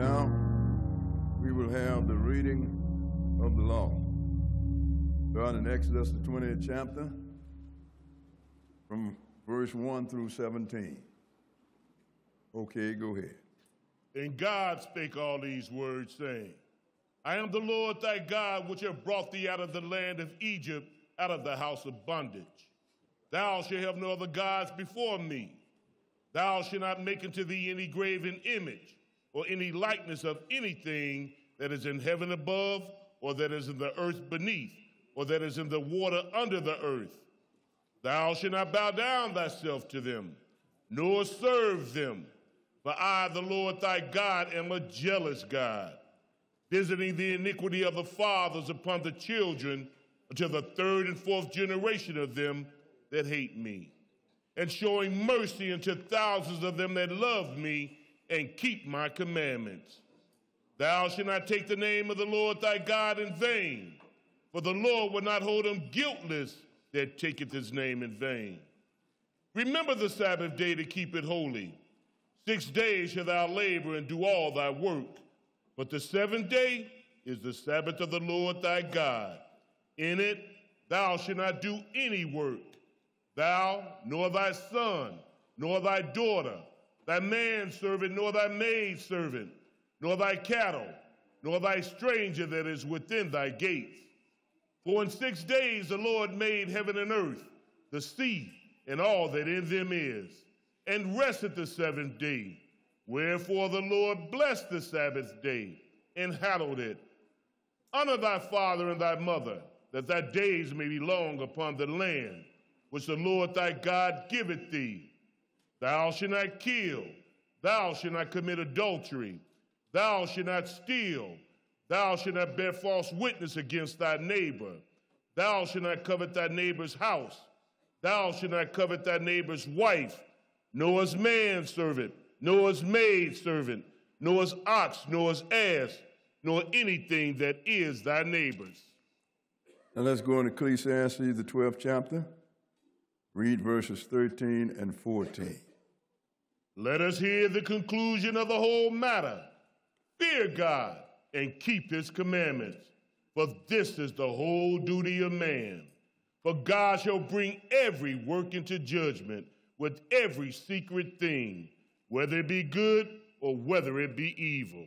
Now we will have the reading of the law. Starting in Exodus, the 20th chapter, from verse 1 through 17. Okay, go ahead. And God spake all these words, saying, I am the Lord thy God, which have brought thee out of the land of Egypt, out of the house of bondage. Thou shalt have no other gods before me. Thou shalt not make unto thee any graven image, or any likeness of anything that is in heaven above, or that is in the earth beneath, or that is in the water under the earth. Thou shalt not bow down thyself to them, nor serve them. For I, the Lord thy God, am a jealous God, visiting the iniquity of the fathers upon the children until the third and fourth generation of them that hate me, and showing mercy unto thousands of them that love me and keep my commandments. Thou shalt not take the name of the Lord thy God in vain, for the Lord will not hold him guiltless that taketh his name in vain. Remember the Sabbath day to keep it holy. Six days shalt thou labor and do all thy work, but the seventh day is the Sabbath of the Lord thy God. In it thou shalt not do any work, thou, nor thy son, nor thy daughter, thy manservant, nor thy maidservant, nor thy cattle, nor thy stranger that is within thy gates. For in six days the Lord made heaven and earth, the sea, and all that in them is, and rested the seventh day. Wherefore the Lord blessed the Sabbath day and hallowed it. Honor thy father and thy mother, that thy days may be long upon the land which the Lord thy God giveth thee. Thou shalt not kill, thou shalt not commit adultery, thou shalt not steal, thou shalt not bear false witness against thy neighbor, thou shalt not covet thy neighbor's house, thou shalt not covet thy neighbor's wife, nor his manservant, nor his maidservant, nor his ox, nor his ass, nor anything that is thy neighbor's. Now let's go into Ecclesiastes, the 12th chapter. Read verses 13 and 14. Let us hear the conclusion of the whole matter. Fear God and keep his commandments, for this is the whole duty of man. For God shall bring every work into judgment with every secret thing, whether it be good or whether it be evil.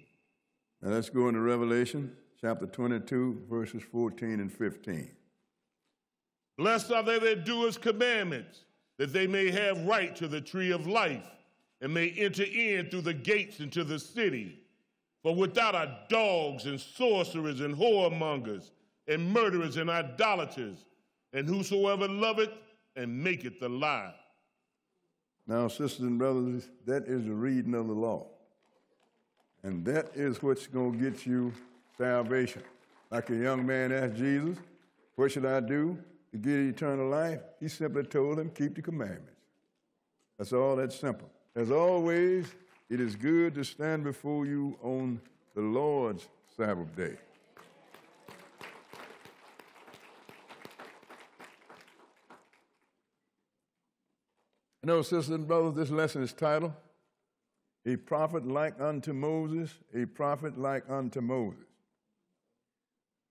Now let's go into Revelation chapter 22, verses 14 and 15. Blessed are they that do his commandments, that they may have right to the tree of life, and may enter in through the gates into the city. For without are dogs and sorcerers and whoremongers and murderers and idolaters, and whosoever loveth and maketh the lie. Now, sisters and brothers, that is the reading of the law. And that is what's going to get you salvation. Like a young man asked Jesus, What should I do to get eternal life? He simply told him, Keep the commandments. That's all that's simple. As always, it is good to stand before you on the Lord's Sabbath day. You know, sisters and brothers, this lesson is titled, A Prophet Like Unto Moses, A Prophet Like Unto Moses.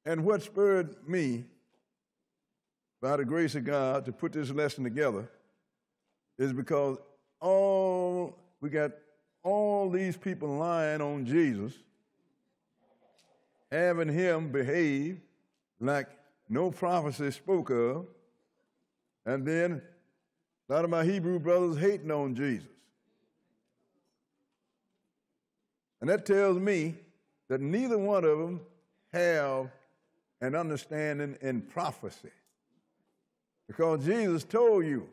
And what spurred me, by the grace of God, to put this lesson together is because all we got all these people lying on Jesus, having him behave like no prophecy spoke of, and then a lot of my Hebrew brothers hating on Jesus. And that tells me that neither one of them have an understanding in prophecy. Because Jesus told you,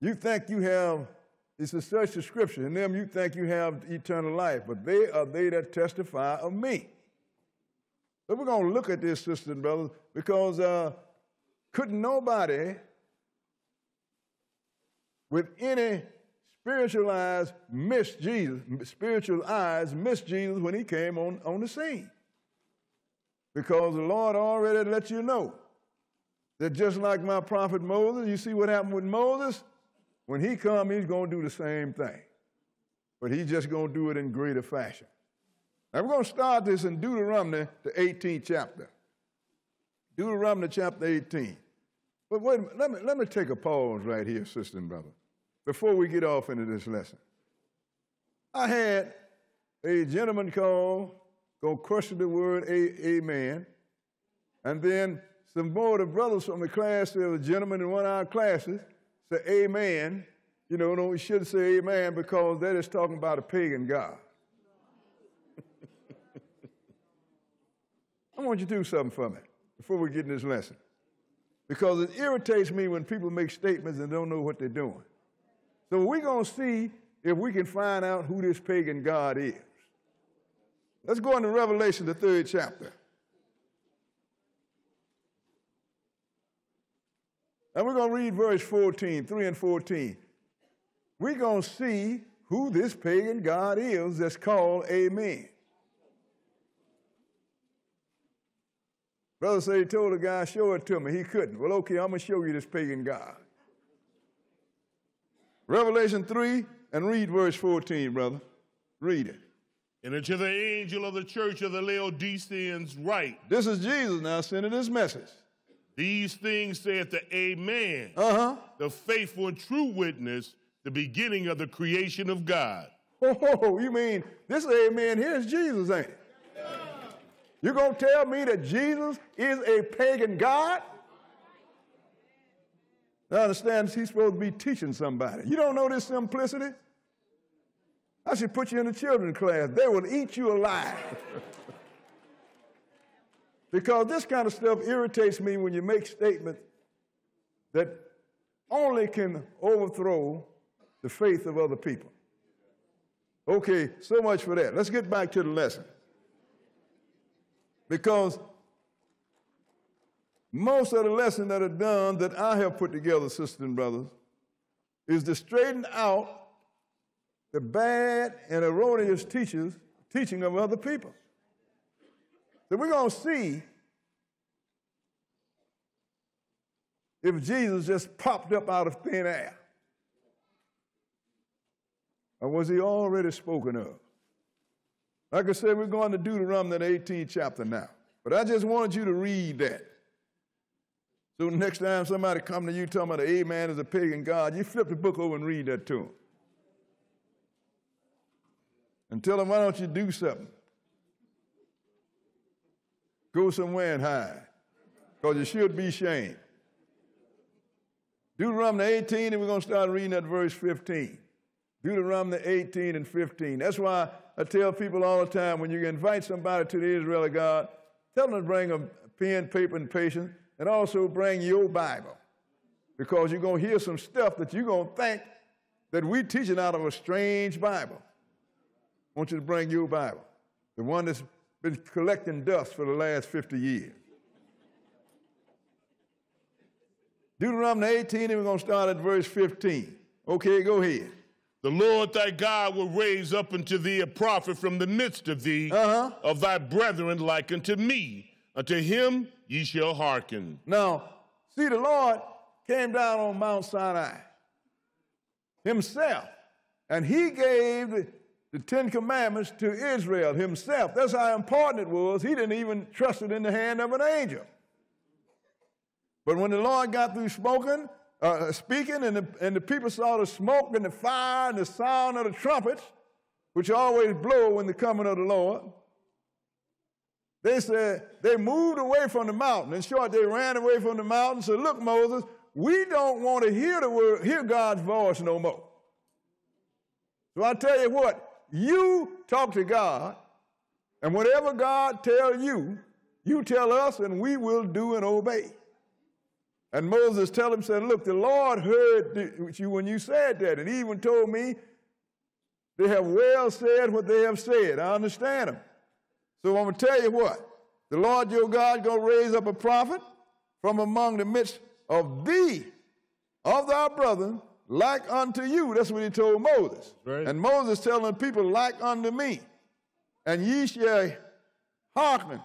you think you have, it's a such a scripture, in them you think you have eternal life, but they are they that testify of me. So we're going to look at this, sisters and brothers, because uh, couldn't nobody with any spiritual eyes miss Jesus, spiritual eyes miss Jesus when he came on, on the scene. Because the Lord already let you know that just like my prophet Moses, you see what happened with Moses? When he come, he's going to do the same thing. but he's just going to do it in greater fashion. Now we're going to start this in Deuteronomy, the 18th chapter. Deuteronomy chapter 18. But wait minute, let me, let me take a pause right here, sister and brother, before we get off into this lesson. I had a gentleman call, go question the word a, amen, and then some more of the brothers from the class, there was a gentleman in one of our classes, said amen. You know, no, we should say amen because that is talking about a pagan God. I want you to do something for me before we get in this lesson. Because it irritates me when people make statements and don't know what they're doing. So we're going to see if we can find out who this pagan God is. Let's go into Revelation, the third chapter. And we're going to read verse 14, 3 and 14. We're going to see who this pagan God is that's called Amen. Brother said he told the guy, show it to me. He couldn't. Well, okay, I'm going to show you this pagan God. Revelation 3 and read verse 14, brother. Read it. And unto the angel of the church of the Laodiceans write. This is Jesus now sending this message. These things saith the Amen, Uh-huh. the faithful and true witness, the beginning of the creation of God. Oh, you mean this amen here is Jesus, ain't it? You're going to tell me that Jesus is a pagan God? I understand he's supposed to be teaching somebody. You don't know this simplicity? I should put you in the children's class. They will eat you alive. because this kind of stuff irritates me when you make statements that only can overthrow the faith of other people. Okay, so much for that. Let's get back to the lesson. Because most of the lessons that are done that I have put together, sisters and brothers, is to straighten out the bad and erroneous teachers, teaching of other people. So we're going to see if Jesus just popped up out of thin air. Or was he already spoken of? Like I said, we're going to Deuteronomy, the 18th chapter now. But I just wanted you to read that. So next time somebody come to you talking about the man is a pagan God, you flip the book over and read that to them. And tell them, why don't you do something? Go somewhere and hide. Because you should be ashamed. Deuteronomy 18, and we're going to start reading at verse 15. Deuteronomy 18 and 15. That's why I tell people all the time when you invite somebody to the Israel of God, tell them to bring a pen, paper, and patience, and also bring your Bible. Because you're going to hear some stuff that you're going to think that we're teaching out of a strange Bible. I want you to bring your Bible, the one that's been collecting dust for the last 50 years. Deuteronomy 18, and we're going to start at verse 15. Okay, go ahead. The Lord thy God will raise up unto thee a prophet from the midst of thee, Uh-huh. of thy brethren like unto me. Unto him ye shall hearken. Now, see, the Lord came down on Mount Sinai himself, and he gave the, Ten Commandments to Israel himself. That's how important it was. He didn't even trust it in the hand of an angel. But when the Lord got through smoking, uh, speaking, and the, and the people saw the smoke and the fire and the sound of the trumpets, which always blow when the coming of the Lord, they said they moved away from the mountain. In short, they ran away from the mountain. Said, "Look, Moses, we don't want to hear the word, hear God's voice no more." So I tell you what, you talk to God, and whatever God tell you, you tell us, and we will do and obey. And Moses tell him, said, "Look, the Lord heard you when you said that, and even told me they have well said what they have said. I understand them." So I'm going to tell you what. The Lord your God going to raise up a prophet from among the midst of thee, of thy brethren, like unto you. That's what he told Moses. Right. And Moses telling people, like unto me. And ye shall hearken.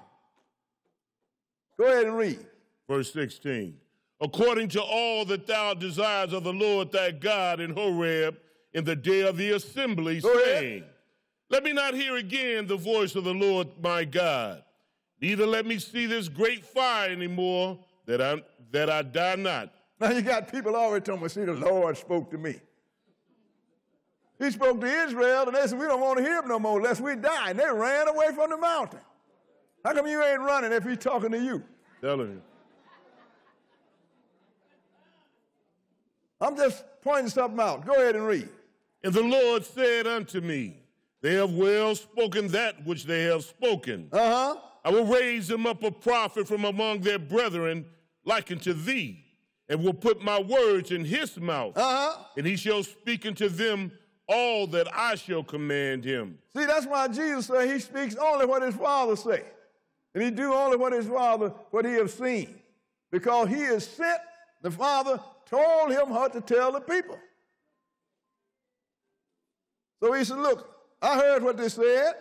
Go ahead and read. Verse 16. According to all that thou desires of the Lord thy God in Horeb, in the day of the assembly, Go ahead. saying, Let me not hear again the voice of the Lord my God, neither let me see this great fire anymore, that I, that I die not. Now you got people already telling me, see, the Lord spoke to me. He spoke to Israel, and they said, we don't want to hear him no more lest we die. And they ran away from the mountain. How come you ain't running if he's talking to you? Tell him. I'm just pointing something out. Go ahead and read. And the Lord said unto me, They have well spoken that which they have spoken. Uh huh. I will raise them up a prophet from among their brethren, like unto thee, and will put my words in his mouth, Uh huh. and he shall speak unto them all that I shall command him. See, that's why Jesus said he speaks only what his Father say. And he do only what his Father, what he have seen. Because he is sent, the Father told him how to tell the people. So he said, look, I heard what they said.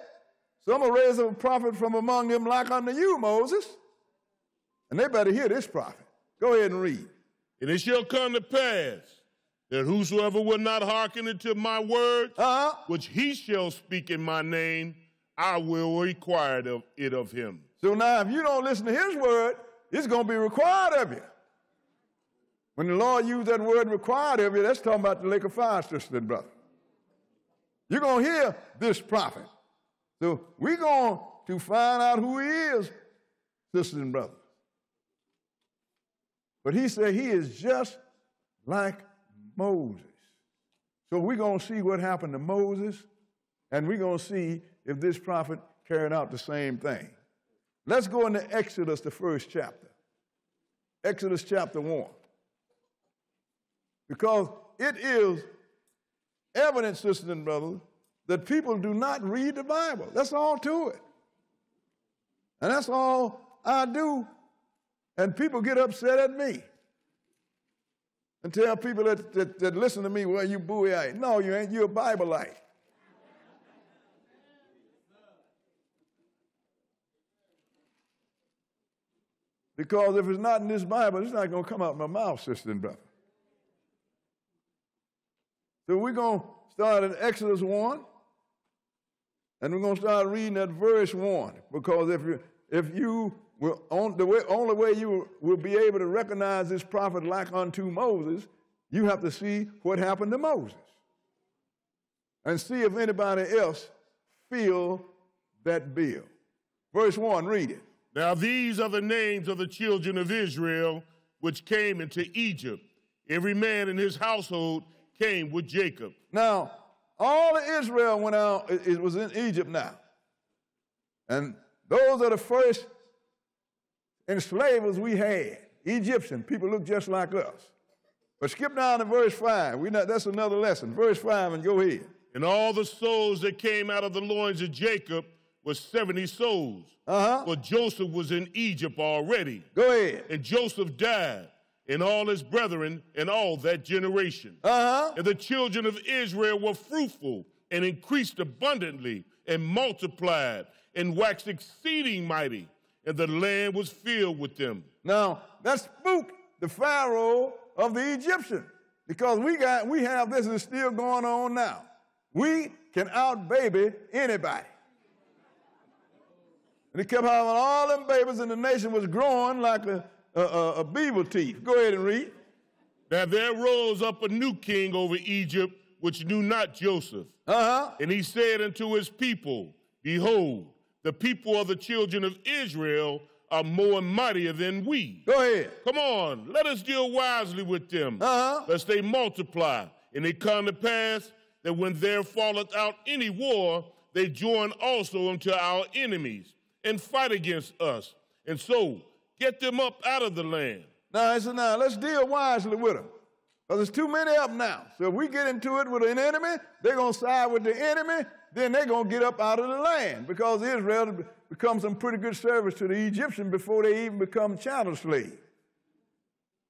So I'm going to raise up a prophet from among them like unto you, Moses. And they better hear this prophet. Go ahead and read. And it shall come to pass that whosoever will not hearken unto my words, Uh-huh. which he shall speak in my name, I will require it of him. So now, if you don't listen to his word, it's going to be required of you. When the Lord used that word required of you, that's talking about the lake of fire, sister and brother. You're going to hear this prophet. So we're going to find out who he is, sisters and brothers. But he said he is just like Moses. So we're going to see what happened to Moses, and we're going to see if this prophet carried out the same thing. Let's go into Exodus, the first chapter. Exodus chapter 1. Because it is evident, sisters and brothers, that people do not read the Bible. That's all to it. And that's all I do. And people get upset at me. And tell people that, that, that listen to me, well, you booeyite. No, you ain't. You're a Bibleite. Because if it's not in this Bible, it's not going to come out of my mouth, sister and brother. So we're going to start in Exodus 1, and we're going to start reading at verse 1. Because if you, if you will, on, the way, only way you will be able to recognize this prophet like unto Moses, you have to see what happened to Moses. And see if anybody else feel that bill. Verse 1, read it. Now these are the names of the children of Israel which came into Egypt. Every man in his household came with Jacob. Now, all of Israel went out, it, it was in Egypt now. And those are the first enslavers we had, Egyptian. People look just like us. But skip down to verse 5. We know, that's another lesson. Verse 5 and go ahead. And all the souls that came out of the loins of Jacob was 70 souls. Uh huh. For Joseph was in Egypt already. Go ahead. And Joseph died, and all his brethren, and all that generation. Uh huh. And the children of Israel were fruitful and increased abundantly and multiplied and waxed exceeding mighty, and the land was filled with them. Now, that spooked the Pharaoh of the Egyptian because we got we have this is still going on now. We can out baby anybody. And he kept having all them babies, and the nation was growing like a, a, a, a beaver teeth. Go ahead and read. Now there rose up a new king over Egypt, which knew not Joseph. Uh huh. And he said unto his people, Behold, the people of the children of Israel are more mightier than we. Go ahead. Come on, let us deal wisely with them, Uh huh. lest they multiply. And it come to pass that when there falleth out any war, they join also unto our enemies and fight against us. And so get them up out of the land. Now, I said, now let's deal wisely with them. Because there's too many of them now. So if we get into it with an enemy, they're going to side with the enemy, then they're going to get up out of the land. Because Israel becomes some pretty good service to the Egyptian before they even become chattel slaves.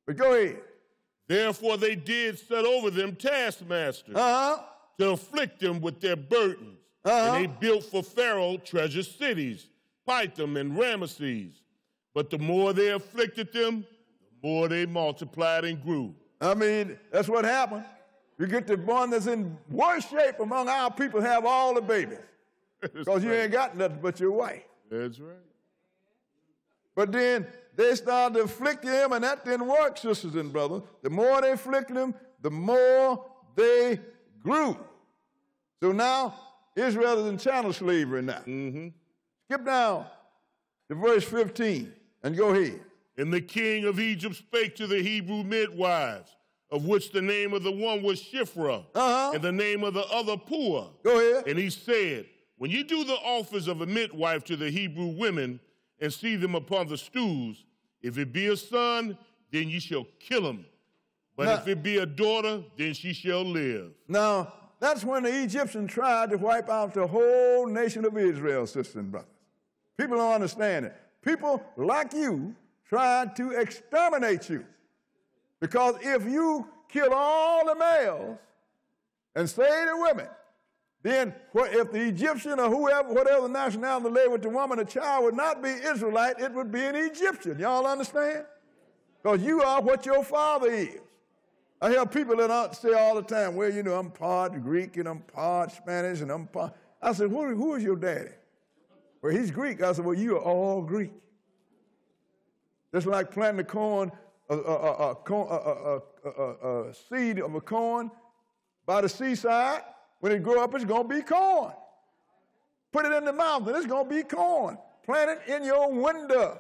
But go ahead. Therefore they did set over them taskmasters. Uh huh. to afflict them with their burdens. Uh-huh. And they built for Pharaoh treasure cities, Pithom and Ramesses. But the more they afflicted them, the more they multiplied and grew. I mean, that's what happened. You get the one that's in worse shape among our people have all the babies. Because you ain't got nothing but your wife. That's right. But then they started to afflict him, and that didn't work, sisters and brothers. The more they afflicted him, the more they grew. So now Israel is in chattel slavery now. Mm-hmm. Skip down to verse 15 and go ahead. And the king of Egypt spake to the Hebrew midwives, of which the name of the one was Shiphrah, Uh-huh. and the name of the other Puah. Go ahead. And he said, When you do the office of a midwife to the Hebrew women and see them upon the stools, if it be a son, then ye shall kill him. But Now- if it be a daughter, then she shall live. Now, that's when the Egyptians tried to wipe out the whole nation of Israel, sisters and brothers. People don't understand it. People like you tried to exterminate you. Because if you kill all the males and save the women, then if the Egyptian or whoever, whatever nationality lay with the woman, the child would not be Israelite, it would be an Egyptian. Y'all understand? Because you are what your father is. I hear people that say all the time, well, you know, I'm part Greek and I'm part Spanish and I'm part. I said, who, who is your daddy? Well, he's Greek. I said, well, you are all Greek. Just like planting a corn, a, a, a, a, seed of a corn by the seaside. When it grow up, it's going to be corn. Put it in the mouth, and it's going to be corn. Plant it in your window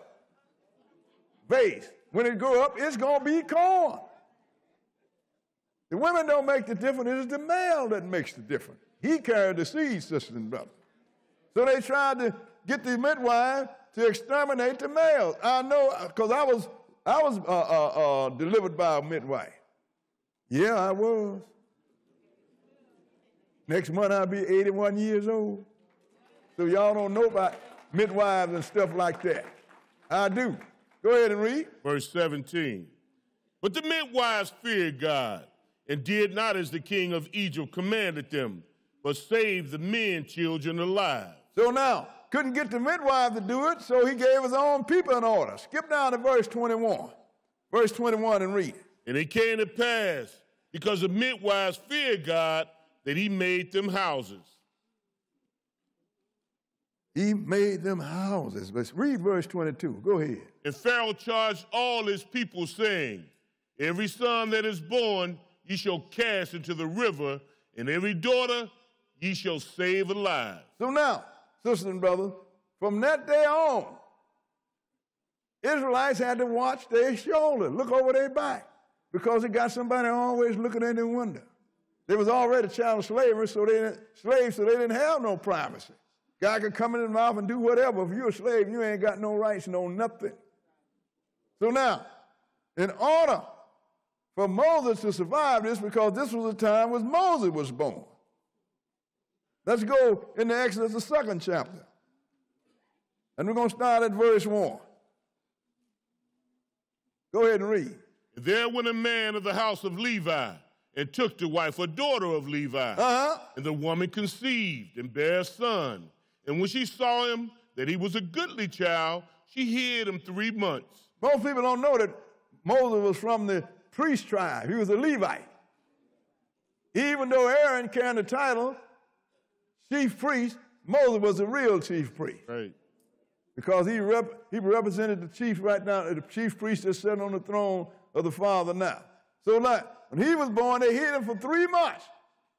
vase. When it grow up, it's going to be corn. The women don't make the difference. It's the male that makes the difference. He carried the seed, sister and brother. So they tried to get the midwife to exterminate the males. I know because I was I was uh, uh, uh, delivered by a midwife. Yeah, I was. Next month I'll be 81 years old. So y'all don't know about midwives and stuff like that. I do. Go ahead and read. Verse 17. But the midwives feared God and did not as the king of Egypt commanded them, but saved the men children alive. So now, couldn't get the midwife to do it, so he gave his own people an order. Skip down to verse 21. Verse 21 and read. it. And it came to pass, because the midwives feared God, that he made them houses. He made them houses. But read verse 22. Go ahead. And Pharaoh charged all his people, saying, Every son that is born ye shall cast into the river, and every daughter ye shall save alive. So now, sisters and brothers, from that day on, Israelites had to watch their shoulder, look over their back, because they got somebody always looking in their window. They was already chattel slavery, so they slaves, so they didn't have no privacy. God could come in the mouth and do whatever. If you're a slave, you ain't got no rights, no nothing. So now, in order for Moses to survive this, because this was the time when Moses was born. Let's go into Exodus, the second chapter. And we're going to start at verse 1. Go ahead and read. There went a man of the house of Levi, and took to wife a daughter of Levi. Uh huh. And the woman conceived and bare a son. And when she saw him that he was a goodly child, she hid him three months. Most people don't know that Moses was from the priest tribe, he was a Levite. Even though Aaron carried the title chief priest, Moses was the real chief priest Right. because he, rep- he represented the chief right now, the chief priest that's sitting on the throne of the Father now. So like, when he was born, they hid him for three months.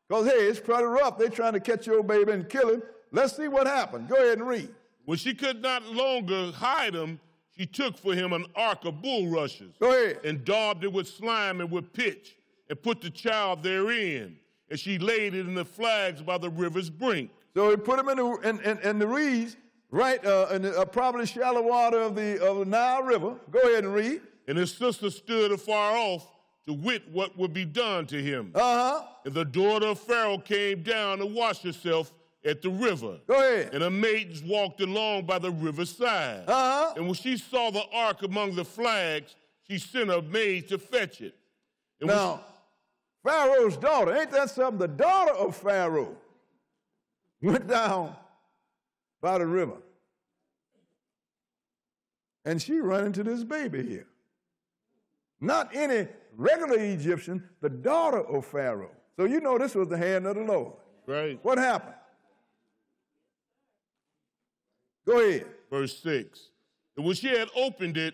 Because, hey, it's pretty rough. They're trying to catch your baby and kill him. Let's see what happened. Go ahead and read. When she could not longer hide him, she took for him an ark of bulrushes Go ahead. and daubed it with slime and with pitch and put the child therein. And she laid it in the flags by the river's brink. So he put him in the, in, in, in the reeds, right uh, in the uh, probably shallow water of the, of the Nile River. Go ahead and read. And his sister stood afar off to wit what would be done to him. Uh huh. And the daughter of Pharaoh came down to wash herself at the river. Go ahead. And her maidens walked along by the riverside. Uh huh. And when she saw the ark among the flags, she sent her maid to fetch it. And Now, Pharaoh's daughter, ain't that something? The daughter of Pharaoh went down by the river. And she run into this baby here. Not any regular Egyptian, the daughter of Pharaoh. So you know this was the hand of the Lord. Right. What happened? Go ahead. Verse 6. And when she had opened it,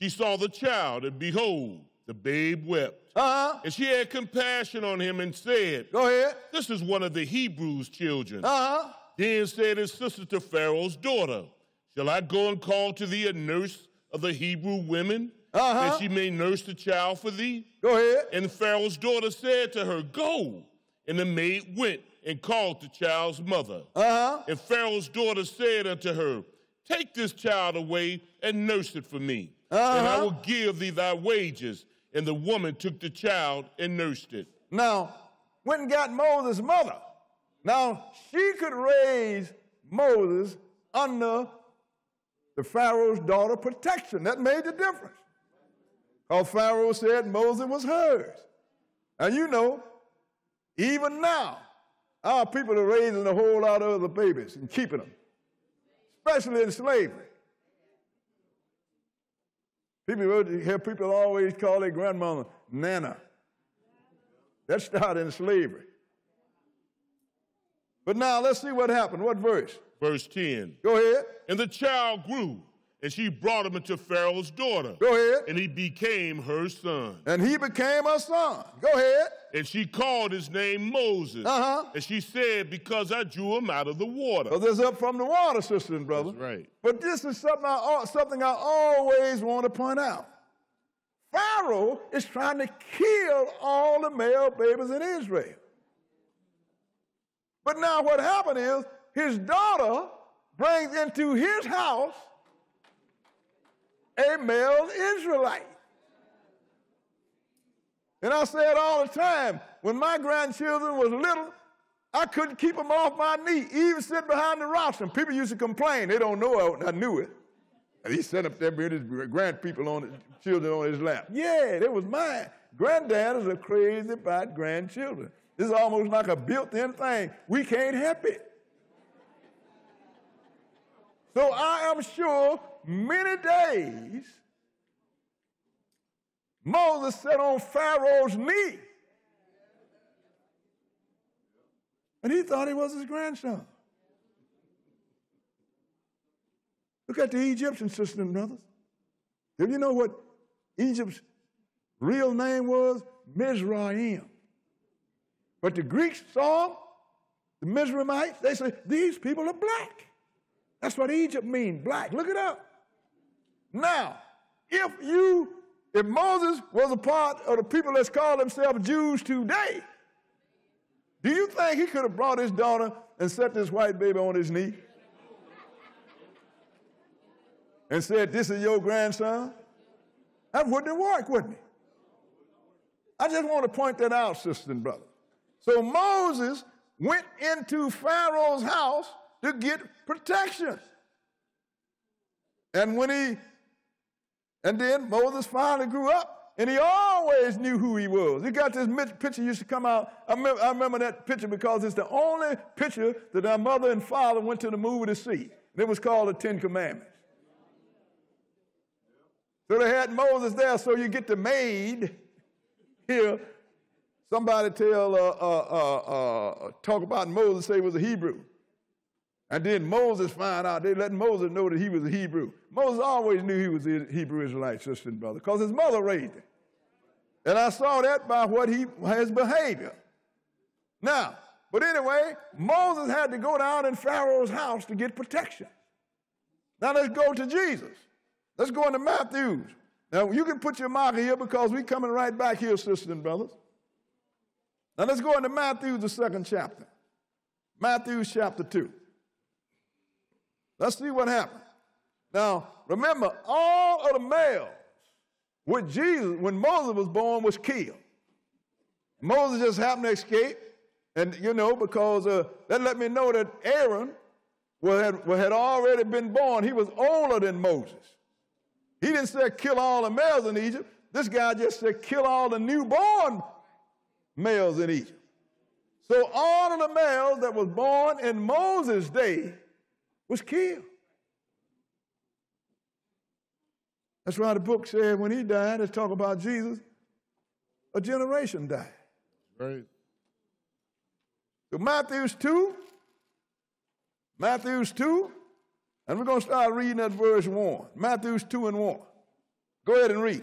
she saw the child, and behold, the babe wept. Uh huh. And she had compassion on him and said, Go ahead. This is one of the Hebrews' children. Uh huh. Then said his sister to Pharaoh's daughter, Shall I go and call to thee a nurse of the Hebrew women, Uh-huh. that she may nurse the child for thee? Go ahead. And Pharaoh's daughter said to her, Go. And the maid went and called the child's mother. Uh huh. And Pharaoh's daughter said unto her, Take this child away and nurse it for me, and I Uh-huh. will give thee thy wages. And the woman took the child and nursed it. Now, went and got Moses' mother. Now, she could raise Moses under the Pharaoh's daughter protection. That made the difference. Because Pharaoh said Moses was hers. And you know, even now, our people are raising a whole lot of other babies and keeping them, especially in slavery. People hear people always call their grandmother Nana. That started in slavery. But now let's see what happened. What verse? Verse 10 Go ahead. And the child grew, and she brought him into Pharaoh's daughter, Go ahead. and he became her son. And he became a son. Go ahead. And she called his name Moses. Uh huh. And she said, Because I drew him out of the water. Because it's up from the water, sister and brother. That's right. But this is something I, something I always want to point out. Pharaoh is trying to kill all the male babies in Israel. But now what happened is his daughter brings into his house a male Israelite. And I say it all the time. When my grandchildren was little, I couldn't keep them off my knee, even sit behind the rostrum. People used to complain. They don't know I, I knew it. And he sat up there with his grandpeople on his children on his lap. Yeah, that was mine. Granddad is a crazy about grandchildren. This is almost like a built-in thing. We can't help it. So I am sure many days Moses sat on Pharaoh's knee. And he thought he was his grandson. Look at the Egyptian and brothers. Do you know what Egypt's real name was? Mizraim. But the Greeks saw the Mizraimites, they said, these people are black. That's what Egypt means, black. Look it up. Now, if you, if Moses was a part of the people that call themselves Jews today, do you think he could have brought his daughter and set this white baby on his knee? And said, This is your grandson? That wouldn't work, wouldn't it? I just want to point that out, sister and brother. So Moses went into Pharaoh's house to get protection. And when he, and then Moses finally grew up, and he always knew who he was. He got this picture used to come out. I remember, I remember that picture because it's the only picture that our mother and father went to the movie to see. And it was called the Ten Commandments. So they had Moses there, so you get the maid here. Somebody tell, uh, uh, uh, uh, talk about Moses, say he was a Hebrew. And then Moses find out, they let Moses know that he was a Hebrew. Moses always knew he was a Hebrew Israelite, sister and brother, because his mother raised him. And I saw that by what he, his behavior. Now, but anyway, Moses had to go down in Pharaoh's house to get protection. Now let's go to Jesus. Let's go into Matthew's. Now you can put your marker here because we're coming right back here, sisters and brothers. Now let's go into Matthew, the second chapter. Matthew chapter 2. Let's see what happened. Now, remember, all of the males with Jesus, when Moses was born, was killed. Moses just happened to escape, and you know, because uh, that let me know that Aaron had, had already been born. He was older than Moses. He didn't say kill all the males in Egypt. This guy just said kill all the newborn males in Egypt. So all of the males that was born in Moses' day was killed. That's why the book said when he died, let's talk about Jesus, a generation died. Right. So Matthew's 2, Matthew's 2, and we're going to start reading at verse 1. Matthew's 2 and 1. Go ahead and read.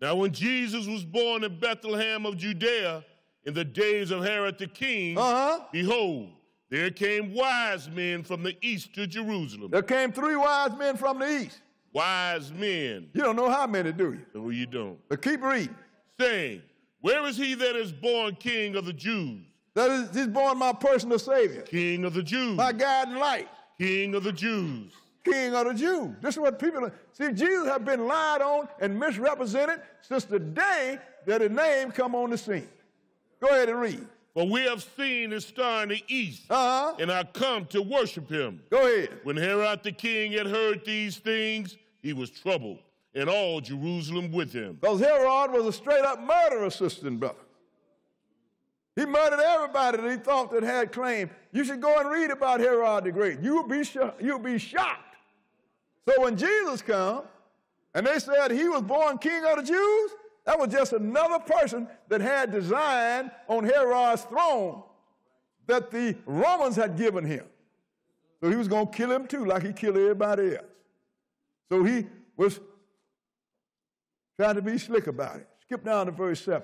Now, when Jesus was born in Bethlehem of Judea in the days of Herod the king, Uh-huh. behold, there came wise men from the east to Jerusalem. There came three wise men from the east. Wise men. You don't know how many, do you? So you don't. But keep reading. Saying, Where is he that is born king of the Jews? That is, he's born my personal Savior, King of the Jews. my guide and light, King of the Jews. King of the Jews. This is what people see. Jesus have been lied on and misrepresented since the day that his name come on the scene. Go ahead and read. For we have seen his star in the east, Uh huh. and are come to worship him. Go ahead. When Herod the king had heard these things, he was troubled, and all Jerusalem with him. Because Herod was a straight up murderer, sister and brother. He murdered everybody that he thought that had claim. You should go and read about Herod the Great. You'll be, sho- you'll be shocked. So when Jesus come, and they said he was born king of the Jews, that was just another person that had design on Herod's throne that the Romans had given him. So he was going to kill him too, like he killed everybody else. So he was trying to be slick about it. Skip down to verse 7.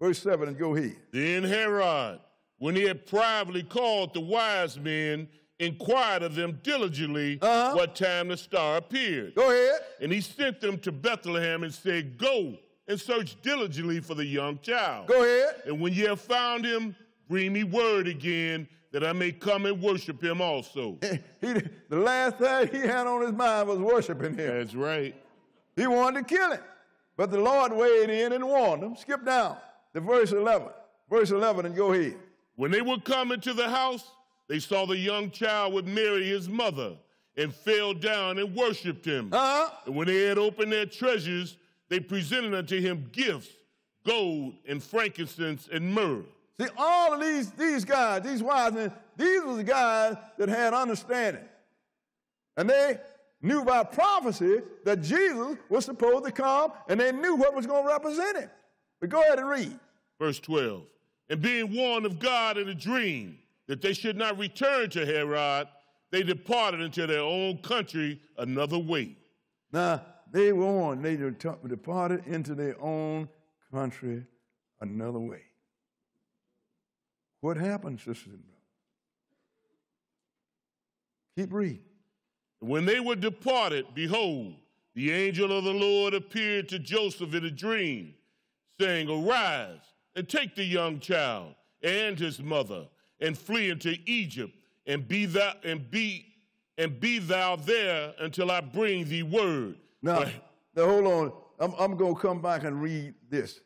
Verse 7 and go ahead. Then Herod, when he had privately called the wise men, inquired of them diligently Uh-huh. what time the star appeared. Go ahead. And he sent them to Bethlehem and said, Go and search diligently for the young child. Go ahead. And when ye have found him, bring me word again that I may come and worship him also. He, the last thing he had on his mind was worshiping him. That's right. He wanted to kill him. But the Lord weighed in and warned him. Skip down to verse 11. Verse 11 and go ahead. When they were coming to the house, they saw the young child with Mary, his mother, and fell down and worshiped him. Uh-huh. And when they had opened their treasures, they presented unto him gifts, gold and frankincense and myrrh. See, all of these, these guys, these wise men, these were the guys that had understanding. And they knew by prophecy that Jesus was supposed to come, and they knew what was going to represent him. But go ahead and read. Verse 12. And being warned of God in a dream that they should not return to Herod, they departed into their own country another way. Now, they warned, they departed into their own country another way. What happened, sisters and brothers? Keep reading. When they were departed, behold, the angel of the Lord appeared to Joseph in a dream, saying, Arise and take the young child and his mother and flee into Egypt and be thou and be and be thou there until I bring thee word. Now, now hold on. I'm, I'm going to come back and read this.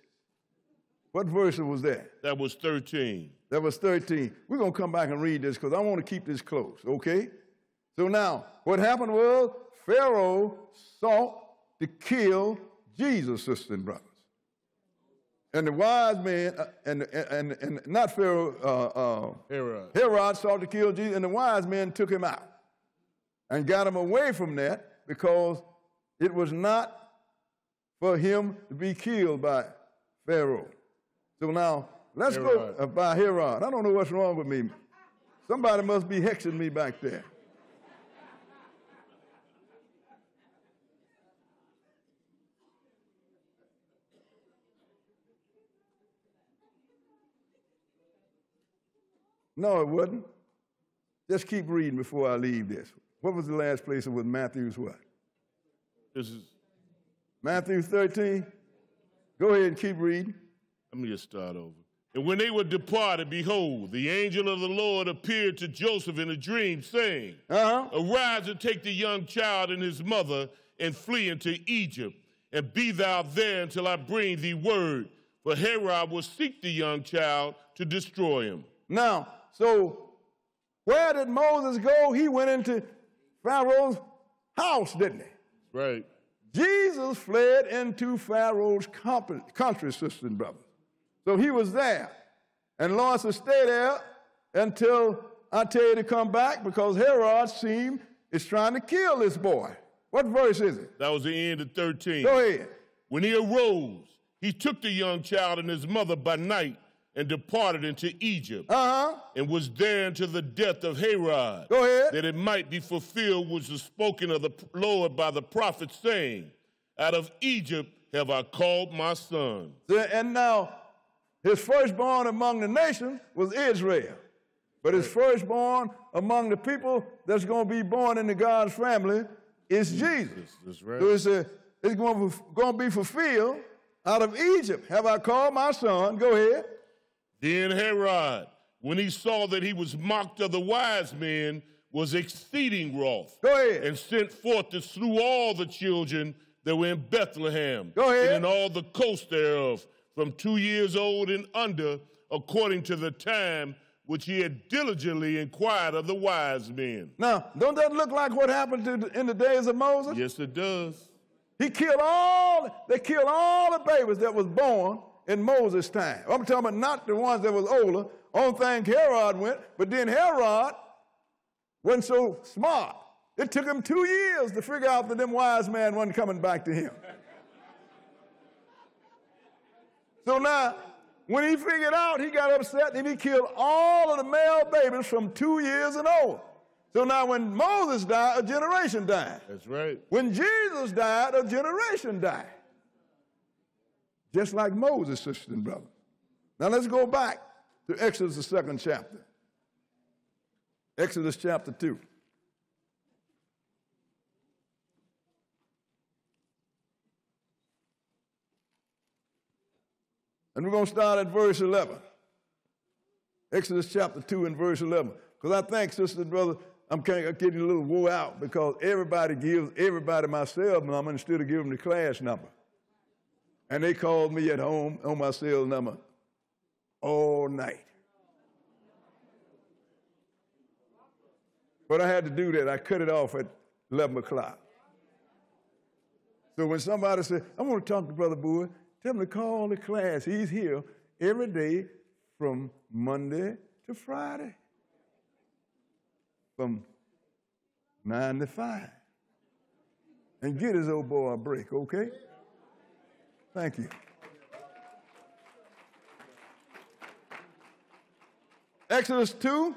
What verse was that? that was 13. That was 13. We're going to come back and read this because I want to keep this close, okay? So now, what happened was Pharaoh sought to kill Jesus, sisters and brothers. And the wise men, uh, and, and, and, not Pharaoh, uh, uh, Herod. Herod sought to kill Jesus, and the wise men took him out and got him away from that because it was not for him to be killed by Pharaoh. So now, let's go Herod. uh, by Herod. I don't know what's wrong with me. Somebody must be hexing me back there. No, it wasn't. Just keep reading before I leave this. What was the last place it was Matthew's what? This is Matthew 13? Go ahead and keep reading. Let me just start over. And when they were departed, behold, the angel of the Lord appeared to Joseph in a dream, saying, Uh-huh. Arise and take the young child and his mother and flee into Egypt, and be thou there until I bring thee word. For Herod will seek the young child to destroy him. Now, so where did Moses go? He went into Pharaoh's house, didn't he? Right. Jesus fled into Pharaoh's country, sisters and brothers. So he was there. And Lord said, stay there until I tell you to come back because Herod seemed is trying to kill this boy. What verse is it? That was the end of 13. Go ahead. When he arose, he took the young child and his mother by night and departed into Egypt, Uh huh. and was there until the death of Herod, Go ahead. that it might be fulfilled which was spoken of the Lord by the prophet, saying, Out of Egypt have I called my son. And now, his firstborn among the nations was Israel. But his firstborn among the people that's going to be born into God's family is Jesus. That's right. So it's, a, it's going, to, going to be fulfilled out of Egypt. Have I called my son? Go ahead. Then Herod, when he saw that he was mocked of the wise men, was exceeding wroth, Go ahead. and sent forth to slew all the children that were in Bethlehem, Go ahead. and in all the coast thereof, from two years old and under, according to the time which he had diligently inquired of the wise men. Now, don't that look like what happened to in the days of Moses? Yes, it does. He killed all, they killed all the babies that was born in Moses' time. I'm talking about not the ones that was older. Only thing Herod went, but then Herod wasn't so smart. It took him two years to figure out that them wise men wasn't coming back to him. so now, when he figured out, he got upset and he killed all of the male babies from two years and older. So now when Moses died, a generation died. That's right. When Jesus died, a generation died. Just like Moses, sisters and brother. Now let's go back to Exodus, the second chapter. Exodus chapter 2. And we're going to start at verse 11. Exodus chapter 2 and verse 11. Because I think, sisters and brother, I'm kind of getting a little wore out because everybody gives everybody my cell number instead of giving the class number. And they called me at home on my cell number all night. But I had to do that. I cut it off at 11 o'clock. So when somebody said, I want to talk to Brother Boyd, tell him to call the class. He's here every day from Monday to Friday. From 9 to 5. And get his old boy a break, okay? Thank you. Exodus 2,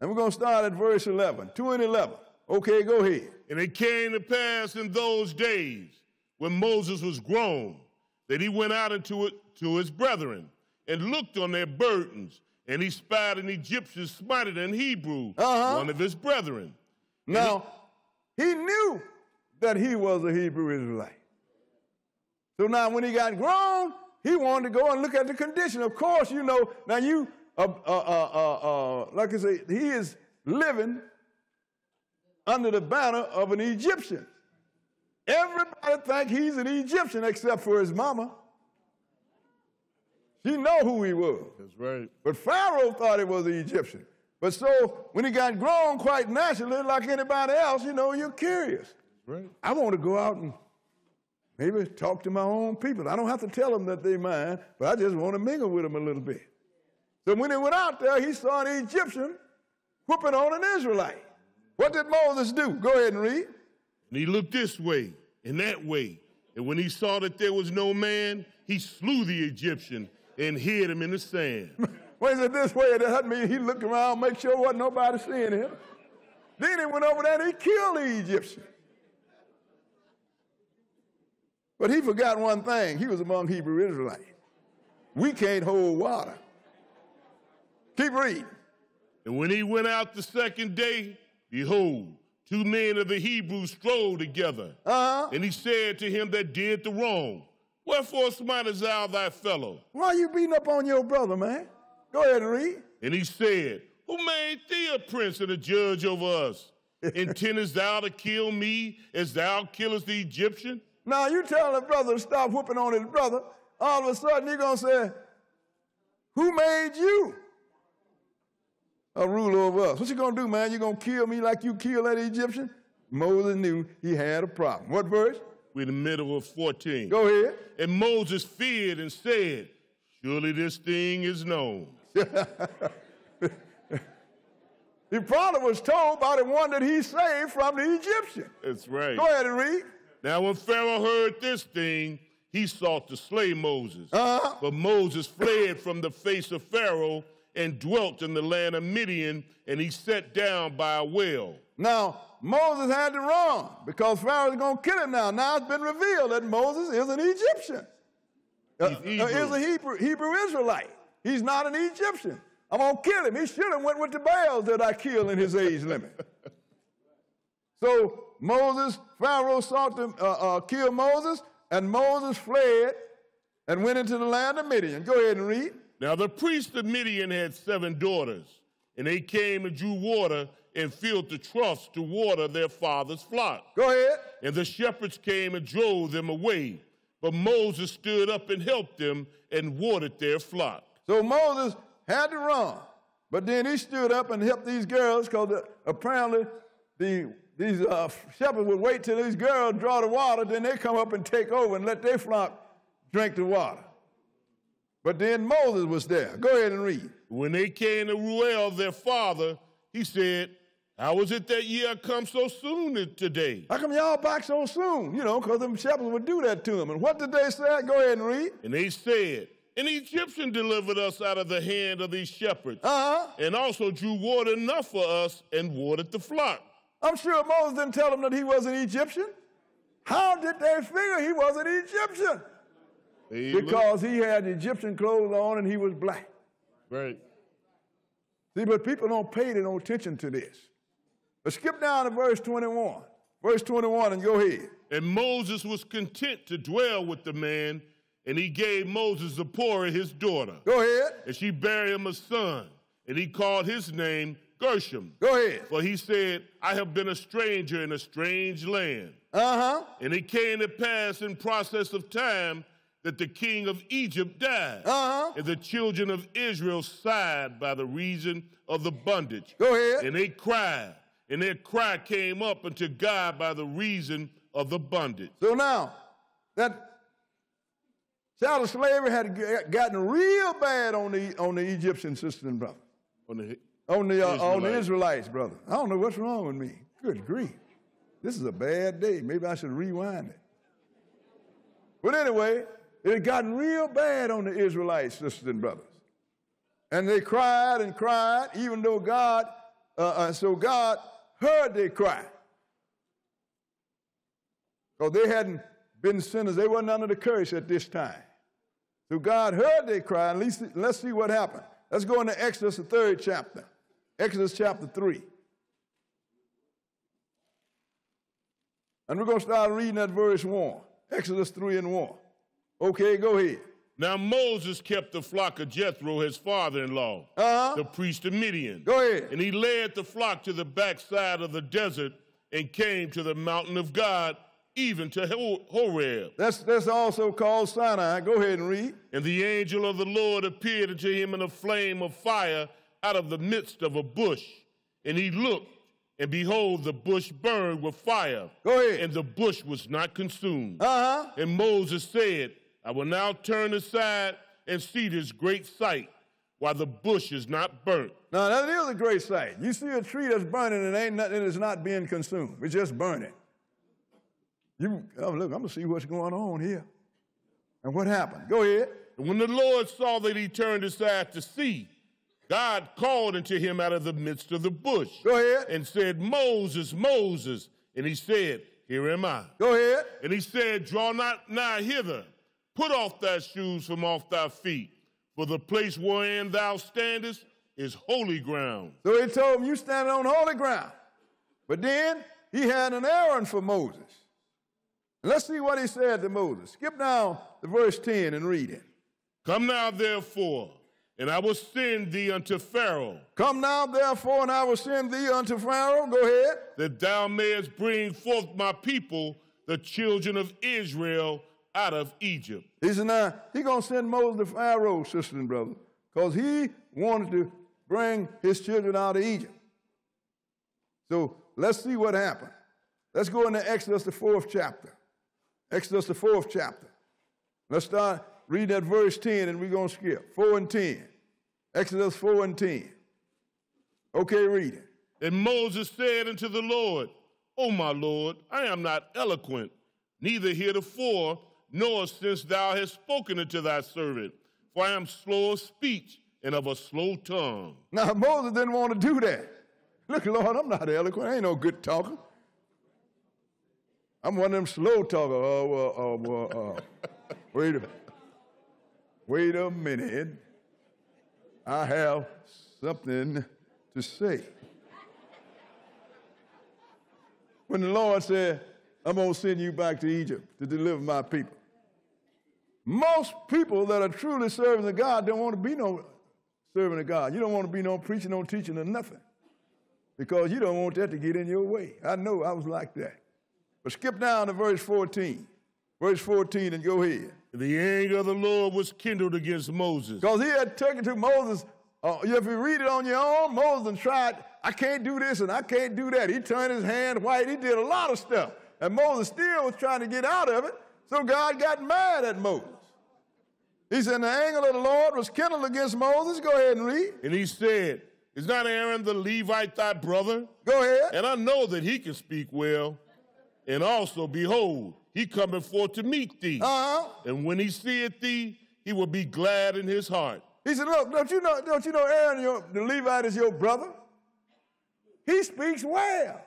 and we're going to start at verse 11. 2 and 11. Okay, go ahead. And it came to pass in those days when Moses was grown that he went out into it to his brethren and looked on their burdens, and he spied an Egyptian smited an Hebrew, Uh-huh. one of his brethren. Now, he knew that he was a Hebrew Israelite. So now, when he got grown, he wanted to go and look at the condition. Of course, you know, now you, uh, uh, uh, uh, uh, like I say, he is living under the banner of an Egyptian. Everybody think he's an Egyptian except for his mama. She know who he was. That's right. But Pharaoh thought he was an Egyptian. But so when he got grown quite naturally, like anybody else, you know, you're curious. Right. I want to go out and maybe talk to my own people. I don't have to tell them that they mine, but I just want to mingle with them a little bit. So when he went out there, he saw an Egyptian whooping on an Israelite. What did Moses do? Go ahead and read. And he looked this way and that way. And when he saw that there was no man, he slew the Egyptian and hid him in the sand. He said this way, that mean he looked around, make sure wasn't nobody seeing him. Then he went over there and he killed the Egyptian. But he forgot one thing. He was among Hebrew Israelites. We can't hold water. Keep reading. And when he went out the second day, behold, two men of the Hebrews strolled together. Uh-huh. And he said to him that did the wrong, Wherefore smitest thou thy fellow? Why are you beating up on your brother, man? Go ahead and read. And he said, Who made thee a prince and a judge over us? Intendest thou to kill me as thou killest the Egyptian? Now you tell the brother to stop whooping on his brother. All of a sudden you're gonna say, Who made you a ruler over us? What you gonna do, man? You gonna kill me like you killed that Egyptian? Moses knew he had a problem. What verse? We're in the middle of 14. Go ahead. And Moses feared and said, Surely this thing is known. the probably was told by the one that he saved from the Egyptian. That's right. Go ahead and read. Now, when Pharaoh heard this thing, he sought to slay Moses. Uh-huh. But Moses fled from the face of Pharaoh and dwelt in the land of Midian, and he sat down by a well. Now, Moses had to run because Pharaoh's going to kill him now. Now it's been revealed that Moses is an Egyptian. Uh, He's uh, Hebrew. is a Hebrew, Hebrew Israelite. He's not an Egyptian. I'm going to kill him. He should have went with the Baals that I killed in his age limit. so Moses, Pharaoh sought to uh, uh, kill Moses, and Moses fled and went into the land of Midian. Go ahead and read. Now the priest of Midian had seven daughters, and they came and drew water and filled the troughs to water their father's flock. Go ahead. And the shepherds came and drove them away. But Moses stood up and helped them and watered their flock. So Moses had to run, but then he stood up and helped these girls because apparently the, these uh, shepherds would wait till these girls draw the water, then they come up and take over and let their flock drink the water. But then Moses was there. Go ahead and read. When they came to Reuel, their father, he said, How is it that ye are come so soon today? How come y'all back so soon? You know, because them shepherds would do that to them. And what did they say? Go ahead and read. And they said, An Egyptian delivered us out of the hand of these shepherds, Uh huh. and also drew water enough for us and watered the flock. I'm sure Moses didn't tell them that he was an Egyptian. How did they figure he was an Egyptian? Look. Because he had Egyptian clothes on and he was black. Right. See, but people don't pay no attention to this. But skip down to verse 21. Verse 21 and go ahead. And Moses was content to dwell with the man, and he gave Moses Zipporah his daughter. Go ahead. And she bare him a son, and he called his name Gershom. Go ahead. For he said, I have been a stranger in a strange land. Uh huh. And it came to pass in process of time that the king of Egypt died. Uh huh. And the children of Israel sighed by the reason of the bondage. Go ahead. And they cried, and their cry came up unto God by the reason of the bondage. So now, that chattel slavery had gotten real bad on the on the Egyptian sister and brother. On the, on the uh, on the Israelites. Brother. I don't know what's wrong with me. Good grief, this is a bad day. Maybe I should rewind it. But anyway, it had gotten real bad on the Israelites, sisters and brothers, and they cried and cried, even though God, uh, uh, so God heard their cry. Because they hadn't been sinners. They wasn't under the curse at this time. So God heard their cry. At least let's see what happened. Let's go into Exodus, the third chapter. Exodus chapter 3. And we're going to start reading at verse 1. Exodus 3 and 1. Okay, go ahead. now Moses kept the flock of Jethro, his father-in-law, Uh-huh. the priest of Midian. Go ahead. And he led the flock to the backside of the desert and came to the mountain of God, even to Horeb. That's, that's also called Sinai. Go ahead and read. And the angel of the Lord appeared unto him in a flame of fire out of the midst of a bush. And he looked, and behold, the bush burned with fire. Go ahead. And the bush was not consumed. Uh huh. And Moses said, I will now turn aside and see this great sight, while the bush is not burnt. Now, that is a great sight. You see a tree that's burning and ain't nothing, it's not being consumed. It's just burning. You, oh, look, I'm going to see what's going on here. And what happened? Go ahead. And when the Lord saw that he turned aside to see, God called unto him out of the midst of the bush Go ahead. and said, Moses, Moses. And he said, Here am I. Go ahead. And he said, Draw not nigh hither. Put off thy shoes from off thy feet, for the place wherein thou standest is holy ground. So he told him, You standing on holy ground. But then he had an errand for Moses. And let's see what he said to Moses. Skip down to verse 10 and read it. Come now, therefore, and I will send thee unto Pharaoh, Come now, therefore, and I will send thee unto Pharaoh. Go ahead. that thou mayest bring forth my people, the children of Israel, out of Egypt. He said, now, he going to send Moses to Pharaoh, sister and brother, because he wanted to bring his children out of Egypt. So let's see what happened. Let's go into Exodus, the fourth chapter. Exodus, the fourth chapter. Let's start reading at verse 10, and we're going to skip. 4 and 10. Exodus 4 and 10. Okay, read it. And Moses said unto the Lord, O my Lord, I am not eloquent, neither heretofore, nor since thou hast spoken unto thy servant. For I am slow of speech and of a slow tongue. Now, Moses didn't want to do that. Look, Lord, I'm not eloquent. I ain't no good talker. I'm one of them slow talkers. Oh, uh, uh, uh, wait a Wait a minute. I have something to say. When the Lord said, I'm going to send you back to Egypt to deliver my people. Most people that are truly serving the God don't want to be no serving of God. You don't want to be no preaching, no teaching, or nothing. Because you don't want that to get in your way. I know I was like that. But skip down to verse 14. Verse 14 and go ahead. The anger of the Lord was kindled against Moses. Because he had taken to Moses, uh, if you read it on your own, Moses tried, I can't do this and I can't do that. He turned his hand white. He did a lot of stuff. And Moses still was trying to get out of it. So God got mad at Moses. He said, The anger of the Lord was kindled against Moses. Go ahead and read. And he said, Is not Aaron the Levite thy brother? Go ahead. And I know that he can speak well. And also, behold, he cometh forth to meet thee. Uh-huh. And when he seeth thee, he will be glad in his heart. He said, Look, don't you know, don't you know Aaron, your, the Levite, is your brother? He speaks well.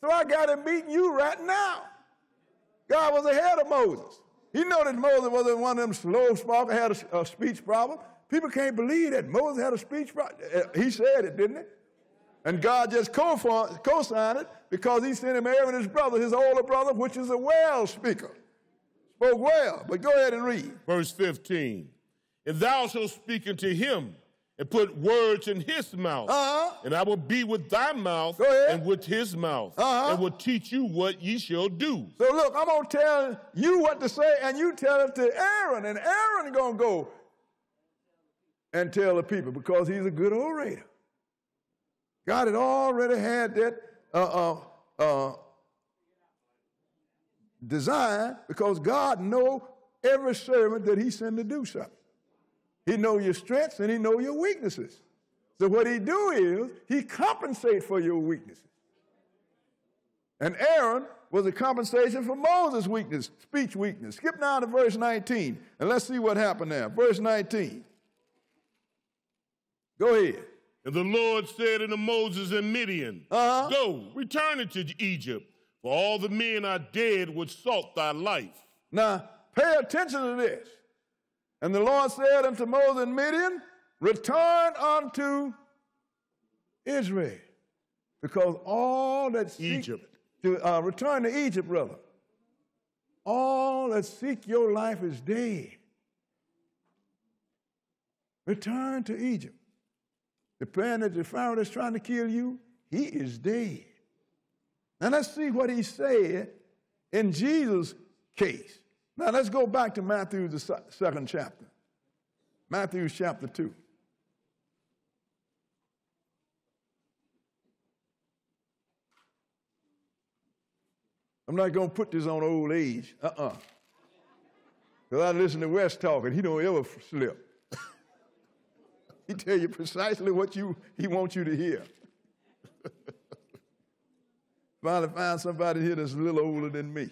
So I got him meeting you right now. God was ahead of Moses. He knew that Moses wasn't one of them slow speakers, had a, a, speech problem. People can't believe that Moses had a speech problem. Uh, he said it, didn't he? And God just co-signed it because he sent him Aaron, his brother, his older brother, which is a well speaker. Spoke well, but go ahead and read. Verse 15. And thou shalt speak unto him and put words in his mouth. Uh-huh. And I will be with thy mouth and with his mouth uh-huh. and will teach you what ye shall do. So look, I'm going to tell you what to say and you tell it to Aaron. And Aaron going to go and tell the people because he's a good orator. God had already had that uh, uh, uh, design because God know every servant that he sent to do something. He know your strengths and he know your weaknesses. So what he do is he compensate for your weaknesses. And Aaron was a compensation for Moses' weakness, speech weakness. Skip now to verse 19 and let's see what happened there. Verse 19. Go ahead. And the Lord said unto Moses and Midian, uh-huh. Go, return into Egypt, for all the men are dead which sought thy life. Now, pay attention to this. And the Lord said unto Moses and Midian, Return unto Israel, because all that seek Egypt. to uh, return to Egypt, brother. All that seek your life is dead. Return to Egypt. The plan that the Pharaoh that's trying to kill you, he is dead. Now let's see what he said in Jesus' case. Now let's go back to Matthew, the second chapter. Matthew chapter 2. I'm not going to put this on old age. Uh-uh. Because I listen to West talking. He don't ever slip. He tell you precisely what you he wants you to hear. Finally find somebody here that's a little older than me.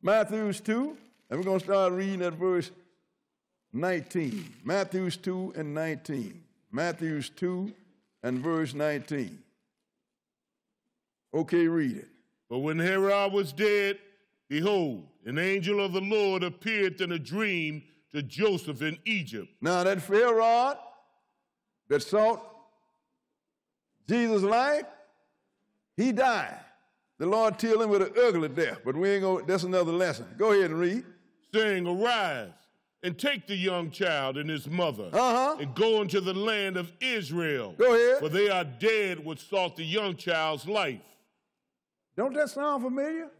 Matthew's 2, and we're going to start reading at verse 19. Matthew's 2 and 19. Matthew's 2 and verse 19. Okay, read it. But when Herod was dead, behold, an angel of the Lord appeared in a dream to Joseph in Egypt. Now that Pharaoh that sought Jesus' life, he died. The Lord killed him with an ugly death, but we ain't going that's another lesson. Go ahead and read. Saying, Arise and take the young child and his mother uh-huh. and go into the land of Israel. Go ahead. For they are dead which sought the young child's life. Don't that sound familiar?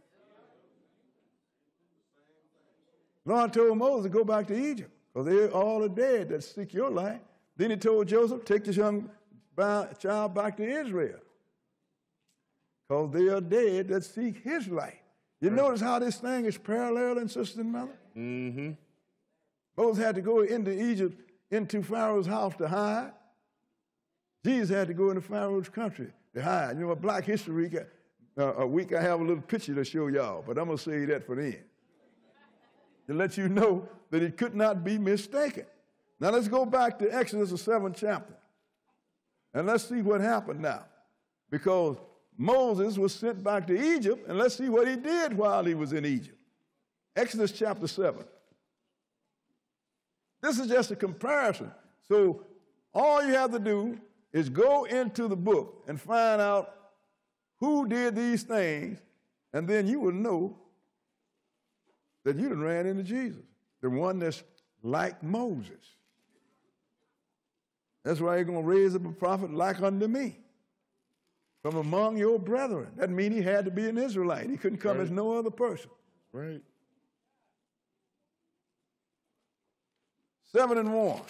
Lord told Moses to go back to Egypt because they're all are dead that seek your life. Then he told Joseph, take this young child back to Israel because they are dead that seek his life. You right. notice how this thing is parallel in sister and mother? Mm-hmm. Moses had to go into Egypt, into Pharaoh's house to hide. Jesus had to go into Pharaoh's country to hide. You know, black history, uh, a week, I have a little picture to show y'all, but I'm going to say that for then. To let you know that it could not be mistaken. Now let's go back to Exodus, the seventh chapter. And let's see what happened now. Because Moses was sent back to Egypt, and let's see what he did while he was in Egypt. Exodus chapter 7. This is just a comparison. So all you have to do is go into the book and find out who did these things, and then you will know that you done ran into Jesus, the one that's like Moses. That's why you're going to raise up a prophet like unto me from among your brethren. That means he had to be an Israelite. He couldn't come Right. as no other person. Right. Seven and one.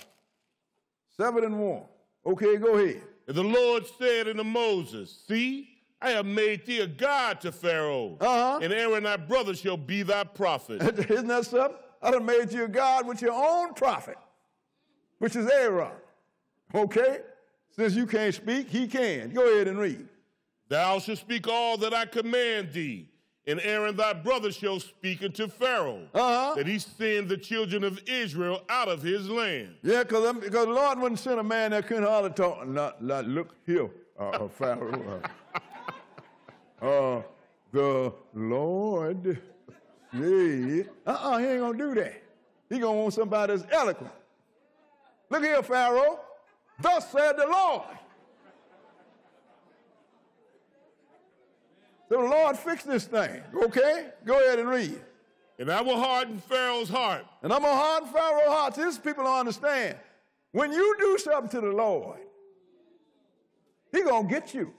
Seven and one. Okay, go ahead. And the Lord said unto Moses, See, I have made thee a god to Pharaoh, Uh-huh. and Aaron thy brother shall be thy prophet. Isn't that something? I have made you a God with your own prophet, which is Aaron. Okay? Since you can't speak, he can. Go ahead and read. Thou shalt speak all that I command thee, and Aaron thy brother shall speak unto Pharaoh, Uh-huh. that he send the children of Israel out of his land. Yeah, because because the Lord wouldn't send a man that couldn't hardly talk. Not, not look here, uh, uh, Pharaoh. Uh, uh, the Lord said, uh-uh, he ain't gonna do that. He gonna want somebody that's eloquent. Look here, Pharaoh. Thus said the Lord. So the Lord fixed this thing. Okay? Go ahead and read. And I will harden Pharaoh's heart, And I'm gonna harden Pharaoh's heart. This people don't understand. When you do something to the Lord, He gonna get you.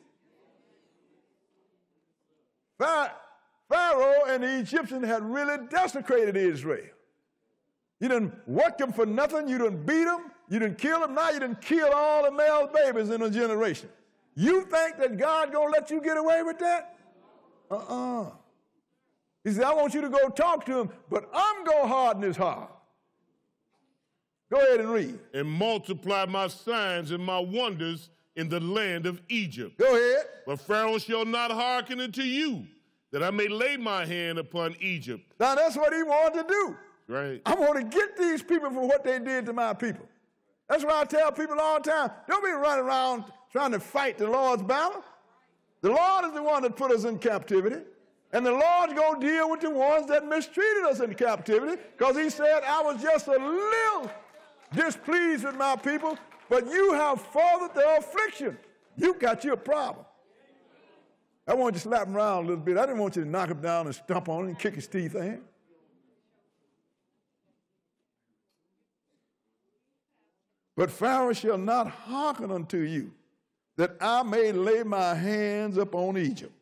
Pharaoh and the Egyptians had really desecrated Israel. You didn't work them for nothing. You didn't beat them. You didn't kill them. Now you didn't kill all the male babies in a generation. You think that God gonna let you get away with that? Uh-uh. He said, I want you to go talk to him, but I'm to harden his heart. Go ahead and read. and multiply my signs and my wonders in the land of Egypt. Go ahead. But Pharaoh shall not hearken unto you, that I may lay my hand upon Egypt. Now that's what he wanted to do. Right? I want to get these people for what they did to my people. That's why I tell people all the time don't be running around trying to fight the Lord's battle. The Lord is the one that put us in captivity. And the Lord's going to deal with the ones that mistreated us in captivity because he said, I was just a little displeased with my people, but you have fathered the affliction. You got your problem. I want you to slap him around a little bit. I didn't want you to knock him down and stomp on him and kick his teeth in. But Pharaoh shall not hearken unto you, that I may lay my hands upon Egypt.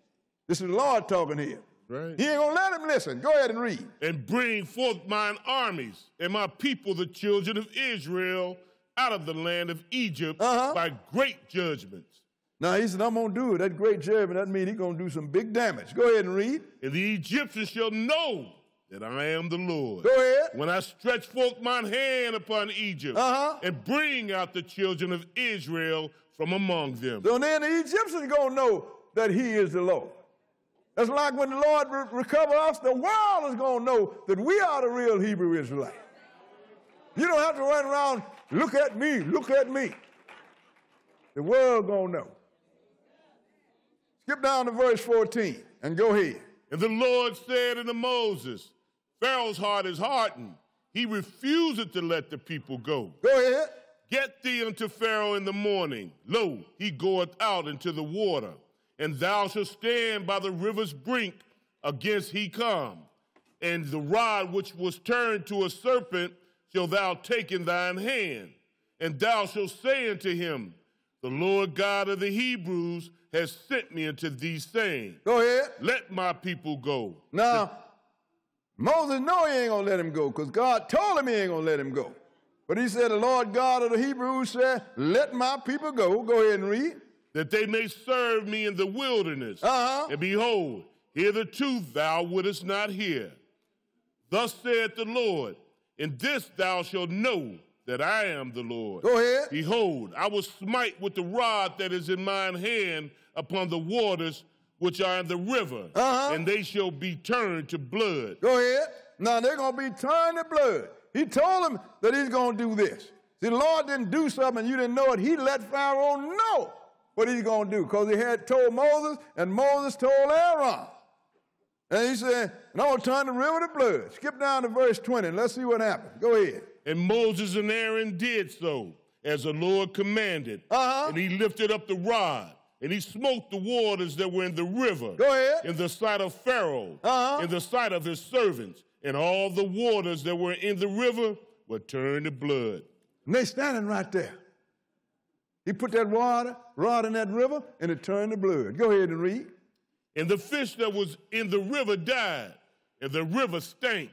This is the Lord talking here. Right. He ain't gonna let him listen. Go ahead and read. And bring forth mine armies and my people, the children of Israel, out of the land of Egypt Uh-huh. by great judgments. Now he said, I'm gonna do it. That great judgment, that means he's gonna do some big damage. Go ahead and read. And the Egyptians shall know that I am the Lord. Go ahead. When I stretch forth mine hand upon Egypt Uh-huh. and bring out the children of Israel from among them. So then the Egyptians gonna know that he is the Lord. That's like when the Lord re- recover us, the world is gonna know that we are the real Hebrew Israelite. You don't have to run around, look at me, look at me. The world gonna know. Skip down to verse 14 and go ahead. And the Lord said unto Moses, Pharaoh's heart is hardened. He refuseth to let the people go. Go ahead. Get thee unto Pharaoh in the morning. Lo, he goeth out into the water, and thou shalt stand by the river's brink against he come. And the rod which was turned to a serpent shall thou take in thine hand. And thou shalt say unto him, The Lord God of the Hebrews has sent me unto thee, saying, Go ahead. Let my people go. Now, Moses know he ain't gonna let him go because God told him he ain't gonna let him go. But he said, the Lord God of the Hebrews said, let my people go. Go ahead and read. that they may serve me in the wilderness. Uh-huh. And behold, hitherto thou wouldest not hear. Thus saith the Lord, in this thou shalt know that I am the Lord. Go ahead. Behold, I will smite with the rod that is in mine hand upon the waters which are in the river, Uh-huh. and they shall be turned to blood. Go ahead. Now they're going to be turned to blood. He told them that he's going to do this. See, the Lord didn't do something and you didn't know it. He let Pharaoh know what he's going to do because he had told Moses and Moses told Aaron. And he said, and I'm going to turn the river to blood. Skip down to verse 20 and let's see what happens. Go ahead. And Moses and Aaron did so, as the Lord commanded. Uh-huh. And he lifted up the rod, and he smote the waters that were in the river. Go ahead. In the sight of Pharaoh, Uh-huh. in the sight of his servants, and all the waters that were in the river were turned to blood. And they standing right there. He put that water, rod in that river, and it turned to blood. Go ahead and read. And the fish that was in the river died, and the river stank,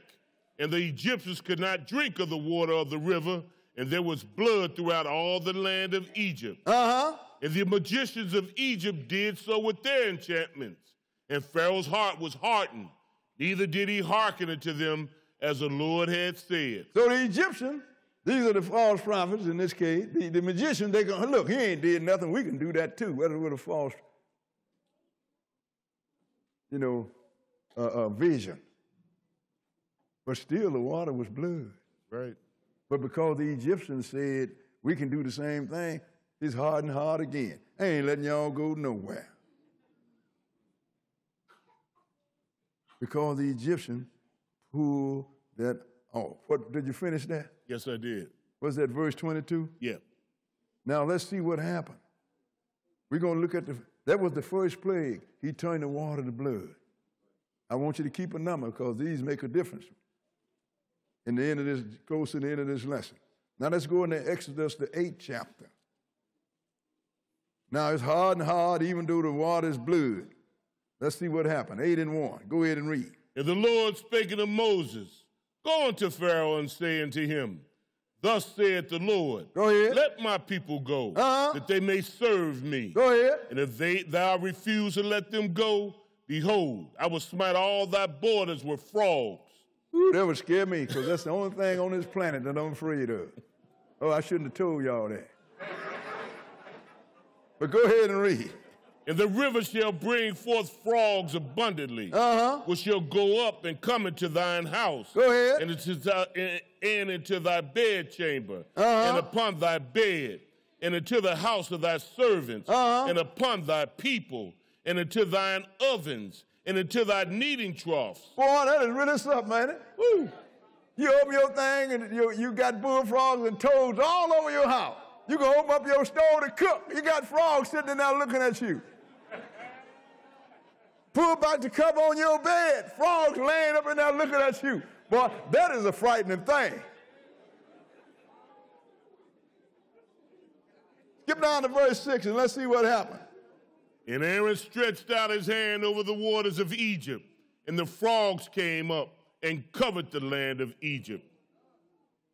and the Egyptians could not drink of the water of the river, and there was blood throughout all the land of Egypt. Uh-huh. And the magicians of Egypt did so with their enchantments. And Pharaoh's heart was hardened, neither did he hearken unto them as the Lord had said. So the Egyptians, these are the false prophets in this case. The, the magicians, they go, look, he ain't did nothing. We can do that too. Whether with a false, you know, uh, uh, vision. But still, the water was blood. Right. But because the Egyptians said we can do the same thing, it's hard and hard again. I ain't letting y'all go nowhere. Because the Egyptians pulled that off. What did you finish that? Yes, I did. Was that verse 22? Yeah. Now let's see what happened. We're going to look at the, that was the first plague. He turned the water to blood. I want you to keep a number because these make a difference. In the end of this, close to the end of this lesson. Now let's go into Exodus, the eighth chapter. Now it's hard and hard, even though the water is blood. Let's see what happened. Eight and one. Go ahead and read. And the Lord spake unto Moses, Go unto Pharaoh and say unto him, Thus saith the Lord, Go ahead. Let my people go, Uh-huh. that they may serve me. Go ahead. And if they, thou refuse to let them go, behold, I will smite all thy borders with frogs. Ooh, that would scare me because that's the only thing on this planet that I'm afraid of. Oh, I shouldn't have told y'all that. But go ahead and read. And the river shall bring forth frogs abundantly, Uh huh. which shall go up and come into thine house, Go ahead. and into thy, and, and into thy bedchamber, Uh-huh. and upon thy bed, and into the house of thy servants, Uh-huh. and upon thy people, and into thine ovens, and into thy kneading troughs. Boy, that is really something, ain't it? Woo. You open your thing and you, you got bullfrogs and toads all over your house. You can open up your stove to cook. You got frogs sitting in there looking at you. Pull back the cover on your bed. Frogs laying up in there looking at you. Boy, that is a frightening thing. Skip down to verse 6 and let's see what happened. And Aaron stretched out his hand over the waters of Egypt, and the frogs came up and covered the land of Egypt.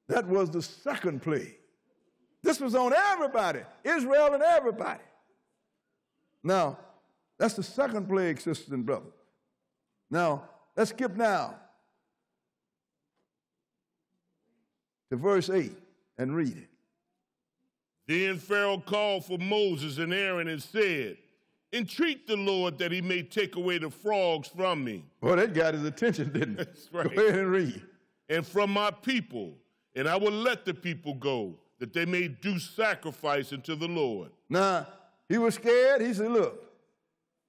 That was the second plague. This was on everybody, Israel and everybody. Now, that's the second plague, sisters and brothers. Now, let's skip now to verse 8 and read it. Then Pharaoh called for Moses and Aaron and said, Entreat the Lord that he may take away the frogs from me Well, that got his attention, didn't it? That's right. Go ahead and read. and from my people, and I will let the people go, that they may do sacrifice unto the Lord. Now, he was scared. He said, Look,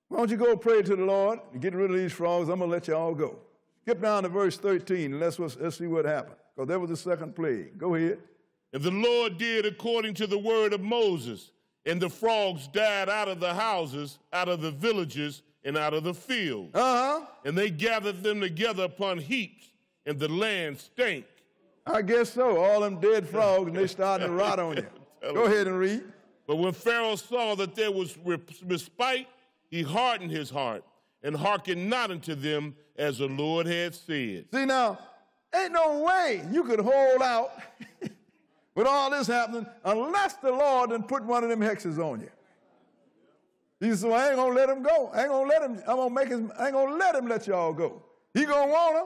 why don't you go pray to the Lord and get rid of these frogs? I'm going to let you all go. Skip down to verse 13 and let's, let's see what happened. Because that was the second plague. Go ahead. And the Lord did according to the word of Moses, and the frogs died out of the houses, out of the villages, and out of the fields. Uh huh. And they gathered them together upon heaps, and the land stank. I guess so. All them dead frogs and they starting to rot on you. Go ahead and read. But when Pharaoh saw that there was respite, he hardened his heart and hearkened not unto them as the Lord had said. See now, ain't no way you could hold out with all this happening unless the Lord done put one of them hexes on you. He said, well, I ain't gonna let him go. I ain't gonna let him, I'm gonna make his, I ain't gonna let him let y'all go. He gonna want him,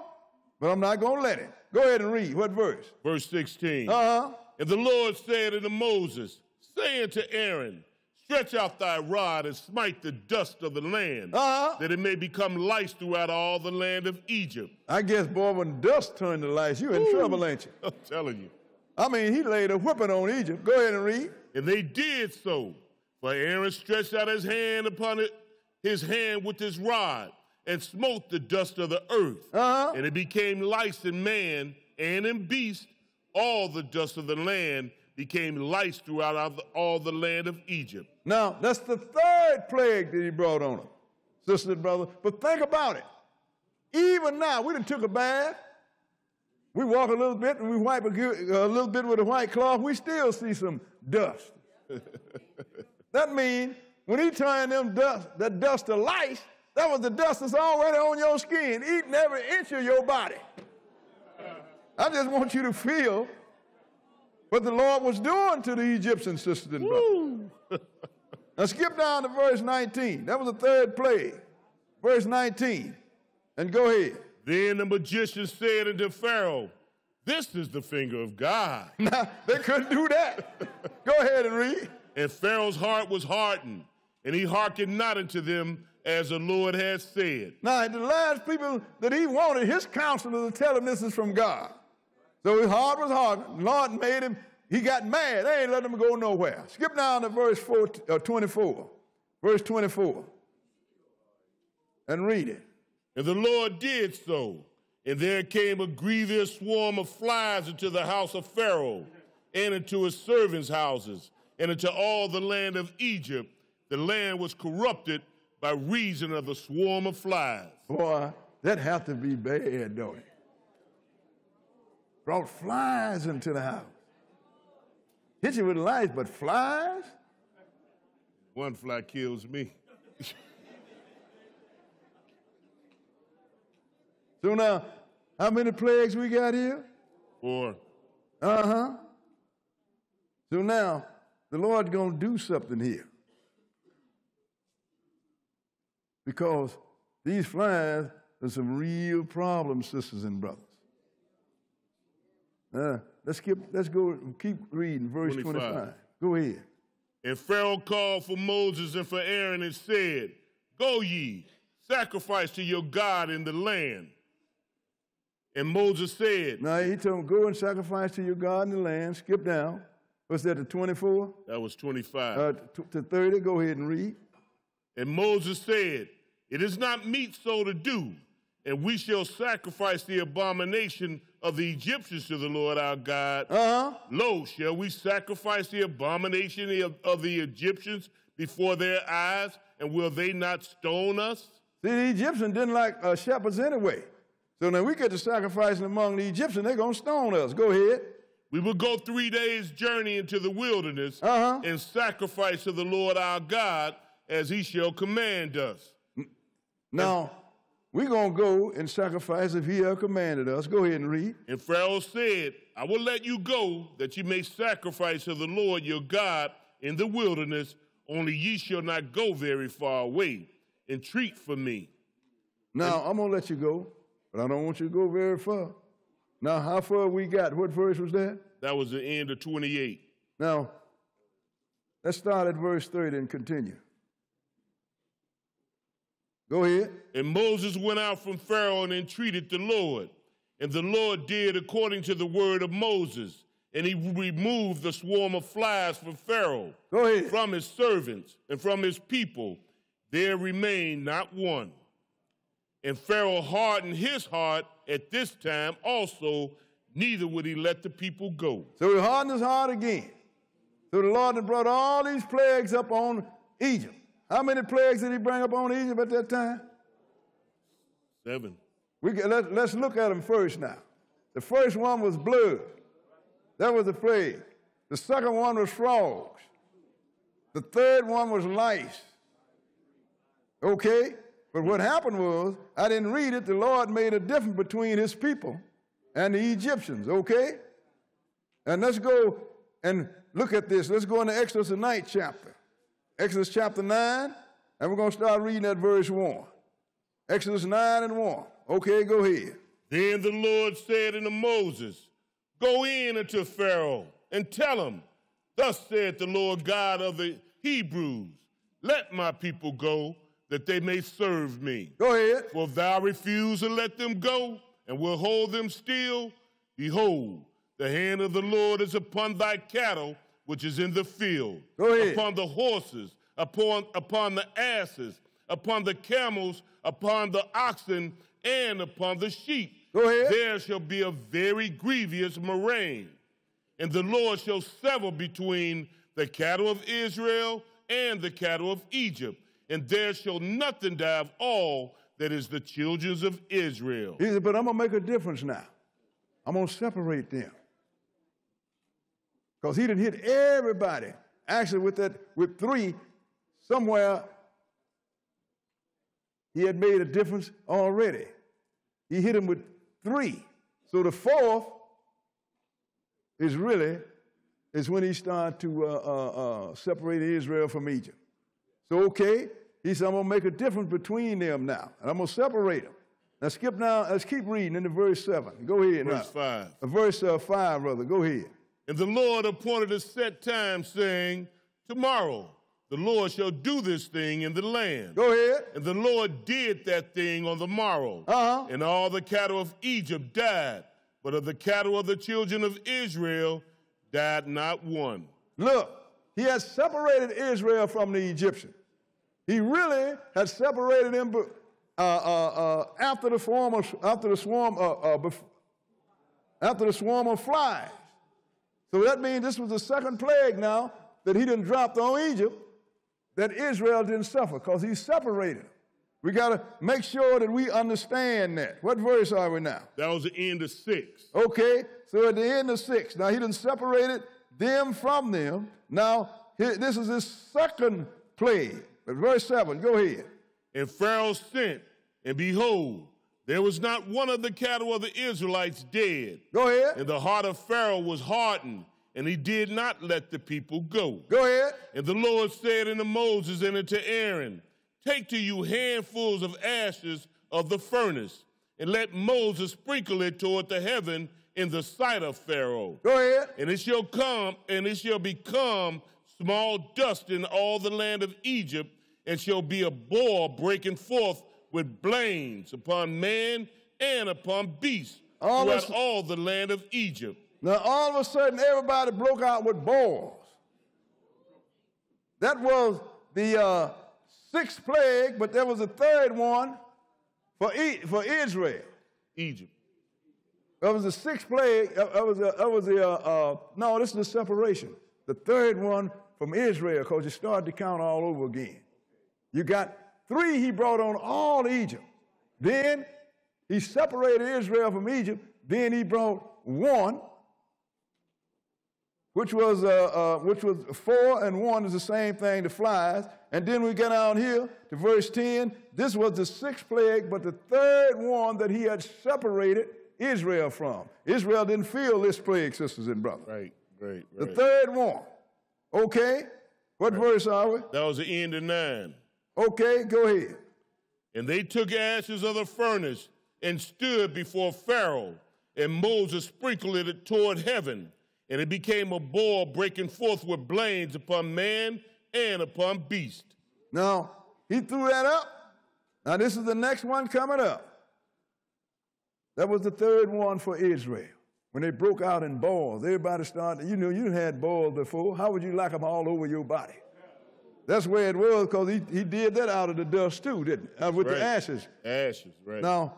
but I'm not gonna let him. Go ahead and read. What verse? Verse 16. Uh-huh. And the Lord said unto Moses, saying to Aaron, Stretch out thy rod and smite the dust of the land, Uh-huh. that it may become lice throughout all the land of Egypt. I guess, boy, when dust turned to lice, you in trouble, ain't you? I'm telling you. I mean, he laid a whipping on Egypt. Go ahead and read. And they did so. For Aaron stretched out his hand upon it, his hand with his rod, and smote the dust of the earth. Uh-huh. And it became lice in man and in beast. All the dust of the land became lice throughout all the, land of Egypt. Now, that's the third plague that he brought on them, sisters and brothers. But think about it. Even now, we done took a bath. We walk a little bit and we wipe a, a little bit with a white cloth. We still see some dust. that means when he turned them dust, that dust to lice, that was the dust that's already on your skin, eating every inch of your body. I just want you to feel what the Lord was doing to the Egyptian sisters and brothers. Now skip down to verse 19. That was the third plague. Verse 19. And go ahead. Then the magician said unto Pharaoh, This is the finger of God. Now, they couldn't do that. go ahead and read. And Pharaoh's heart was hardened, and he hearkened not unto them as the Lord had said. Now, the last people that he wanted, his counselors to tell him this is from God. So his heart was hardened. Lord made him, he got mad. They ain't letting him go nowhere. Skip down to verse 4, uh, 24. Verse 24. And read it. And the Lord did so. And there came a grievous swarm of flies into the house of Pharaoh, and into his servants' houses, and into all the land of Egypt. The land was corrupted by reason of the swarm of flies. Boy, that have to be bad, don't it? Brought flies into the house. Hit you with lice, but flies? One fly kills me. So now, how many plagues we got here? Or Uh-huh. So now, the Lord's going to do something here. Because these flies are some real problems, sisters and brothers. Uh, let's skip, let's go keep reading verse 25. 25. Go ahead. And Pharaoh called for Moses and for Aaron and said, Go ye, sacrifice to your God in the land. And Moses said, Now he told them, go and sacrifice to your God in the land. Skip down. Was that, the 24? That was 25. Uh, to, to 30. Go ahead and read. And Moses said, It is not meet so to do, and we shall sacrifice the abomination of the Egyptians to the Lord our God. Uh-huh. Lo, shall we sacrifice the abomination of, of the Egyptians before their eyes, and will they not stone us? See, the Egyptians didn't like uh, shepherds anyway. So now we get to sacrificing among the Egyptians, they're going to stone us. Go ahead. We will go three days' journey into the wilderness Uh-huh. and sacrifice to the Lord our God as he shall command us. Now, we're going to go and sacrifice if he have commanded us. Go ahead and read. And Pharaoh said, I will let you go that you may sacrifice to the Lord your God in the wilderness, only ye shall not go very far away. Entreat for me. Now, I'm going to let you go, but I don't want you to go very far. Now, how far we got? What verse was that? That was the end of 28. Now, let's start at verse 30 and continue. Go ahead. And Moses went out from Pharaoh and entreated the Lord. And the Lord did according to the word of Moses. And he removed the swarm of flies from Pharaoh, Go ahead. from his servants, and from his people. There remained not one. And Pharaoh hardened his heart at this time also, neither would he let the people go. So he hardened his heart again. So the Lord had brought all these plagues up on Egypt. How many plagues did he bring up on Egypt at that time? Seven. We let, let's look at them first now. The first one was blood. That was the plague. The second one was frogs. The third one was lice. Okay? But what happened was, I didn't read it, the Lord made a difference between his people and the Egyptians, okay? And let's go and look at this. Let's go into Exodus, the ninth chapter. Exodus chapter 9, and we're going to start reading at verse 1. Exodus 9 and 1. Okay, go ahead. Then the Lord said unto Moses, Go in unto Pharaoh and tell him, Thus saith the Lord God of the Hebrews, let my people go, that they may serve me. Go ahead. For if thou refuse to let them go, and will hold them still, behold, the hand of the Lord is upon thy cattle, which is in the field, Go ahead. upon the horses, upon, upon the asses, upon the camels, upon the oxen, and upon the sheep. Go ahead. There shall be a very grievous murrain, and the Lord shall sever between the cattle of Israel and the cattle of Egypt, and there shall nothing die of all that is the children of Israel. He said, but I'm going to make a difference now. I'm going to separate them. Because he didn't hit everybody. Actually, with that, with three, somewhere he had made a difference already. He hit him with three. So the fourth is really is when he started to uh, uh, uh, separate Israel from Egypt. So okay, he said, I'm gonna make a difference between them now, and I'm gonna separate them. Now skip now. Let's keep reading into verse seven. Go ahead Verse now. 5. Uh, Verse uh, five, brother. Go ahead. And the Lord appointed a set time, saying, Tomorrow the Lord shall do this thing in the land. Go ahead. And the Lord did that thing on the morrow. Uh-huh. And all the cattle of Egypt died, but of the cattle of the children of Israel died not one. Look, he has separated Israel from the Egyptians. He really has separated them uh, uh, uh, after the swarm of after the swarm uh, uh, after the swarm of flies. So that means this was the second plague now that he didn't drop on Egypt that Israel didn't suffer because he separated them. We got to make sure that we understand that. What verse are we now? That was the end of six. Okay, so at the end of six, now he done separated them from them. Now, this is his second plague. But verse seven, go ahead. And Pharaoh sent, and behold, there was not one of the cattle of the Israelites dead. Go ahead. And the heart of Pharaoh was hardened, and he did not let the people go. Go ahead. And the Lord said unto Moses and unto Aaron, Take to you handfuls of ashes of the furnace, and let Moses sprinkle it toward the heaven in the sight of Pharaoh. Go ahead. And it shall come, and it shall become small dust in all the land of Egypt, and shall be a boil breaking forth with blains upon man and upon beast All throughout all the land of Egypt. Now, all of a sudden, everybody broke out with boils. That was the uh, sixth plague, but there was a third one for, e- for Israel. Egypt. That was the sixth plague. That was the, that was the uh, uh, no, this is the separation. The third one from Israel, because you started to count all over again. You got three he brought on all Egypt. Then he separated Israel from Egypt. Then he brought one, which was uh, uh, which was four and one is the same thing. The flies. And then we get down here to verse ten. This was the sixth plague, but the third one that he had separated Israel from. Israel didn't feel this plague, sisters and brothers. Right, right, The third one. Okay. What verse are we? That was the end of nine. Okay, go ahead. And they took ashes of the furnace and stood before Pharaoh, and Moses sprinkled it toward heaven, and it became a boil breaking forth with blains upon man and upon beast. Now, he threw that up. Now, this is the next one coming up. That was the third one for Israel. When they broke out in boils, everybody started, you know, you had boils before. How would you like them all over your body? That's where it was because he, he did that out of the dust too, didn't he? Uh, with Right. the ashes. Ashes, right. Now,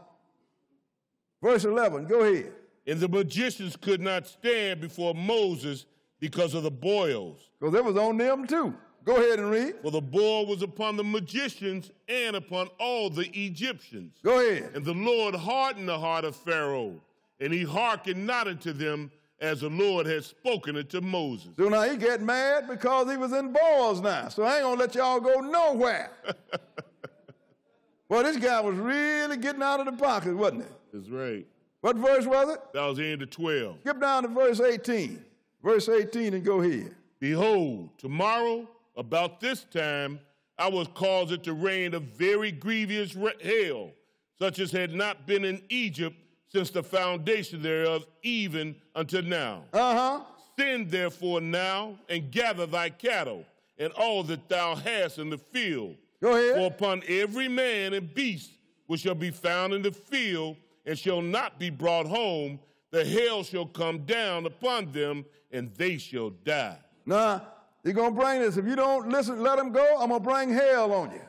verse 11, go ahead. And the magicians could not stand before Moses because of the boils. Because it was on them too. Go ahead and read. For the boil was upon the magicians and upon all the Egyptians. Go ahead. And the Lord hardened the heart of Pharaoh, and he hearkened not unto them as the Lord had spoken unto Moses. So now he get mad because he was in boils now. So I ain't gonna let y'all go nowhere. well, this guy was really getting out of the pocket, wasn't it? That's right. What verse was it? That was in the end of 12. Skip down to verse 18. Verse 18 and go ahead. Behold, tomorrow, about this time, I will cause it to rain a very grievous hail, such as had not been in Egypt since the foundation thereof, even until now. Uh-huh. Send therefore now and gather thy cattle, and all that thou hast in the field. Go ahead. For upon every man and beast which shall be found in the field and shall not be brought home, the hail shall come down upon them, and they shall die. Now, you're going to bring this. If you don't listen, let them go, I'm going to bring hell on you.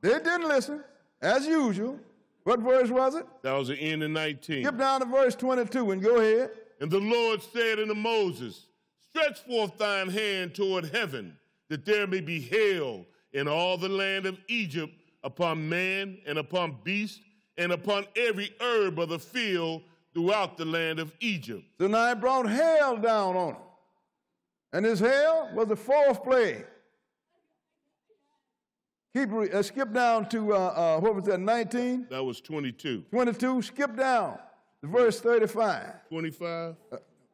They didn't listen, as usual. What verse was it? That was the end of 19. Skip down to verse 22 and go ahead. And the Lord said unto Moses, Stretch forth thine hand toward heaven, that there may be hail in all the land of Egypt upon man and upon beast and upon every herb of the field throughout the land of Egypt. So now brought hail down on them. And this hail was the fourth plague. Keep, uh, skip down to, uh, uh, what was that, 19? That was 22. 22, skip down to verse 35. 25?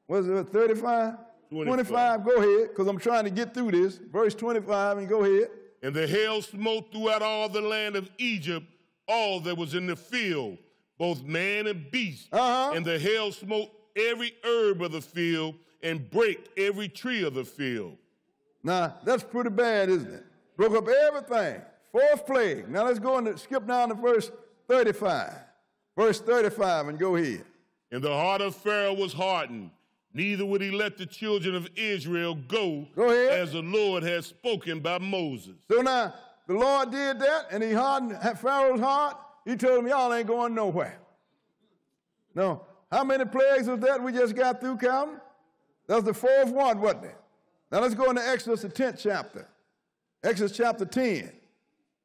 Was it 35? 25. go ahead, because I'm trying to get through this. Verse 25, and go ahead. And the hail smote throughout all the land of Egypt all that was in the field, both man and beast. Uh-huh. And the hail smote every herb of the field and break every tree of the field. Now, that's pretty bad, isn't it? Broke up everything. Fourth plague. Now let's go and skip down to verse 35. Verse 35, and go ahead. And the heart of Pharaoh was hardened, neither would he let the children of Israel go, Go ahead. as the Lord had spoken by Moses. So now, the Lord did that, and he hardened Pharaoh's heart. He told him, y'all ain't going nowhere. No. How many plagues was that we just got through counting? That's the fourth one, wasn't it? Now let's go into Exodus, the 10th chapter. Exodus chapter 10.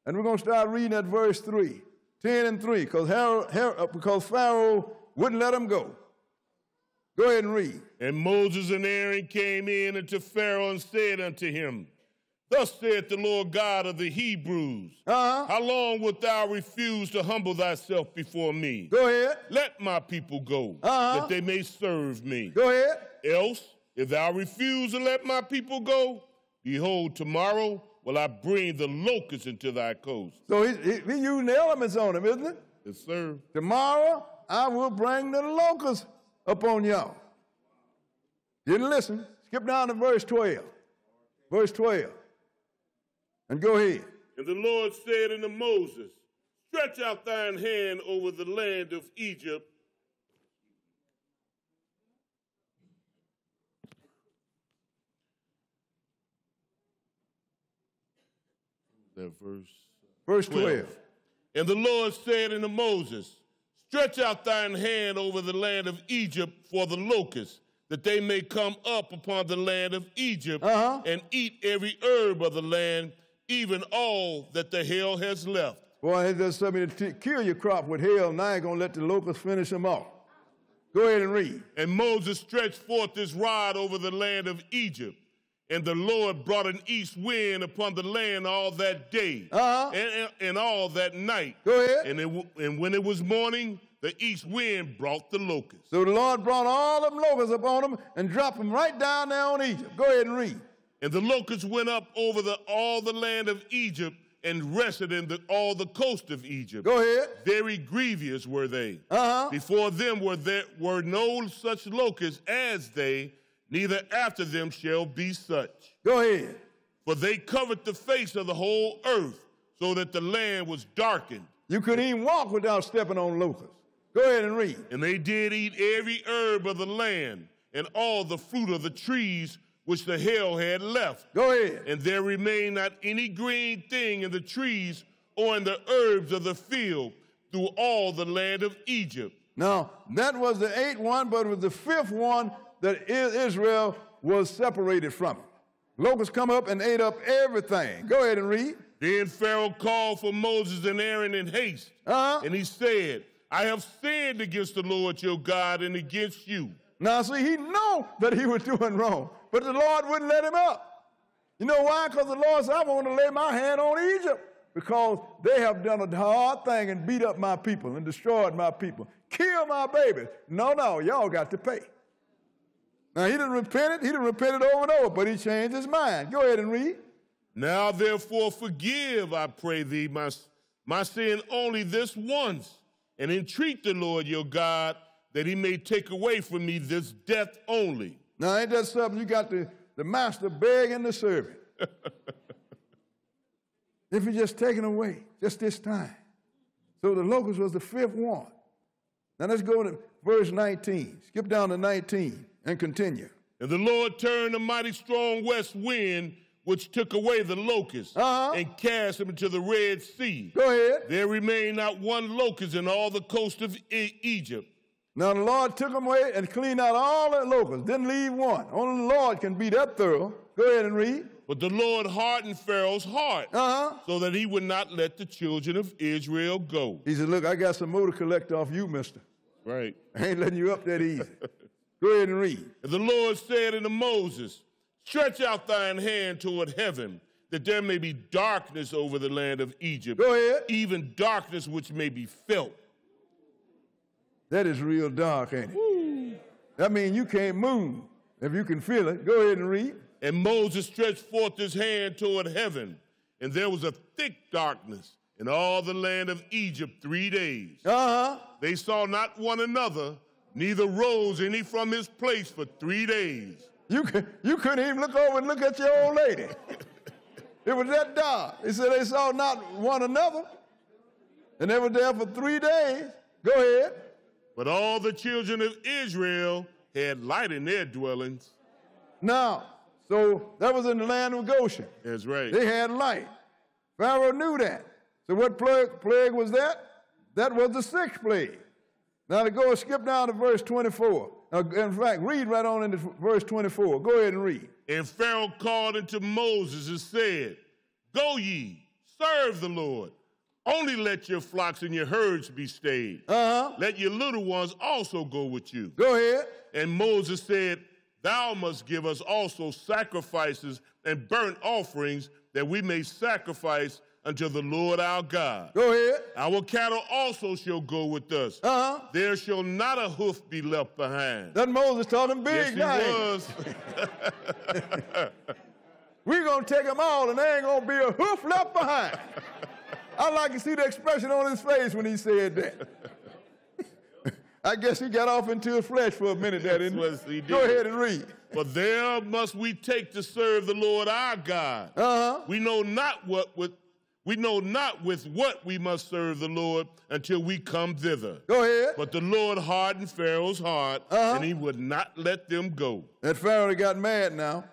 And we're going to start reading at verse 3. 10 and 3, because uh, because Pharaoh wouldn't let them go. Go ahead and read. And Moses and Aaron came in unto Pharaoh and said unto him, Thus saith the Lord God of the Hebrews, Uh-huh. How long wilt thou refuse to humble thyself before me? Go ahead. Let my people go, Uh-huh. that they may serve me. Go ahead. Else, if thou refuse to let my people go, behold, tomorrow will I bring the locusts into thy coast. So he's, he, he using the elements on him, isn't it? Yes, sir. Tomorrow I will bring the locusts upon y'all. Didn't listen. Skip down to verse 12. Verse 12. And go ahead. And the Lord said unto Moses, Stretch out thine hand over the land of Egypt. That verse. Verse 12. And the Lord said unto Moses, Stretch out thine hand over the land of Egypt for the locusts, that they may come up upon the land of Egypt Uh-huh. and eat every herb of the land, even all that the hail has left. Boy, it does something to t- kill your crop with hail. Now you're going to let the locusts finish them off. Go ahead and read. And Moses stretched forth his rod over the land of Egypt. And the Lord brought an east wind upon the land all that day Uh-huh. and, and, all that night. Go ahead. And, it, and when it was morning, the east wind brought the locusts. So the Lord brought all them locusts upon them and dropped them right down there on Egypt. Go ahead and read. And the locusts went up over the, all the land of Egypt and rested in the, all the coast of Egypt. Go ahead. Very grievous were they. Uh-huh. Before them were there were no such locusts as they, neither after them shall be such. Go ahead. For they covered the face of the whole earth, so that the land was darkened. You couldn't even walk without stepping on locusts. Go ahead and read. And they did eat every herb of the land, and all the fruit of the trees which the hail had left. Go ahead. And there remained not any green thing in the trees or in the herbs of the field through all the land of Egypt. Now, that was the eighth one, but it was the fifth one that Israel was separated from. it. Locusts come up and ate up everything. Go ahead and read. Then Pharaoh called for Moses and Aaron in haste, Uh-huh. and he said, I have sinned against the Lord your God and against you. Now, see, he knew that he was doing wrong, but the Lord wouldn't let him up. You know why? Because the Lord said, I want to lay my hand on Egypt because they have done a hard thing and beat up my people and destroyed my people, kill my babies. No, no, y'all got to pay. Now, he didn't repent it. He didn't repent it over and over, but he changed his mind. Go ahead and read. Now therefore forgive, I pray thee, my, my sin only this once, and entreat the Lord your God that he may take away from me this death only. Now, ain't that something you got the, the master begging the servant? if he just taken away, just this time. So the locust was the fifth one. Now let's go to verse 19. Skip down to 19 and continue. And the Lord turned a mighty strong west wind, which took away the locusts Uh-huh. and cast them into the Red Sea. Go ahead. There remained not one locust in all the coast of E- Egypt. Now the Lord took them away and cleaned out all the locusts, didn't leave one. Only the Lord can be that thorough. Go ahead and read. But the Lord hardened Pharaoh's heart Uh huh. so that he would not let the children of Israel go. He said, Look, I got some more to collect off you, mister. Right. I ain't letting you up that easy. Go ahead and read. And the Lord said unto Moses, Stretch out thine hand toward heaven, that there may be darkness over the land of Egypt, Go ahead. even darkness which may be felt. That is real dark, ain't it? That means you can't move. If you can feel it, go ahead and read. And Moses stretched forth his hand toward heaven, and there was a thick darkness in all the land of Egypt three days. Uh huh. They saw not one another, neither rose any from his place for three days. You, can, you couldn't even look over and look at your old lady. it was that dark. He said they saw not one another. And they were there for three days. Go ahead. But all the children of Israel had light in their dwellings. Now, so that was in the land of Goshen. That's right. They had light. Pharaoh knew that. So what plague, plague was that? That was the sixth plague. Now to go skip down to verse 24. Now, in fact, read right on into verse 24. Go ahead and read. And Pharaoh called unto Moses and said, Go ye, serve the Lord. Only let your flocks and your herds be stayed. Uh-huh. Let your little ones also go with you. Go ahead. And Moses said, Thou must give us also sacrifices and burnt offerings that we may sacrifice unto the Lord our God. Go ahead. Our cattle also shall go with us. Uh-huh. There shall not a hoof be left behind. That Moses talking Yes, big he was. We're going to take them all and there ain't going to be a hoof left behind. I like to see the expression on his face when he said that. I guess he got off into his flesh for a minute there, didn't Yes, he Did. Go ahead and read. For there must we take to serve the Lord our God. Uh-huh. We know not what with we know not with what we must serve the Lord until we come thither. Go ahead. But the Lord hardened Pharaoh's heart, Uh-huh. and he would not let them go. And Pharaoh got mad now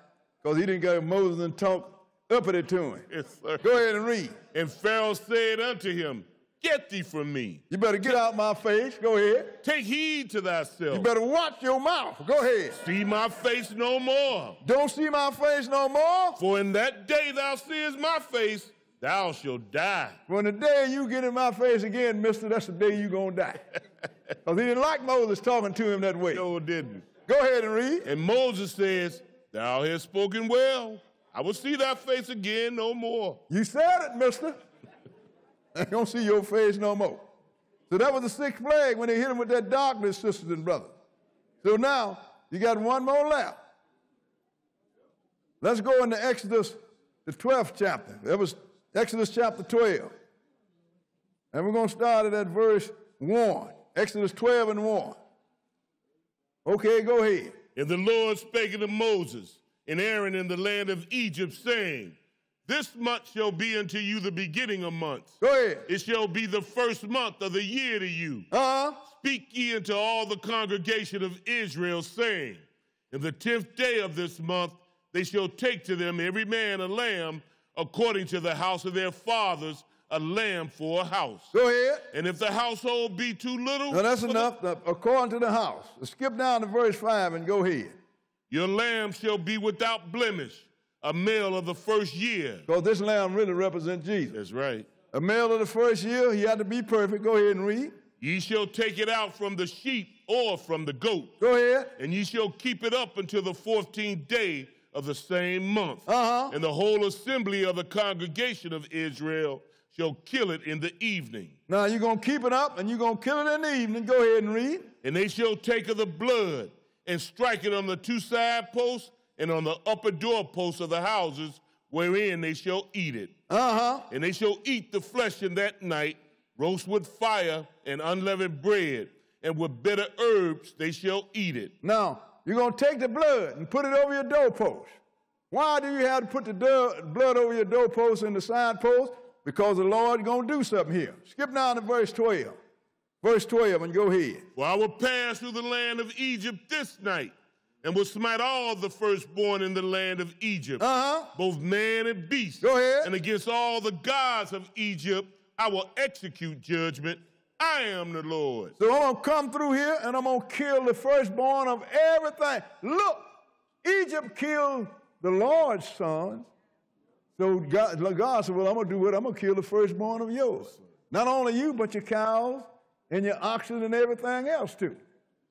because he didn't get Moses and talk uppity to him. Yes, sir. Go ahead and read. And Pharaoh said unto him, Get thee from me. You better get out my face. Go ahead. Take heed to thyself. You better watch your mouth. Go ahead. See my face no more. Don't see my face no more. For in that day thou seest my face, thou shalt die. When the day you get in my face again, mister, that's the day you're going to die. Because he didn't like Moses talking to him that way. No, it didn't. Go ahead and read. And Moses says, Thou hast spoken well. I will see thy face again no more. You said it, mister. I ain't going to see your face no more. So that was the sixth plague when they hit him with that darkness, sisters and brothers. So now, you got one more left. Let's go into Exodus, the 12th chapter. That was Exodus chapter 12. And we're going to start it at verse 1. Exodus 12 and 1. Okay, go ahead. And the Lord spake unto Moses and Aaron in the land of Egypt, saying, This month shall be unto you the beginning of months. Go ahead. It shall be the first month of the year to you. Uh huh. Speak ye unto all the congregation of Israel, saying, In the tenth day of this month they shall take to them every man a lamb according to the house of their fathers, a lamb for a house. Go ahead. And if the household be too little, Now that's for the- enough. Uh, according to the house. Skip down to verse 5 and go ahead. your lamb shall be without blemish, a male of the first year. Because this lamb really represents Jesus. That's right. A male of the first year, he had to be perfect. Go ahead and read. Ye shall take it out from the sheep or from the goat, Go ahead. and ye shall keep it up until the fourteenth day of the same month. Uh-huh. And the whole assembly of the congregation of Israel shall kill it in the evening. Now you're going to keep it up and you're going to kill it in the evening. Go ahead and read. And they shall take of the blood and strike it on the two side posts and on the upper door posts of the houses wherein they shall eat it. Uh huh. And they shall eat the flesh in that night, roast with fire and unleavened bread, and with bitter herbs they shall eat it. Now you're going to take the blood and put it over your doorpost. Why do you have to put the blood over your doorpost and the signpost? Because the Lord going to do something here. Skip down to verse 12. Verse 12 and go ahead. For I will pass through the land of Egypt this night and will smite all the firstborn in the land of Egypt, Uh-huh. both man and beast. Go ahead. And against all the gods of Egypt I will execute judgment. I am the Lord. So I'm going to come through here and I'm going to kill the firstborn of everything. Look, Egypt killed the Lord's sons. So God, God said, Well, I'm going to do what? I'm going to kill the firstborn of yours. Not only you, but your cows and your oxen and everything else too.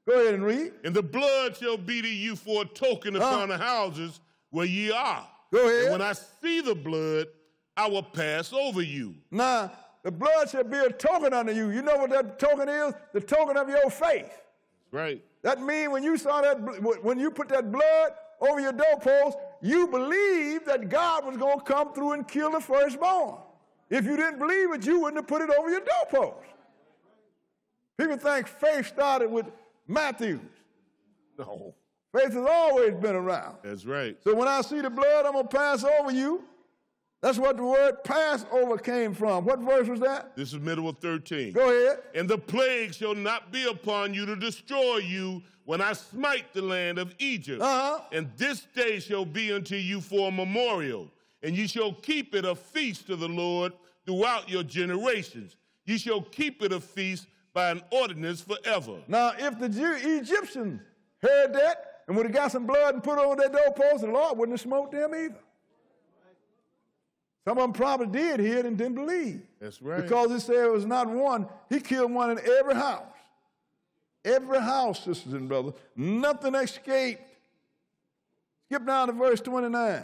Go ahead and read. And the blood shall be to you for a token upon the houses where ye are. Go ahead. And when I see the blood, I will pass over you. Now, the blood shall be a token unto you. You know what that token is? The token of your faith. Right. That means when you saw that, when you put that blood over your doorpost, you believed that God was going to come through and kill the firstborn. If you didn't believe it, you wouldn't have put it over your doorpost. People think faith started with Matthews. No. Faith has always been around. That's right. So when I see the blood, I'm going to pass over you. That's what the word Passover came from. What verse was that? This is middle of 13. Go ahead. And the plague shall not be upon you to destroy you when I smite the land of Egypt. Uh-huh. And this day shall be unto you for a memorial, and ye shall keep it a feast to the Lord throughout your generations. Ye shall keep it a feast by an ordinance forever. Now, if the Jew, Egyptians heard that and would have got some blood and put it on their doorpost, the Lord wouldn't have smoked them either. Some of them probably did hear it and didn't believe. That's right. Because it said it was not one, he killed one in every house. Every house, sisters and brothers. Nothing escaped. Skip down to verse 29.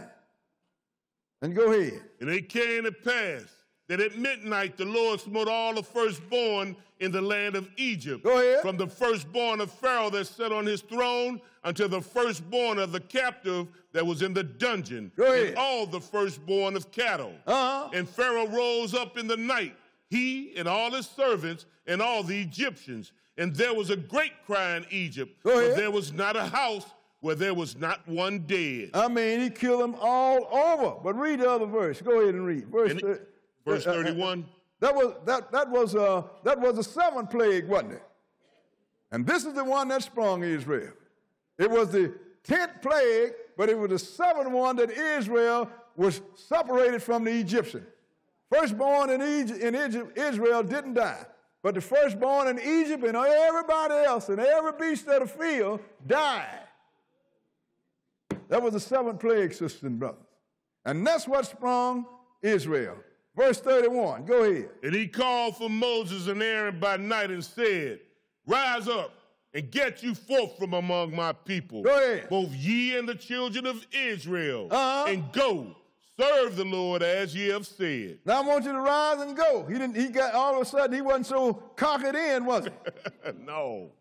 And go ahead. And it came to pass that at midnight the Lord smote all the firstborn in the land of Egypt. Go ahead. From the firstborn of Pharaoh that sat on his throne until the firstborn of the captive that was in the dungeon. Go ahead. And all the firstborn of cattle. Uh-huh. And Pharaoh rose up in the night, he and all his servants and all the Egyptians. And there was a great cry in Egypt. Go ahead. For there was not a house where there was not one dead. I mean, he killed them all over. But read the other verse. Go ahead and read. Verse, And verse uh, uh, uh, 31. That was that that was a, that was the seventh plague, wasn't it? And this is the one that sprung Israel. It was the tenth plague, but it was the seventh one that Israel was separated from the Egyptian. Firstborn in Egypt, in Egypt, Israel didn't die, but the firstborn in Egypt and everybody else and every beast of the field died. That was the seventh plague, sisters and brothers. And that's what sprung Israel. Verse 31, go ahead. And he called for Moses and Aaron by night and said, Rise up and get you forth from among my people, Go ahead. both ye and the children of Israel, Uh-huh. and go serve the Lord as ye have said. Now I want you to rise and go. He didn't. He got all of a sudden he wasn't so cocked in, was he? no.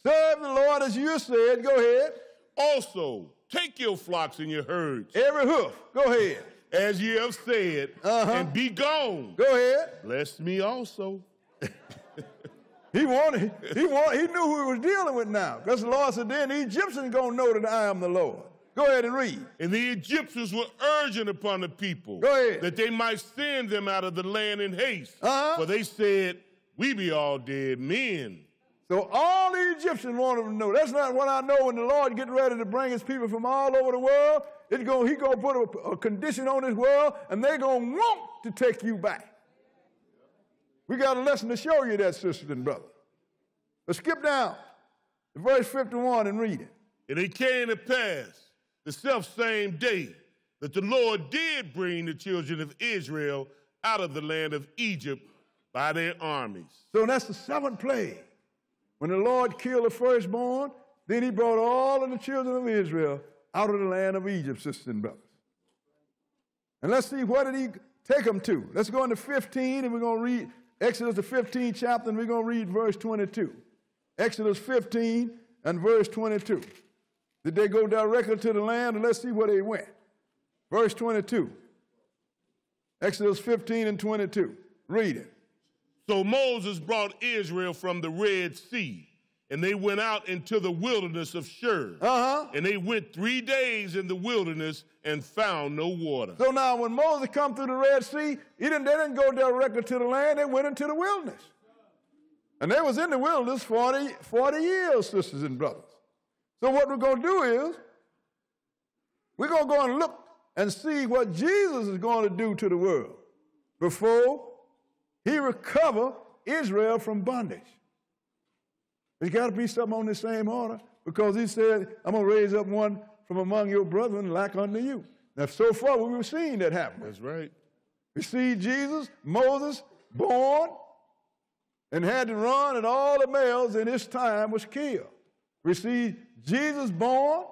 Serve the Lord as you said. Go ahead. Also, take your flocks and your herds, Every hoof. Go ahead. As ye have said, Uh-huh. and be gone. Go ahead. Bless me also. He wanted. He want, He knew who he was dealing with now. Because the Lord said, "Then the Egyptians gonna know that I am the Lord." Go ahead and read. And the Egyptians were urgent upon the people Go ahead. that they might send them out of the land in haste. Uh-huh. For they said, We be all dead men. So all the Egyptians wanted to know. That's not what I know. When the Lord get ready to bring His people from all over the world, it's going. He gonna put a, a condition on this world, and they're gonna want to take you back. We got a lesson to show you that, sisters and brothers. But skip down to verse 51 and read it. And it came to pass the self same day that the Lord did bring the children of Israel out of the land of Egypt by their armies. So that's the seventh plague. When the Lord killed the firstborn, then He brought all of the children of Israel out of the land of Egypt, sisters and brothers. And let's see what did He take them to. Let's go into 15, and we're going to read Exodus the 15th chapter, and we're going to read verse 22. Exodus 15 and verse 22. Did they go directly to the land? And let's see where they went. Verse 22. Exodus 15 and 22. Read it. So Moses brought Israel from the Red Sea and they went out into the wilderness of Shur. Uh-huh. And they went three days in the wilderness and found no water. So now when Moses come through the Red Sea, he didn't, they didn't go directly to the land, they went into the wilderness. And they was in the wilderness 40, 40 years, sisters and brothers. So what we're going to do is, we're going to go and look and see what Jesus is going to do to the world before he recover Israel from bondage. There's got to be something on the same order because he said, I'm going to raise up one from among your brethren like unto you. Now, so far, we've seen that happen. That's right. We see Jesus, Moses, born and had to run, and all the males in his time was killed. We see Jesus born,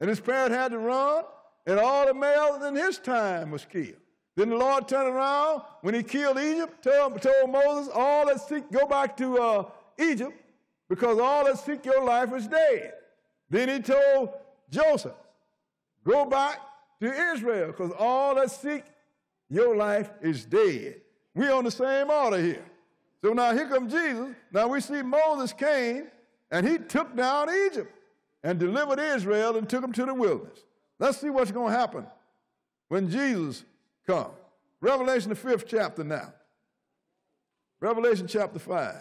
and his parents had to run, and all the males in his time was killed. Then the Lord turned around when he killed Egypt, told, told Moses, all that seek, go back to uh, Egypt, because all that seek your life is dead. Then he told Joseph, go back to Israel, because all that seek your life is dead. We're on the same order here. So now here comes Jesus. Now we see Moses came and he took down Egypt and delivered Israel and took them to the wilderness. Let's see what's going to happen when Jesus comes. Revelation, the fifth chapter now. Revelation chapter 5.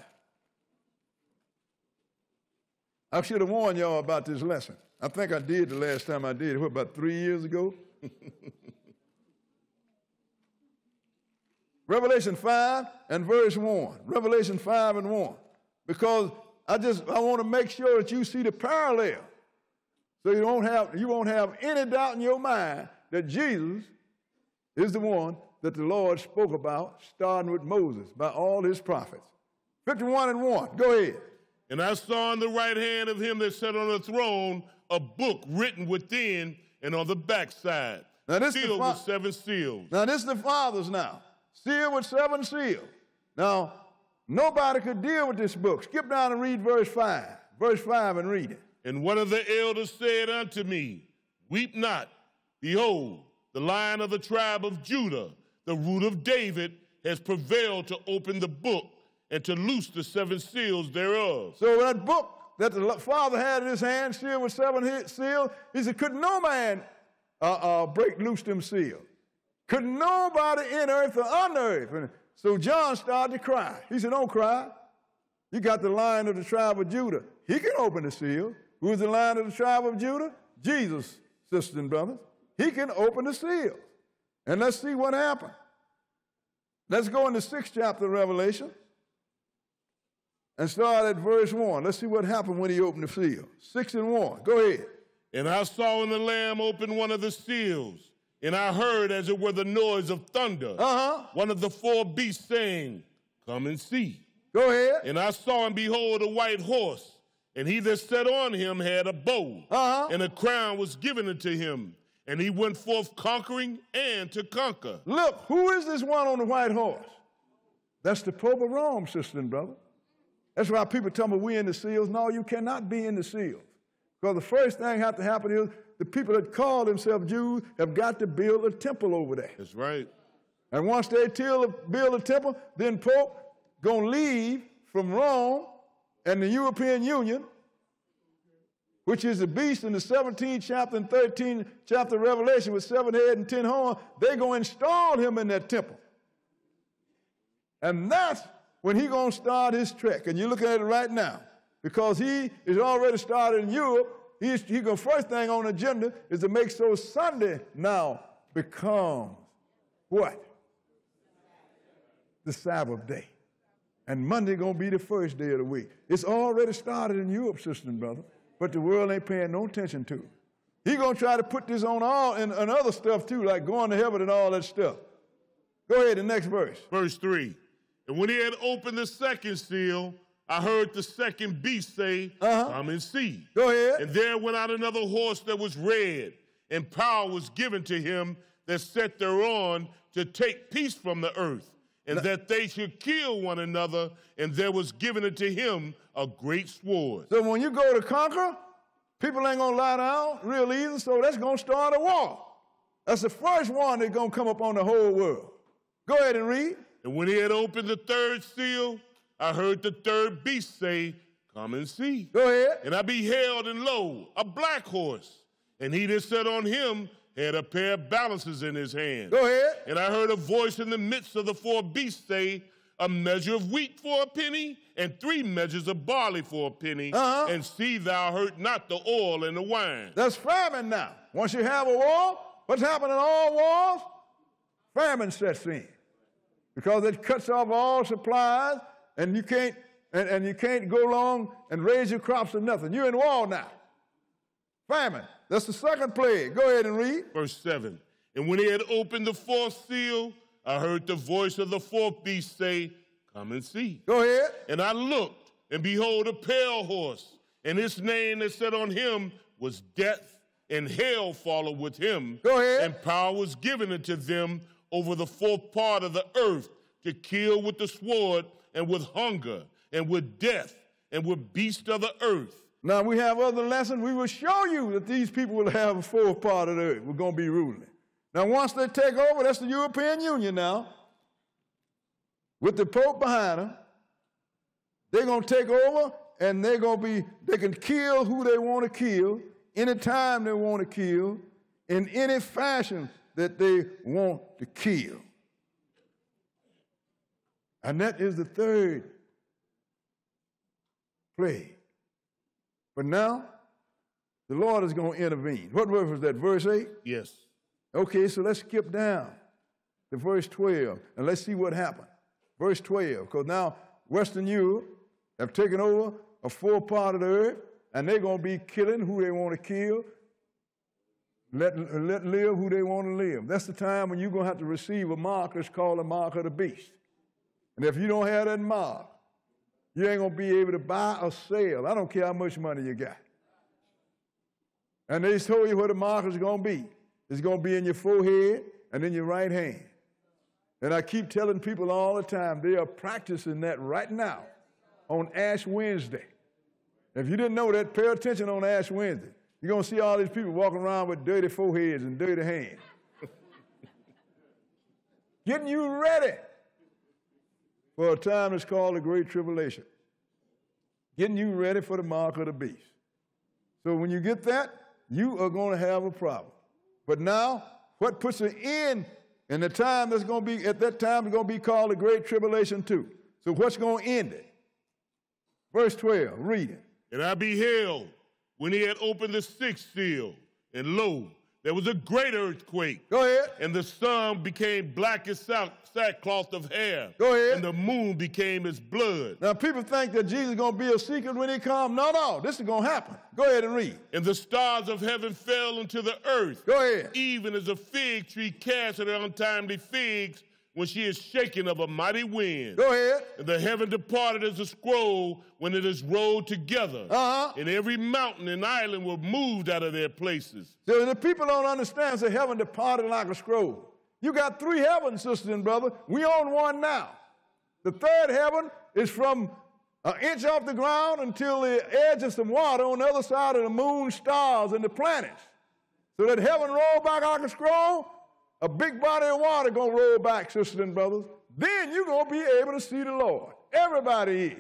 I should have warned y'all about this lesson. I think I did the last time I did it, what, about three years ago? Revelation 5 and verse 1. Revelation 5 and 1. Because I just I want to make sure that you see the parallel. So you won't have you won't have any doubt in your mind that Jesus is the one that the Lord spoke about, starting with Moses, by all his prophets. 51 and 1. Go ahead. And I saw in the right hand of him that sat on the throne a book written within and on the backside, Now this sealed with seven seals. Now this is the fathers now. Sealed with seven seals. Now, nobody could deal with this book. Skip down and read verse 5. Verse 5 and read it. And one of the elders said unto me, Weep not. Behold, the lion of the tribe of Judah, the root of David, has prevailed to open the book and to loose the seven seals thereof. So that book that the father had in his hand, sealed with seven seals, he said, could no man uh, uh, break loose them seals? Could nobody in earth or on earth? And so John started to cry. He said, don't cry. You got the lion of the tribe of Judah. He can open the seal. Who is the lion of the tribe of Judah? Jesus, sisters and brothers. He can open the seal. And let's see what happened. Let's go in the sixth chapter of Revelation and start at verse 1. Let's see what happened when he opened the seal. 6 and 1. Go ahead. And I saw in the Lamb open one of the seals, and I heard as it were the noise of thunder. Uh huh. One of the four beasts saying, Come and see. Go ahead. And I saw and behold a white horse, and he that sat on him had a bow, Uh-huh. and a crown was given unto him, and he went forth conquering and to conquer. Look, who is this one on the white horse? That's the Pope of Rome, sister and brother. That's why people tell me we're in the seals. No, you cannot be in the seals. Because the first thing have to happen is the people that call themselves Jews have got to build a temple over there. That's right. And once they till- build a temple, then Pope gonna leave from Rome and the European Union, which is the beast in the 17th chapter and 13th chapter of Revelation with seven head and ten horns. They gonna install him in that temple, and that's when he gonna start his trek. And you're looking at it right now because he is already started in Europe. He's he gonna first thing on the agenda is to make so Sunday now becomes what? the Sabbath day. And Monday gonna be the first day of the week. It's already started in Europe, sister and brother, but the world ain't paying no attention to it. He gonna try to put this on all and, and other stuff too, like going to heaven and all that stuff. Go ahead, the next verse. Verse 3 And when he had opened the second seal, I heard the second beast say, Uh-huh. Come and see. Go ahead. And there went out another horse that was red, and power was given to him that sat thereon to take peace from the earth, and that they should kill one another, and there was given unto him a great sword. So when you go to conquer, people ain't gonna lie down real easy, so that's gonna start a war. That's the first one that's gonna come up on the whole world. Go ahead and read. And when he had opened the third seal, I heard the third beast say, Come and see. Go ahead. And I beheld, and lo, a black horse. And he that sat on him had a pair of balances in his hand. Go ahead. And I heard a voice in the midst of the four beasts say, A measure of wheat for a penny, and three measures of barley for a penny. Uh-huh. And see thou hurt not the oil and the wine. That's famine now. Once you have a war, what's happening in all wars? Famine sets in. Because it cuts off all supplies, and you can't and, and you can't go along and raise your crops or nothing. You're in war now. Famine. That's the second plague. Go ahead and read. Verse 7. And when he had opened the fourth seal, I heard the voice of the fourth beast say, Come and see. Go ahead. And I looked, and behold, a pale horse, and his name that sat on him was Death, and hell followed with him. Go ahead. And power was given unto them over the fourth part of the earth to kill with the sword, and with hunger, and with death, and with beasts of the earth. Now we have other lessons. We will show you that these people will have a fourth part of the earth. We're going to be ruling. Now, once they take over, that's the European Union now. With the Pope behind them, they're going to take over and they're going to be, they can kill who they want to kill, anytime they want to kill, in any fashion that they want to kill. And that is the third plague. But now, the Lord is going to intervene. What verse was that? Verse 8? Yes. Okay, so let's skip down to verse 12 and let's see what happened. Verse 12, because now Western Europe have taken over a full part of the earth and they're going to be killing who they want to kill, let, let live who they want to live. That's the time when you're going to have to receive a mark that's called a mark of the beast. And if you don't have that mark, you ain't going to be able to buy or sell. I don't care how much money you got. And they told you what the mark is going to be. It's going to be in your forehead and in your right hand. And I keep telling people all the time, they are practicing that right now on Ash Wednesday. If you didn't know that, pay attention on Ash Wednesday. You're going to see all these people walking around with dirty foreheads and dirty hands. Getting you ready for a time that's called the Great Tribulation. Getting you ready for the mark of the beast. So when you get that, you are going to have a problem. But now, what puts an end in the time that's going to be, at that time, is going to be called the Great Tribulation too. So what's going to end it? Verse 12, read it. And I beheld when he had opened the sixth seal, and lo, there was a great earthquake. Go ahead. And the sun became black as sackcloth of hair. Go ahead. And the moon became as blood. Now, people think that Jesus is going to be a secret when he comes. No, no, this is going to happen. Go ahead and read. And the stars of heaven fell into the earth. Go ahead. Even as a fig tree casts her untimely figs when she is shaken of a mighty wind. Go ahead. And the heaven departed as a scroll when it is rolled together. Uh-huh. And every mountain and island were moved out of their places. So the people don't understand, say heaven departed like a scroll. You got three heavens, sister and brother. We own one now. The third heaven is from an inch off the ground until the edge of some water on the other side of the moon, stars, and the planets. So that heaven roll back like a scroll, a big body of water gonna roll back, sisters and brothers. Then you're gonna be able to see the Lord. Everybody is.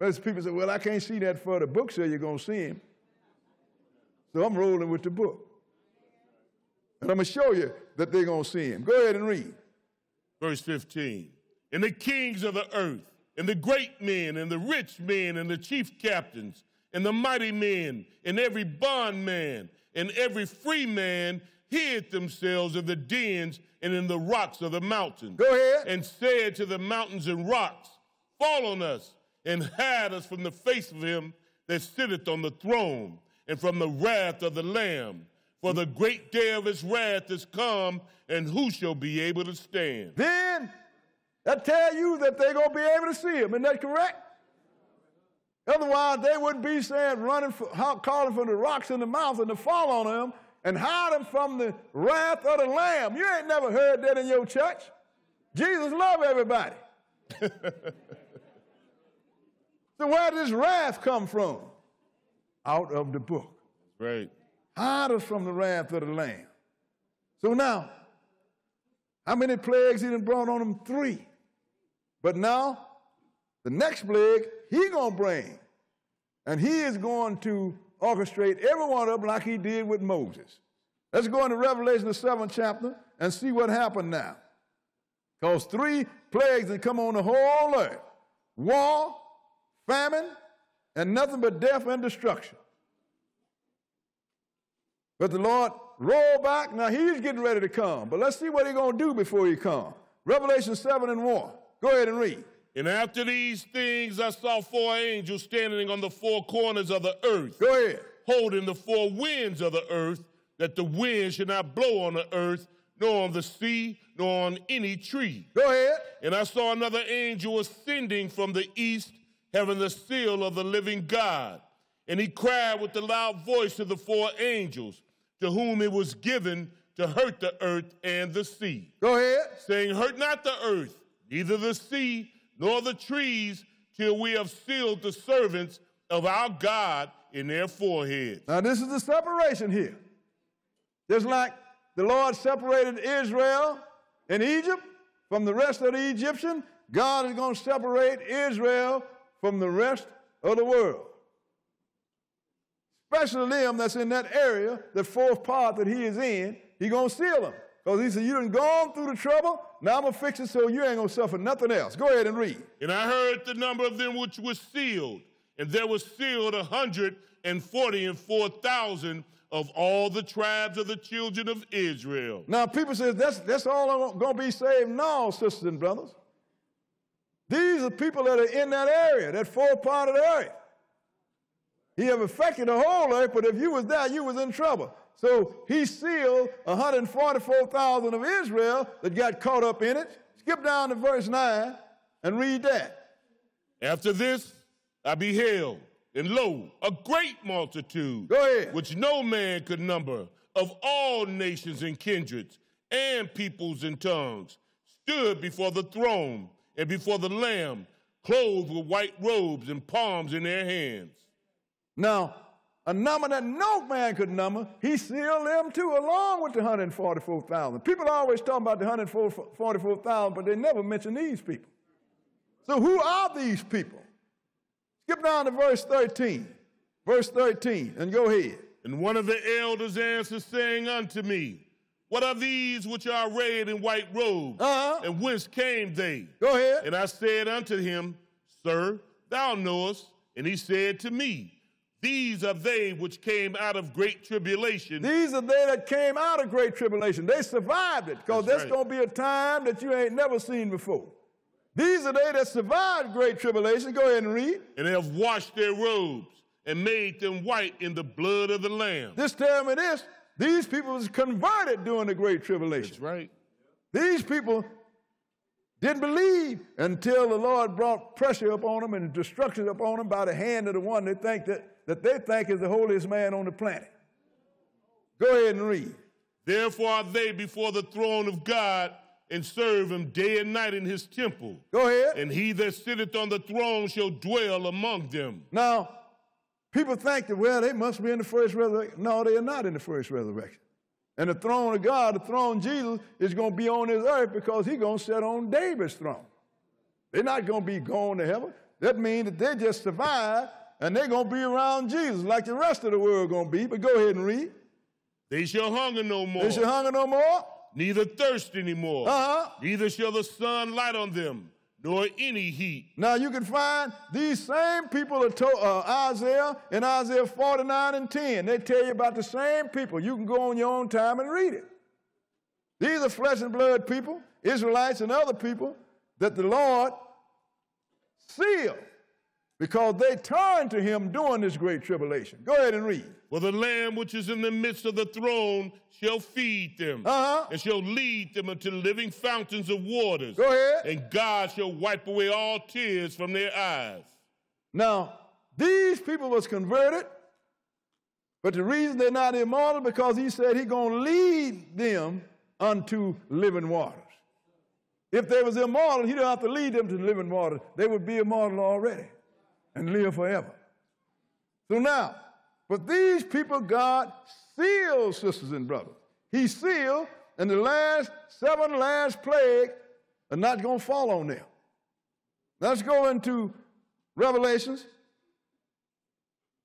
As people say, well, I can't see that for the book says you're gonna see him. So I'm rolling with the book. And I'm gonna show you that they're gonna see him. Go ahead and read. Verse 15. And the kings of the earth, and the great men, and the rich men, and the chief captains, and the mighty men, and every bondman, and every free man hid themselves in the dens and in the rocks of the mountains. Go ahead. And said to the mountains and rocks, Fall on us, and hide us from the face of him that sitteth on the throne, and from the wrath of the Lamb. For the great day of his wrath is come, and who shall be able to stand? Then I tell you that they're gonna be able to see him. Isn't that correct? Otherwise, they wouldn't be saying, running, for, calling from the rocks in the mountain to fall on them and hide them from the wrath of the Lamb. You ain't never heard that in your church. Jesus love everybody. so where does wrath come from? Out of the book. Right. Hide us from the wrath of the Lamb. So now, how many plagues he done brought on them? Three. But now, the next plague he gonna bring And he is going to orchestrate every one of them like he did with Moses. Let's go into Revelation, the seventh chapter, and see what happened now. Because three plagues that come on the whole earth war, famine, and nothing but death and destruction. But the Lord rolled back. Now he's getting ready to come. But let's see what he's going to do before he comes. Revelation 7 and 1. Go ahead and read. And after these things, I saw four angels standing on the four corners of the earth. Go ahead. Holding the four winds of the earth, that the wind should not blow on the earth, nor on the sea, nor on any tree. Go ahead. And I saw another angel ascending from the east, having the seal of the living God. And he cried with a loud voice to the four angels, to whom it was given to hurt the earth and the sea. Go ahead. Saying, Hurt not the earth, neither the sea, nor the trees, till we have sealed the servants of our God in their foreheads. Now, this is the separation here. Just like the Lord separated Israel and Egypt from the rest of the Egyptian, God is going to separate Israel from the rest of the world. Especially them that's in that area, the fourth part that he is in, he's going to seal them. Because he said, You done gone through the trouble, now I'm going to fix it so you ain't going to suffer nothing else. Go ahead and read. And I heard the number of them which was sealed, and there was sealed a hundred and forty and four thousand of all the tribes of the children of Israel. Now, people say that's, that's all going to be saved. No, sisters and brothers. These are people that are in that area, that fourth part of the earth. He have affected the whole earth, but if you was there, you was in trouble. So he sealed 144,000 of Israel that got caught up in it. Skip down to verse 9 and read that. After this, I beheld, and lo, a great multitude, which no man could number, of all nations and kindreds, and peoples and tongues, stood before the throne and before the Lamb, clothed with white robes and palms in their hands. Now, a number that no man could number, he sealed them too, along with the 144,000. People always talk about the 144,000, but they never mention these people. So, who are these people? Skip down to verse 13. Verse 13, and go ahead. And one of the elders answered, saying unto me, What are these which are arrayed in white robes? Uh-huh. And whence came they? Go ahead. And I said unto him, Sir, thou knowest. And he said to me, These are they which came out of great tribulation. These are they that came out of great tribulation. They survived it because That's there's right. going to be a time that you ain't never seen before. These are they that survived great tribulation. Go ahead and read. and they have washed their robes and made them white in the blood of the Lamb. This tell me this. These people was converted during the great tribulation. That's right. These people didn't believe until the Lord brought pressure upon them and destruction upon them by the hand of the one they think that, that they think is the holiest man on the planet. Go ahead and read. Therefore are they before the throne of God and serve him day and night in his temple. Go ahead. And he that sitteth on the throne shall dwell among them. Now, people think that, well, they must be in the first resurrection. No, they are not in the first resurrection. And the throne of God, the throne of Jesus, is going to be on this earth because he's going to sit on David's throne. They're not going to be going to heaven. That means that they just survive and they're going to be around Jesus like the rest of the world going to be. But go ahead and read. They shall hunger no more, They shall hunger no more. neither thirst anymore. Uh-huh. Neither shall the sun light on them, nor any heat. Now you can find these same people told uh, Isaiah in Isaiah 49 and 10. They tell you about the same people. You can go on your own time and read it. These are flesh and blood people, Israelites and other people that the Lord sealed because they turned to him during this great tribulation. Go ahead and read. For the Lamb which is in the midst of the throne shall feed them, Uh-huh. and shall lead them unto living fountains of waters. Go ahead. And God shall wipe away all tears from their eyes. Now, these people was converted, but the reason they're not immortal because he said he's going to lead them unto living waters. If they was immortal, he don't have to lead them to living waters. They would be immortal already and live forever. So now, but these people God sealed, sisters and brothers. He sealed, and the last seven last plagues are not going to fall on them. Let's go into Revelations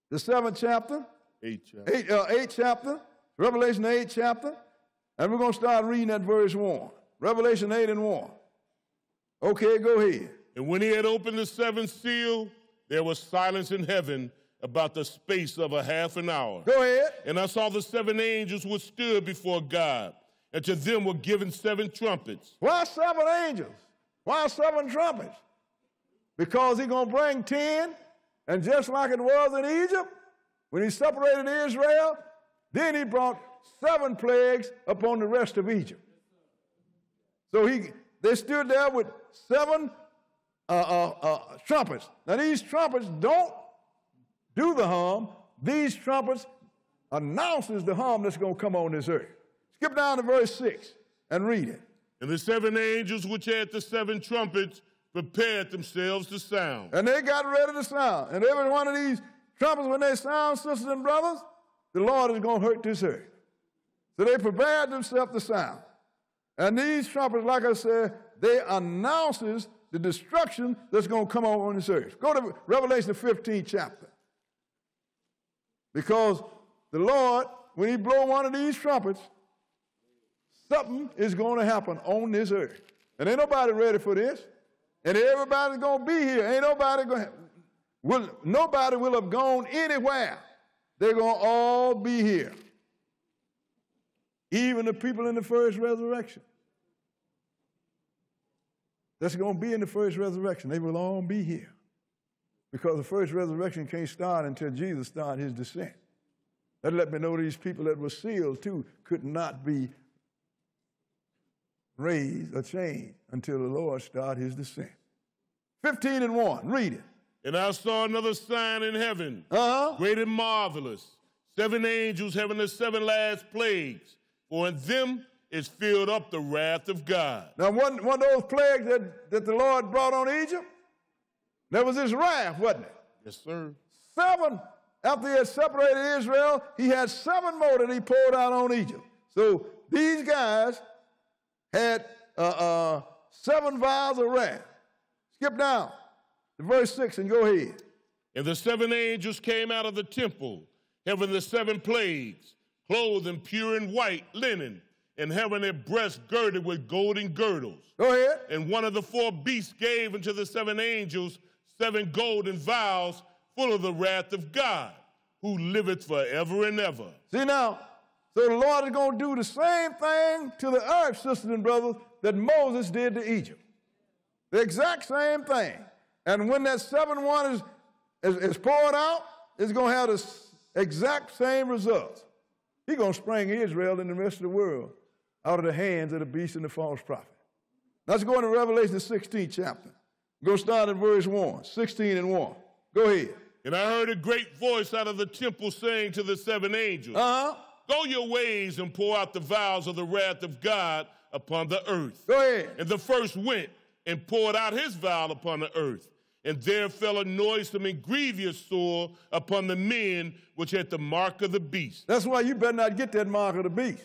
the seventh chapter, Eight chapter. eight, uh, eighth chapter, Revelation, eight chapter, and we're going to start reading at verse 1. Revelation 8 and 1. Okay, go ahead. And when he had opened the seventh seal, there was silence in heaven about the space of a half an hour. Go ahead. And I saw the seven angels which stood before God, and to them were given seven trumpets. Why seven angels? Why seven trumpets? Because he's going to bring ten, and just like it was in Egypt, when he separated Israel, then he brought seven plagues upon the rest of Egypt. So he, they stood there with seven uh, uh, uh, trumpets. Now these trumpets don't do the harm. These trumpets announces the harm that's going to come on this earth. Skip down to verse 6 and read it. And the seven angels which had the seven trumpets prepared themselves to sound. And they got ready to sound. And every one of these trumpets, when they sound, sisters and brothers, the Lord is going to hurt this earth. So they prepared themselves to sound. And these trumpets, like I said, they announces the destruction that's going to come on this earth. Go to Revelation 15 chapter. Because the Lord, when he blow one of these trumpets, something is going to happen on this earth. And ain't nobody ready for this. And everybody's going to be here. Ain't nobody going to, will, nobody will have gone anywhere. They're going to all be here. Even the people in the first resurrection. That's going to be in the first resurrection. They will all be here. Because the first resurrection can't start until Jesus started his descent. That let me know these people that were sealed too could not be raised or changed until the Lord started his descent. 15 and 1, read it. And I saw another sign in heaven, Uh-huh. great and marvelous, seven angels having the seven last plagues, for in them is filled up the wrath of God. Now, one, one of those plagues that, that the Lord brought on Egypt, there was his wrath, wasn't it? Yes, sir. Seven. After he had separated Israel, he had seven more that he poured out on Egypt. So these guys had uh, uh, seven vials of wrath. Skip down to verse 6 and go ahead. And the seven angels came out of the temple, having the seven plagues, clothed in pure and white linen, and having their breasts girded with golden girdles. Go ahead. And one of the four beasts gave unto the seven angels seven golden vials full of the wrath of God, who liveth forever and ever. See now, so the Lord is going to do the same thing to the earth, sisters and brothers, that Moses did to Egypt. The exact same thing. And when that seven one is, is, is poured out, it's going to have the exact same results. He's going to spring Israel and the rest of the world out of the hands of the beast and the false prophet. Let's go into Revelation, 16 chapter. Go start at verse 1, 16 and 1. Go ahead. And I heard a great voice out of the temple saying to the seven angels, Uh huh. Go your ways and pour out the vials of the wrath of God upon the earth. Go ahead. And the first went and poured out his vial upon the earth. And there fell a noisome and grievous sore upon the men which had the mark of the beast. That's why you better not get that mark of the beast.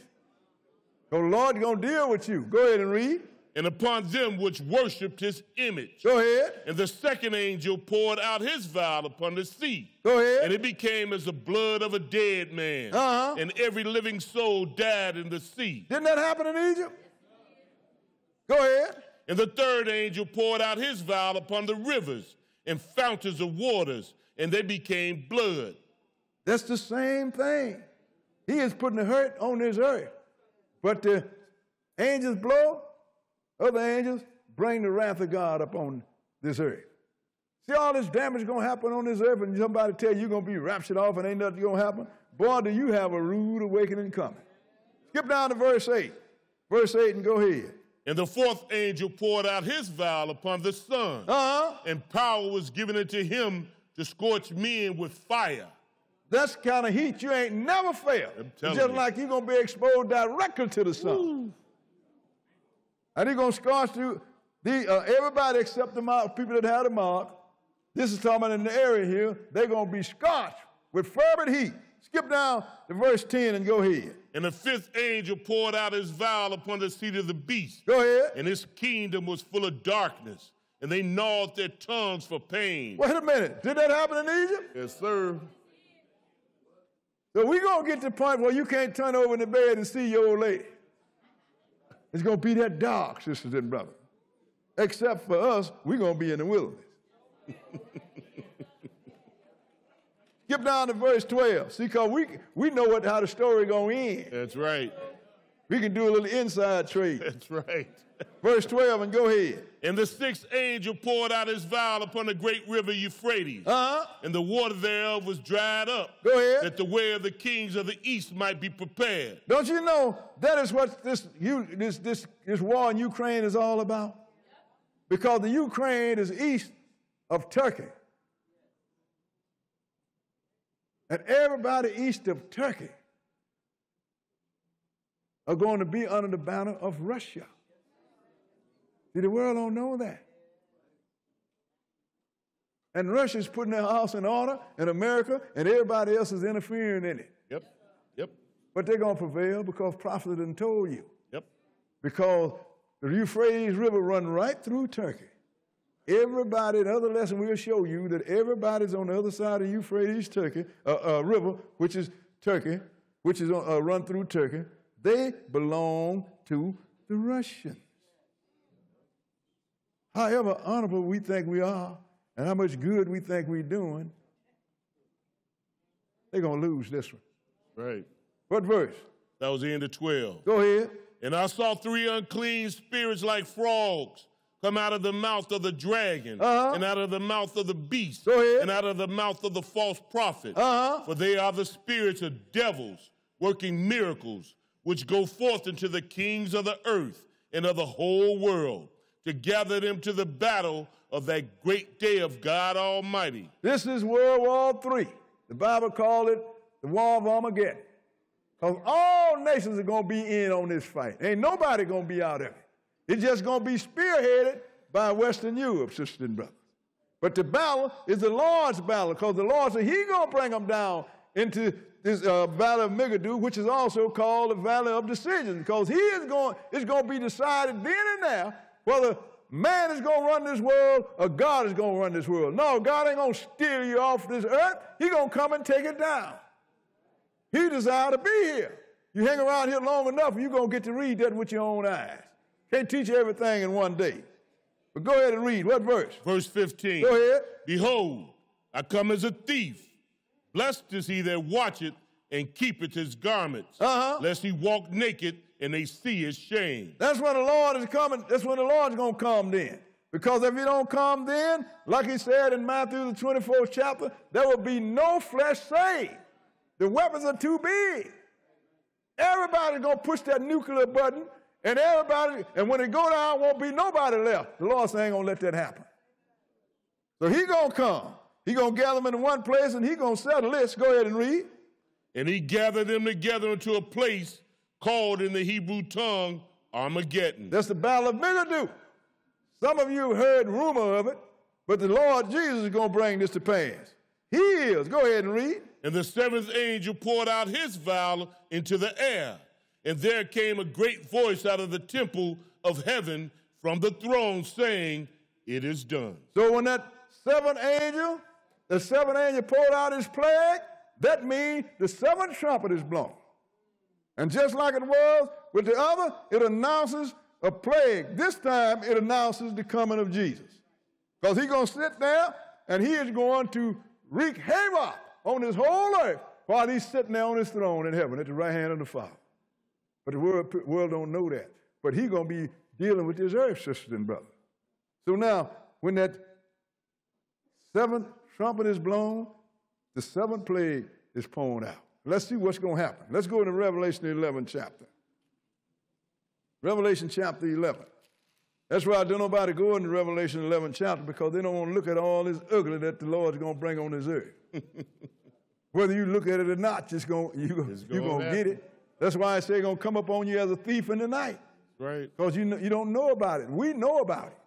Because the Lord going to deal with you. Go ahead and read. and upon them which worshipped his image. Go ahead. And the second angel poured out his vial upon the sea. Go ahead. And it became as the blood of a dead man. Uh-huh. And every living soul died in the sea. Didn't that happen in Egypt? Go ahead. And the third angel poured out his vial upon the rivers and fountains of waters, and they became blood. That's the same thing. He is putting the hurt on this earth. But the angels blow, other angels bring the wrath of God upon this earth. See all this damage going to happen on this earth, and somebody tell you you're going to be raptured off and ain't nothing going to happen? Boy, do you have a rude awakening coming. Skip down to verse 8. Verse 8 and go ahead. And the fourth angel poured out his vial upon the sun, Uh-huh. and power was given unto him to scorch men with fire. That's the kind of heat you ain't never felt. It's just you. like you're going to be exposed directly to the sun. And he's going to scorch through the, uh, everybody except the mark, people that had the mark. This is talking about in the area here. They're going to be scorched with fervent heat. Skip down to verse 10 and go ahead. And the fifth angel poured out his vial upon the seat of the beast, Go ahead. and his kingdom was full of darkness, and they gnawed their tongues for pain. Wait a minute. Did that happen in Egypt? Yes, sir. So we're going to get to the point where you can't turn over in the bed and see your old lady. It's going to be that dark, sisters and brothers. Except for us, we're going to be in the wilderness. Skip down to verse 12. See, because we, we know what, how the story going to end. That's right. We can do a little inside trade. That's right. Verse 12, and go ahead. And the sixth angel poured out his vial upon the great river Euphrates, Uh-huh. and the water thereof was dried up, Go ahead. that the way of the kings of the east might be prepared. Don't you know that is what this, you, this, this, this war in Ukraine is all about? Because the Ukraine is east of Turkey. And everybody east of Turkey are going to be under the banner of Russia. See, the world don't know that. And Russia's putting their house in order, and America and everybody else is interfering in it. Yep. Yep. But they're going to prevail because prophet done told you. Yep. Because the Euphrates River run right through Turkey. Everybody, the other lesson we'll show you that everybody's on the other side of Euphrates Turkey, uh, uh, River, which is Turkey, which is uh, run through Turkey. They belong to the Russians. However honorable we think we are and how much good we think we're doing, they're going to lose this one. Right. What verse? That was the end of 12. Go ahead. And I saw three unclean spirits like frogs come out of the mouth of the dragon, Uh-huh. and out of the mouth of the beast, and out of the mouth of the false prophet. Uh-huh. For they are the spirits of devils working miracles, which go forth into the kings of the earth and of the whole world to gather them to the battle of that great day of God Almighty. This is World War III. The Bible called it the War of Armageddon. Because all nations are going to be in on this fight. Ain't nobody going to be out of it. It's just going to be spearheaded by Western Europe, sisters and brothers. But the battle is the Lord's battle because the Lord said He's going to bring them down into this uh, valley of Megiddo, which is also called the valley of decision, because He is going, it's going to be decided then and there whether man is going to run this world or God is going to run this world. No, God ain't going to steal you off this earth. He's going to come and take it down. He desire to be here. You hang around here long enough, you're going to get to read that with your own eyes. Can't teach you everything in one day. But go ahead and read. What verse? Verse 15. Go ahead. Behold, I come as a thief. Blessed is he that watcheth and keepeth his garments, Uh-huh. lest he walk naked and they see his shame. That's when the Lord is coming. That's when the Lord's going to come then. Because if he don't come then, like he said in Matthew the 24th chapter, there will be no flesh saved. The weapons are too big. Everybody's going to push that nuclear button, and everybody, and when it go down, won't be nobody left. The Lord ain't going to let that happen. So he going to come. He going to gather them in one place, and he going to settle this. Go ahead and read. And he gathered them together into a place called in the Hebrew tongue Armageddon. That's the Battle of Megiddo. Some of you heard rumor of it, but the Lord Jesus is going to bring this to pass. He is. Go ahead and read. And the seventh angel poured out his vial into the air. And there came a great voice out of the temple of heaven from the throne saying, It is done. So when that seventh angel, the seventh angel poured out his plague, that means the seventh trumpet is blown. And just like it was with the other, it announces a plague. This time it announces the coming of Jesus. Because he's going to sit there and he is going to wreak havoc on this whole earth while he's sitting there on his throne in heaven at the right hand of the Father. But the world, world don't know that. But he's going to be dealing with this earth, sisters and brothers. So now, when that seventh trumpet is blown, the seventh plague is poured out. Let's see what's going to happen. Let's go to Revelation 11 chapter. Revelation chapter 11. That's why I don't nobody go into Revelation 11 chapter because they don't want to look at all this ugly that the Lord's going to bring on this earth. Whether you look at it or not, just going you It's gonna going to get it. That's why I say going to come up on you as a thief in the night Right? because you, know, you don't know about it. We know about it.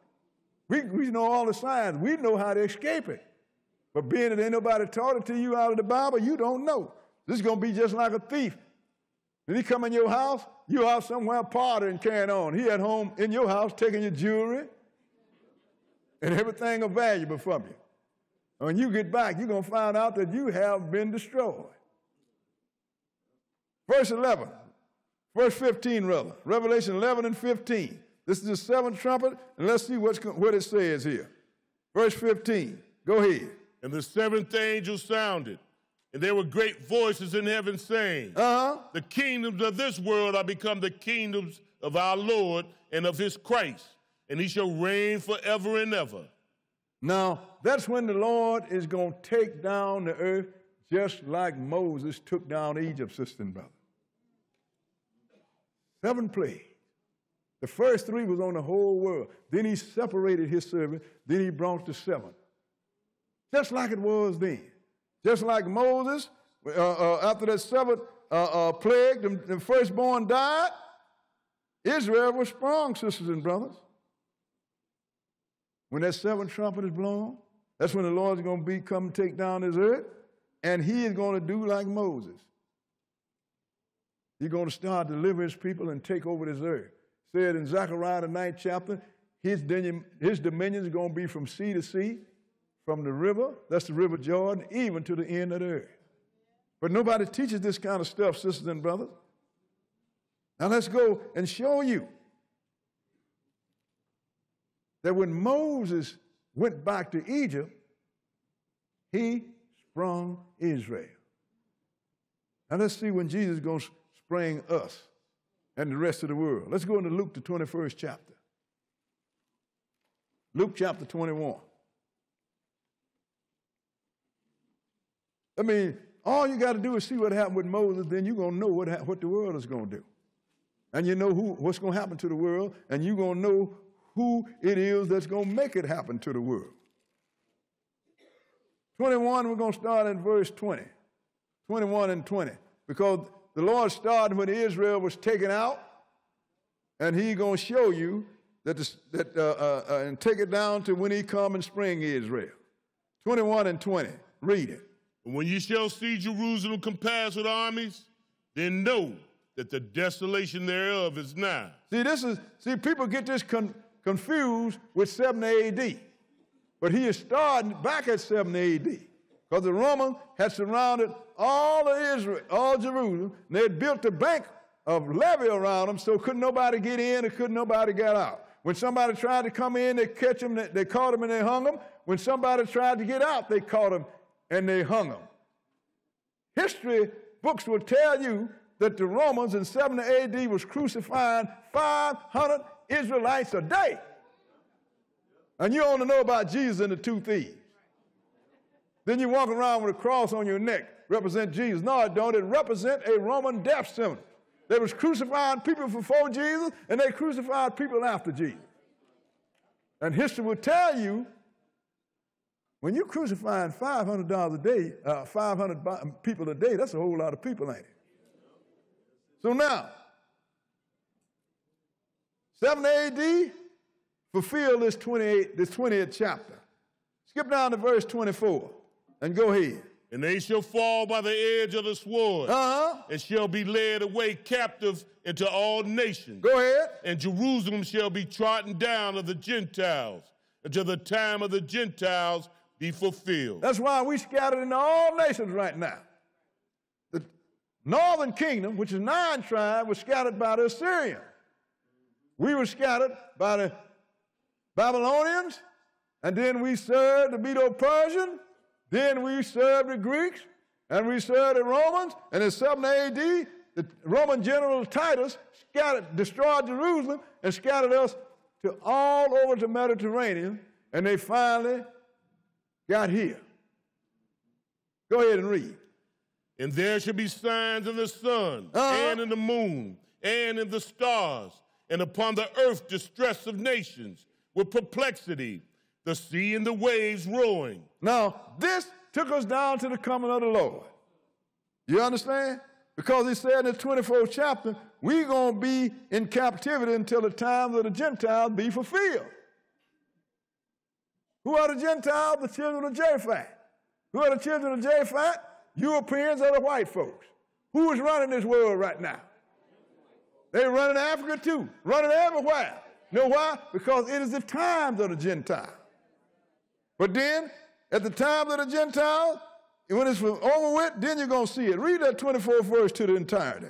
We, we know all the signs. We know how to escape it. But being that ain't nobody taught it to you out of the Bible, you don't know. This is going to be just like a thief. Then he come in your house, you out somewhere partying carrying on. He at home in your house taking your jewelry and everything of valuable from you. When you get back, you're going to find out that you have been destroyed. Verse 11, verse 15, rather. Revelation 11 and 15. This is the seventh trumpet, and let's see what's, what it says here. Verse 15. Go ahead. And the seventh angel sounded, and there were great voices in heaven saying, Uh huh. The kingdoms of this world are become the kingdoms of our Lord and of his Christ, and he shall reign forever and ever. Now, that's when the Lord is going to take down the earth just like Moses took down Egypt, sister and brother. Seven plagues. The first three was on the whole world. Then he separated his servant. Then he brought the seventh. Just like it was then. Just like Moses, uh, uh, after that seventh uh, uh plague, the, the firstborn died, Israel was sprung, sisters and brothers. When that seventh trumpet is blown, that's when the Lord is going to be come take down his earth, and he is going to do like Moses. He's going to start to deliver his people and take over this earth. Said in Zechariah the ninth chapter, his his dominion is going to be from sea to sea, from the river, that's the river Jordan, even to the end of the earth. But nobody teaches this kind of stuff, sisters and brothers. Now let's go and show you that when Moses went back to Egypt, he sprung Israel. Now let's see when Jesus is going to spring us and the rest of the world. Let's go into Luke, the 21st chapter. Luke chapter 21. I mean, all you got to do is see what happened with Moses, then you're going to know what, what the world is going to do. And you know who, what's going to happen to the world, and you're going to know who it is that's going to make it happen to the world. 21, we're going to start in verse 20. 21 and 20. Because the Lord started when Israel was taken out, and He's going to show you that, this, that uh, uh, uh, and take it down to when He come and spring Israel. 21 and 20. Read it. When you shall see Jerusalem compassed with armies, then know that the desolation thereof is nigh. See, this is see people get this con- confused with 70 AD. But he is starting back at 70 AD because the Romans had surrounded all of Israel, all Jerusalem, and they had built a bank of levee around them so couldn't nobody get in and couldn't nobody get out. When somebody tried to come in, they catch them, they, they caught them and they hung them. When somebody tried to get out, they caught them and they hung them. History books will tell you that the Romans in 70 AD was crucifying 500 Israelites a day. And you only know about Jesus and the two thieves. Then you walk around with a cross on your neck, represent Jesus. No, it don't. It represent a Roman death symbol. They was crucifying people before Jesus, and they crucified people after Jesus. And history will tell you, when you're crucifying $500 a day, uh, 500 people a day, that's a whole lot of people, ain't it? So now, 7 AD, fulfill this 28, this 20th chapter. Skip down to verse 24 and go ahead. And they shall fall by the edge of the sword, Uh-huh. and shall be led away captive into all nations. Go ahead. And Jerusalem shall be trodden down of the Gentiles, until the time of the Gentiles be fulfilled. That's why we scattered in all nations right now. The northern kingdom, which is nine tribes, was scattered by the Assyrians. We were scattered by the Babylonians, and then we served the Medo-Persian, then we served the Greeks, and we served the Romans, and in 70 AD, the Roman general Titus scattered, destroyed Jerusalem and scattered us to all over the Mediterranean, and they finally got here. Go ahead and read. And there shall be signs in the sun, Uh-huh. and in the moon, and in the stars, and upon the earth distress of nations, with perplexity, the sea and the waves roaring. Now, this took us down to the coming of the Lord. You understand? Because he said in the 24th chapter, we're going to be in captivity until the times of the Gentiles be fulfilled. Who are the Gentiles? The children of Japheth. Who are the children of Japheth? Europeans or the white folks. Who is running this world right now? They're running Africa too, running everywhere. You know why? Because it is the times of the Gentiles. But then, at the time of the Gentiles, when it's over with, then you're going to see it. Read that 24th verse to the entirety.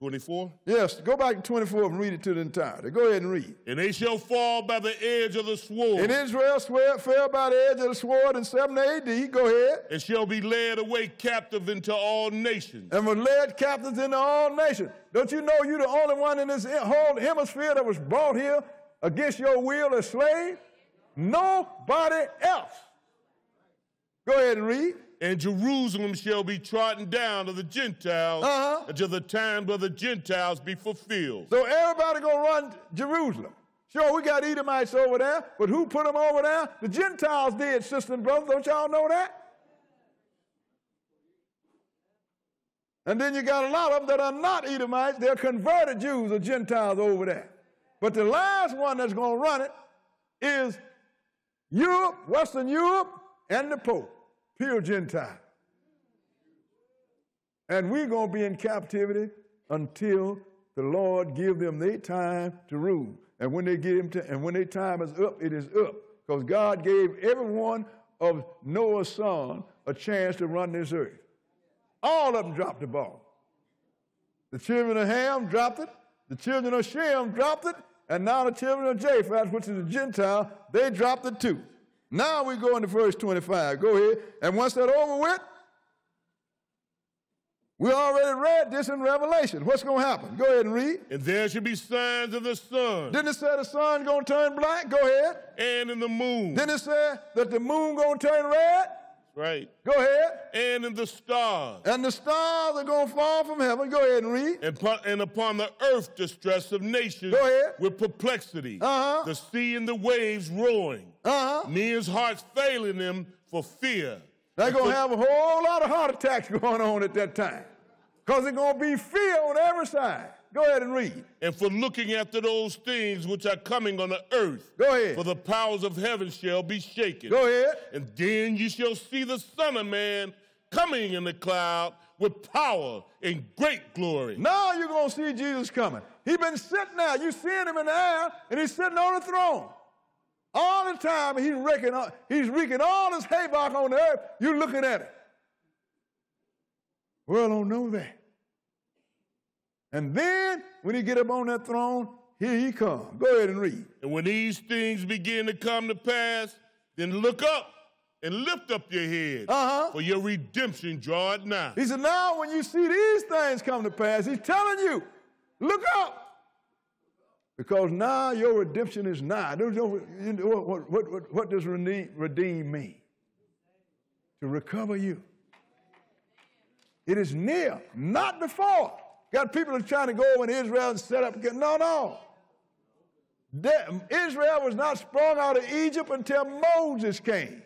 24. Yes, go back to 24 and read it to the entirety. Go ahead and read. And they shall fall by the edge of the sword. And Israel swear, fell by the edge of the sword in 7 AD. Go ahead. And shall be led away captive into all nations. And were led captives into all nations. Don't you know you're the only one in this whole hemisphere that was brought here against your will as slave? Nobody else. Go ahead and read. And Jerusalem shall be trodden down of the Gentiles Uh-huh. until the time of the Gentiles be fulfilled. So everybody gonna run Jerusalem. Sure, we got Edomites over there, but who put them over there? The Gentiles did, sister and brother. Don't y'all know that? And then you got a lot of them that are not Edomites. They're converted Jews or Gentiles over there. But the last one that's gonna run it is Europe, Western Europe, and the Pope, pure Gentile. And we're going to be in captivity until the Lord give them their time to rule. And when they get him to, and when their time is up, it is up. Because God gave every one of Noah's son a chance to run this earth. All of them dropped the ball. The children of Ham dropped it, the children of Shem dropped it, and now the children of Japheth, which is a Gentile, they dropped it too. Now we go into verse 25. Go ahead. And once that's over with, we already read this in Revelation. What's going to happen? Go ahead and read. And there should be signs of the sun Didn't it say the sun going to turn black? Go ahead. and in the moon. Didn't it say that the moon going to turn red? Right. Go ahead. And in the stars. And the stars are going to fall from heaven. Go ahead and read. And, upon- and upon the earth distress of nations Go ahead. with perplexity. Uh-huh. The sea and the waves roaring. Uh-huh. Men's hearts failing them for fear. They're going to have a whole lot of heart attacks going on at that time. Because there's going to be fear on every side. Go ahead and read. and for looking after those things which are coming on the earth. Go ahead. For the powers of heaven shall be shaken. Go ahead. And then you shall see the Son of Man coming in the cloud with power and great glory. Now you're going to see Jesus coming. He's been sitting there. You seeing him in the air, and he's sitting on the throne. All the time he's wreaking, he's wreaking all this havoc on the earth. You're looking at it. Well, don't know that. And then when he get up on that throne, here he comes. Go ahead and read. And when these things begin to come to pass, then look up and lift up your head, Uh-huh. for your redemption draweth nigh. He said, now when you see these things come to pass, he's telling you, look up. Because now your redemption is nigh. Don't you know, you know what, what, what, what does redeem, redeem mean? To recover you. It is near, not before. Got people that are trying to go over in Israel and set up. No, no. That- Israel was not sprung out of Egypt until Moses came.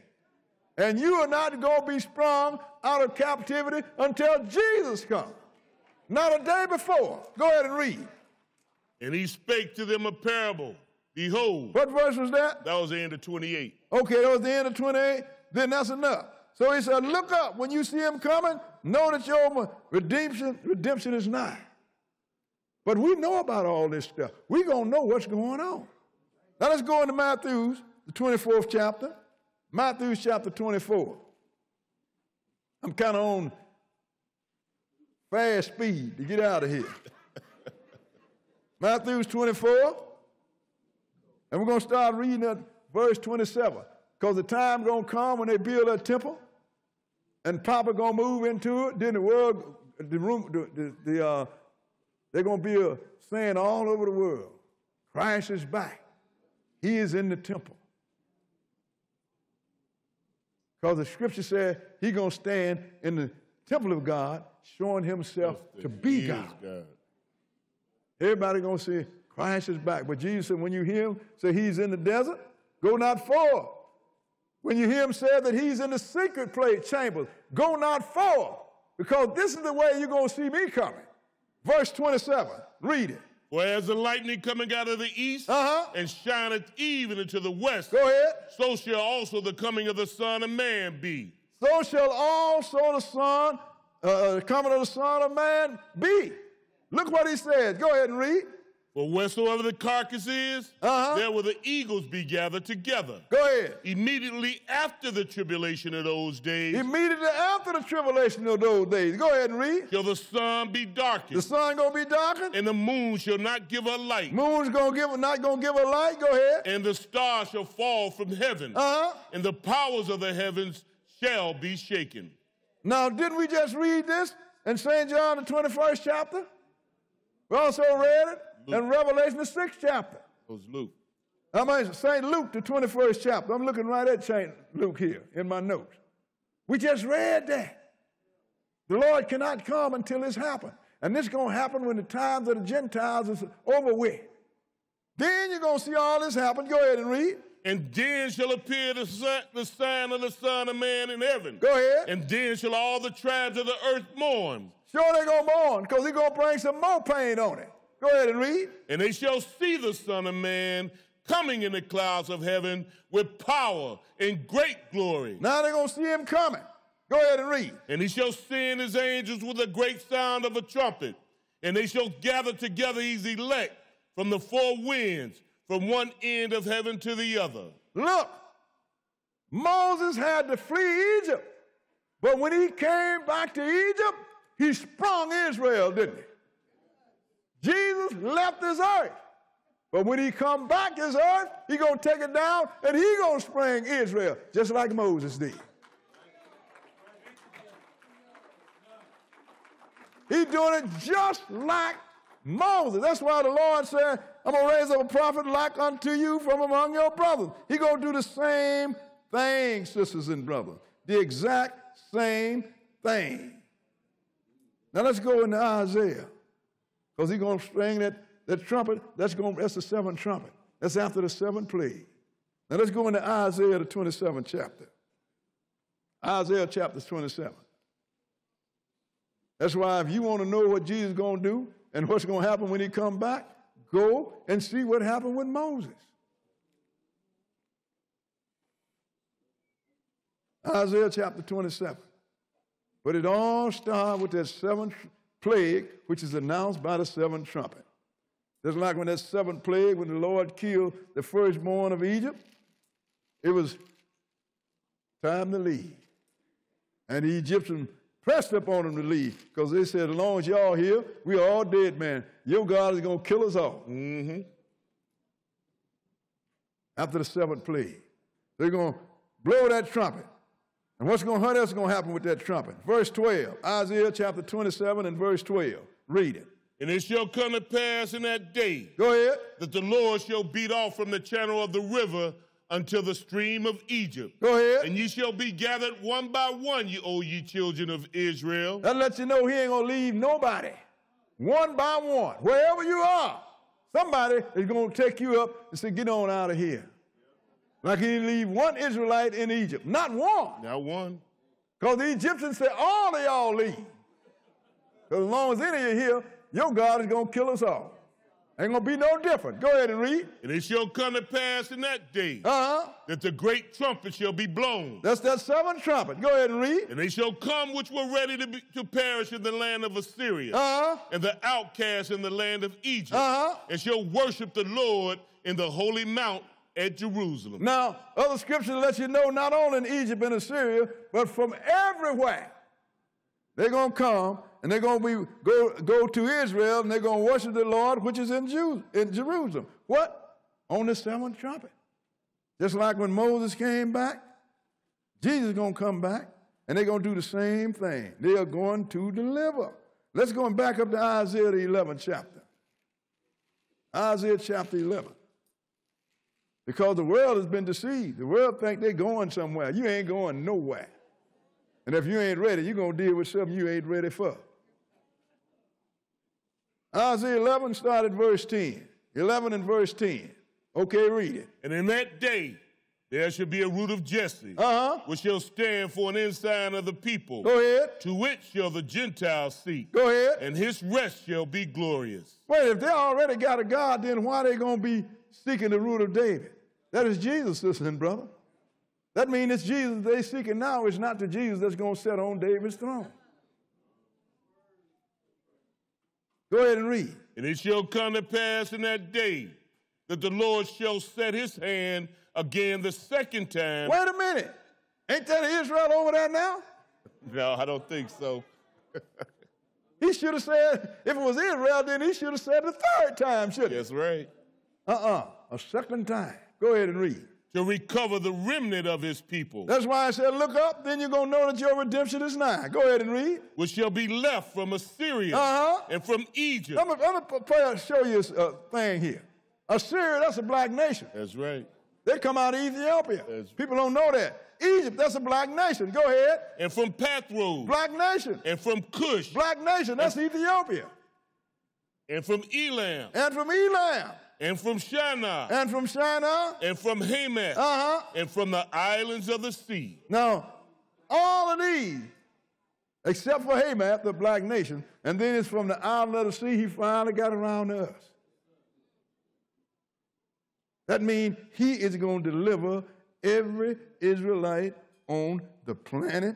And you are not going to be sprung out of captivity until Jesus comes. Not a day before. Go ahead and read. And he spake to them a parable. Behold, What verse was that? that was the end of 28. Okay, that was the end of 28. Then that's enough. So he said, Look up when you see him coming, know that your redemption, redemption is nigh. But we know about all this stuff. We're going to know what's going on. Now let's go into Matthew's, the 24th chapter. Matthew's chapter 24. I'm kind of on fast speed to get out of here. Matthew's 24. And we're going to start reading at verse 27. Because the time going to come when they build that temple, and Papa going to move into it. Then the world, the room, the, the, the uh, they're going to be a saying all over the world, Christ is back. He is in the temple. Because the scripture said he's going to stand in the temple of God, showing himself to be God. God. Everybody gonna say Christ is back. But Jesus said, when you hear him say he's in the desert, go not forward. When you hear him say that he's in the secret place chamber, go not forward. Because this is the way you're gonna see me coming. Verse 27. Read it. For as the lightning coming out of the east Uh-huh. and shineth even into the west, Go ahead. so shall also the coming of the Son of Man be. So shall also the Son, uh, the coming of the Son of Man be. Look what he says. Go ahead and read. For wheresoever the carcass is, Uh-huh. there will the eagles be gathered together. Go ahead. Immediately after the tribulation of those days, Immediately after the tribulation of those days. Go ahead and read. shall the sun be darkened. The sun gonna be darkened. and the moon shall not give a light, Moon's gonna give not gonna give a light. Go ahead. and the stars shall fall from heaven, Uh huh. and the powers of the heavens shall be shaken. Now, didn't we just read this in St. John, the 21st chapter? We also read it in Revelation, the 6th chapter. That was Luke. I mean, St. Luke, the 21st chapter. I'm looking right at St. Luke here in my notes. We just read that. The Lord cannot come until this happens. And this is going to happen when the times of the Gentiles is over with. Then you're going to see all this happen. Go ahead and read. And then shall appear the sign of the Son of Man in heaven. Go ahead. And then shall all the tribes of the earth mourn. Sure they're going to mourn because he's going to bring some more pain on it. Go ahead and read. And they shall see the Son of Man coming in the clouds of heaven with power and great glory. Now they're going to see him coming. Go ahead and read. And he shall send his angels with a great sound of a trumpet. And they shall gather together his elect from the four winds, from one end of heaven to the other. Look, Moses had to flee Egypt. But when he came back to Egypt, he sprung Israel, didn't he? Jesus left this earth. But when he come back this earth, he gonna take it down and he gonna spring Israel, just like Moses did. He doing it just like Moses. That's why the Lord said, I'm gonna raise up a prophet like unto you from among your brothers. He gonna do the same thing, sisters and brothers. The exact same thing. Now let's go into Isaiah. Because he's gonna string that, that trumpet. That's going that's the seventh trumpet. That's after the seventh plague. Now let's go into Isaiah the 27th chapter. Isaiah chapter 27. That's why if you want to know what Jesus is going to do and what's going to happen when he come back, go and see what happened with Moses. Isaiah chapter 27. But it all started with that seventh plague, which is announced by the seventh trumpet. Just like when that seventh plague, when the Lord killed the firstborn of Egypt, it was time to leave. And the Egyptians pressed upon them to leave because they said, as long as y'all here, we are all dead, man. Your God is going to kill us all. Mm-hmm. After the seventh plague, they're going to blow that trumpet. And what's going, what else is going to happen with that trumpet? Verse 12, Isaiah chapter 27 and verse 12. Read it. And it shall come to pass in that day Go ahead. that the Lord shall beat off from the channel of the river until the stream of Egypt. Go ahead. And ye shall be gathered one by one, ye O ye children of Israel. That lets you know he ain't gonna leave nobody. One by one. Wherever you are, somebody is gonna take you up and say, get on out of here. Like he didn't leave one Israelite in Egypt. Not one. Not one. Because the Egyptians said, all of y'all leave. Because as long as any of you here, your God is gonna kill us all. Ain't gonna be no different. Go ahead and read. And it shall come to pass in that day Uh-huh. that the great trumpet shall be blown. That's that seventh trumpet. Go ahead and read. And they shall come which were ready to, be, to perish in the land of Assyria, Uh-huh. and the outcasts in the land of Egypt, Uh-huh. and shall worship the Lord in the holy mount at Jerusalem. Now, other scriptures let you know not only in Egypt and Assyria, but from everywhere. They're going to come and they're going to be go, go to Israel and they're going to worship the Lord, which is in, Jew, in Jerusalem. What? On the seventh trumpet. Just like when Moses came back, Jesus is going to come back and they're going to do the same thing. They are going to deliver. Let's go back up to Isaiah the 11th chapter. Isaiah chapter 11. Because the world has been deceived. The world think they're going somewhere. You ain't going nowhere. And if you ain't ready, you're going to deal with something you ain't ready for. Isaiah 11 started verse 10. 11 and verse 10. Okay, read it. And in that day there shall be a root of Jesse, Uh-huh. which shall stand for an ensign of the people, Go ahead. to which shall the Gentiles seek, Go ahead. and his rest shall be glorious. Wait, if they already got a God, then why are they going to be seeking the root of David? That is Jesus, sister and brother. That means it's Jesus they seeking now. It's not the Jesus that's going to sit on David's throne. Go ahead and read. And it shall come to pass in that day that the Lord shall set his hand again the second time. Wait a minute. Ain't that Israel over there now? No, I don't think so. he should have said, if it was Israel, then he should have said the third time, shouldn't he? That's right. Uh-uh. A second time. Go ahead and read. To recover the remnant of his people. That's why I said, look up, then you're going to know that your redemption is nigh. Go ahead and read. Which shall be left from Assyria uh-huh. and from Egypt. I'm going to show you a thing here. Assyria, that's a black nation. That's right. They come out of Ethiopia. That's People don't know that. Egypt, that's a black nation. Go ahead. And from Pathros. Black nation. And from Cush. Black nation, that's and, Ethiopia. And from Elam. And from Elam. And from Shinar. And from Shinar. And from Hamath. Uh-huh. And from the islands of the sea. Now, all of these, except for Hamath, the black nation, and then it's from the island of the sea he finally got around to us. That means he is going to deliver every Israelite on the planet.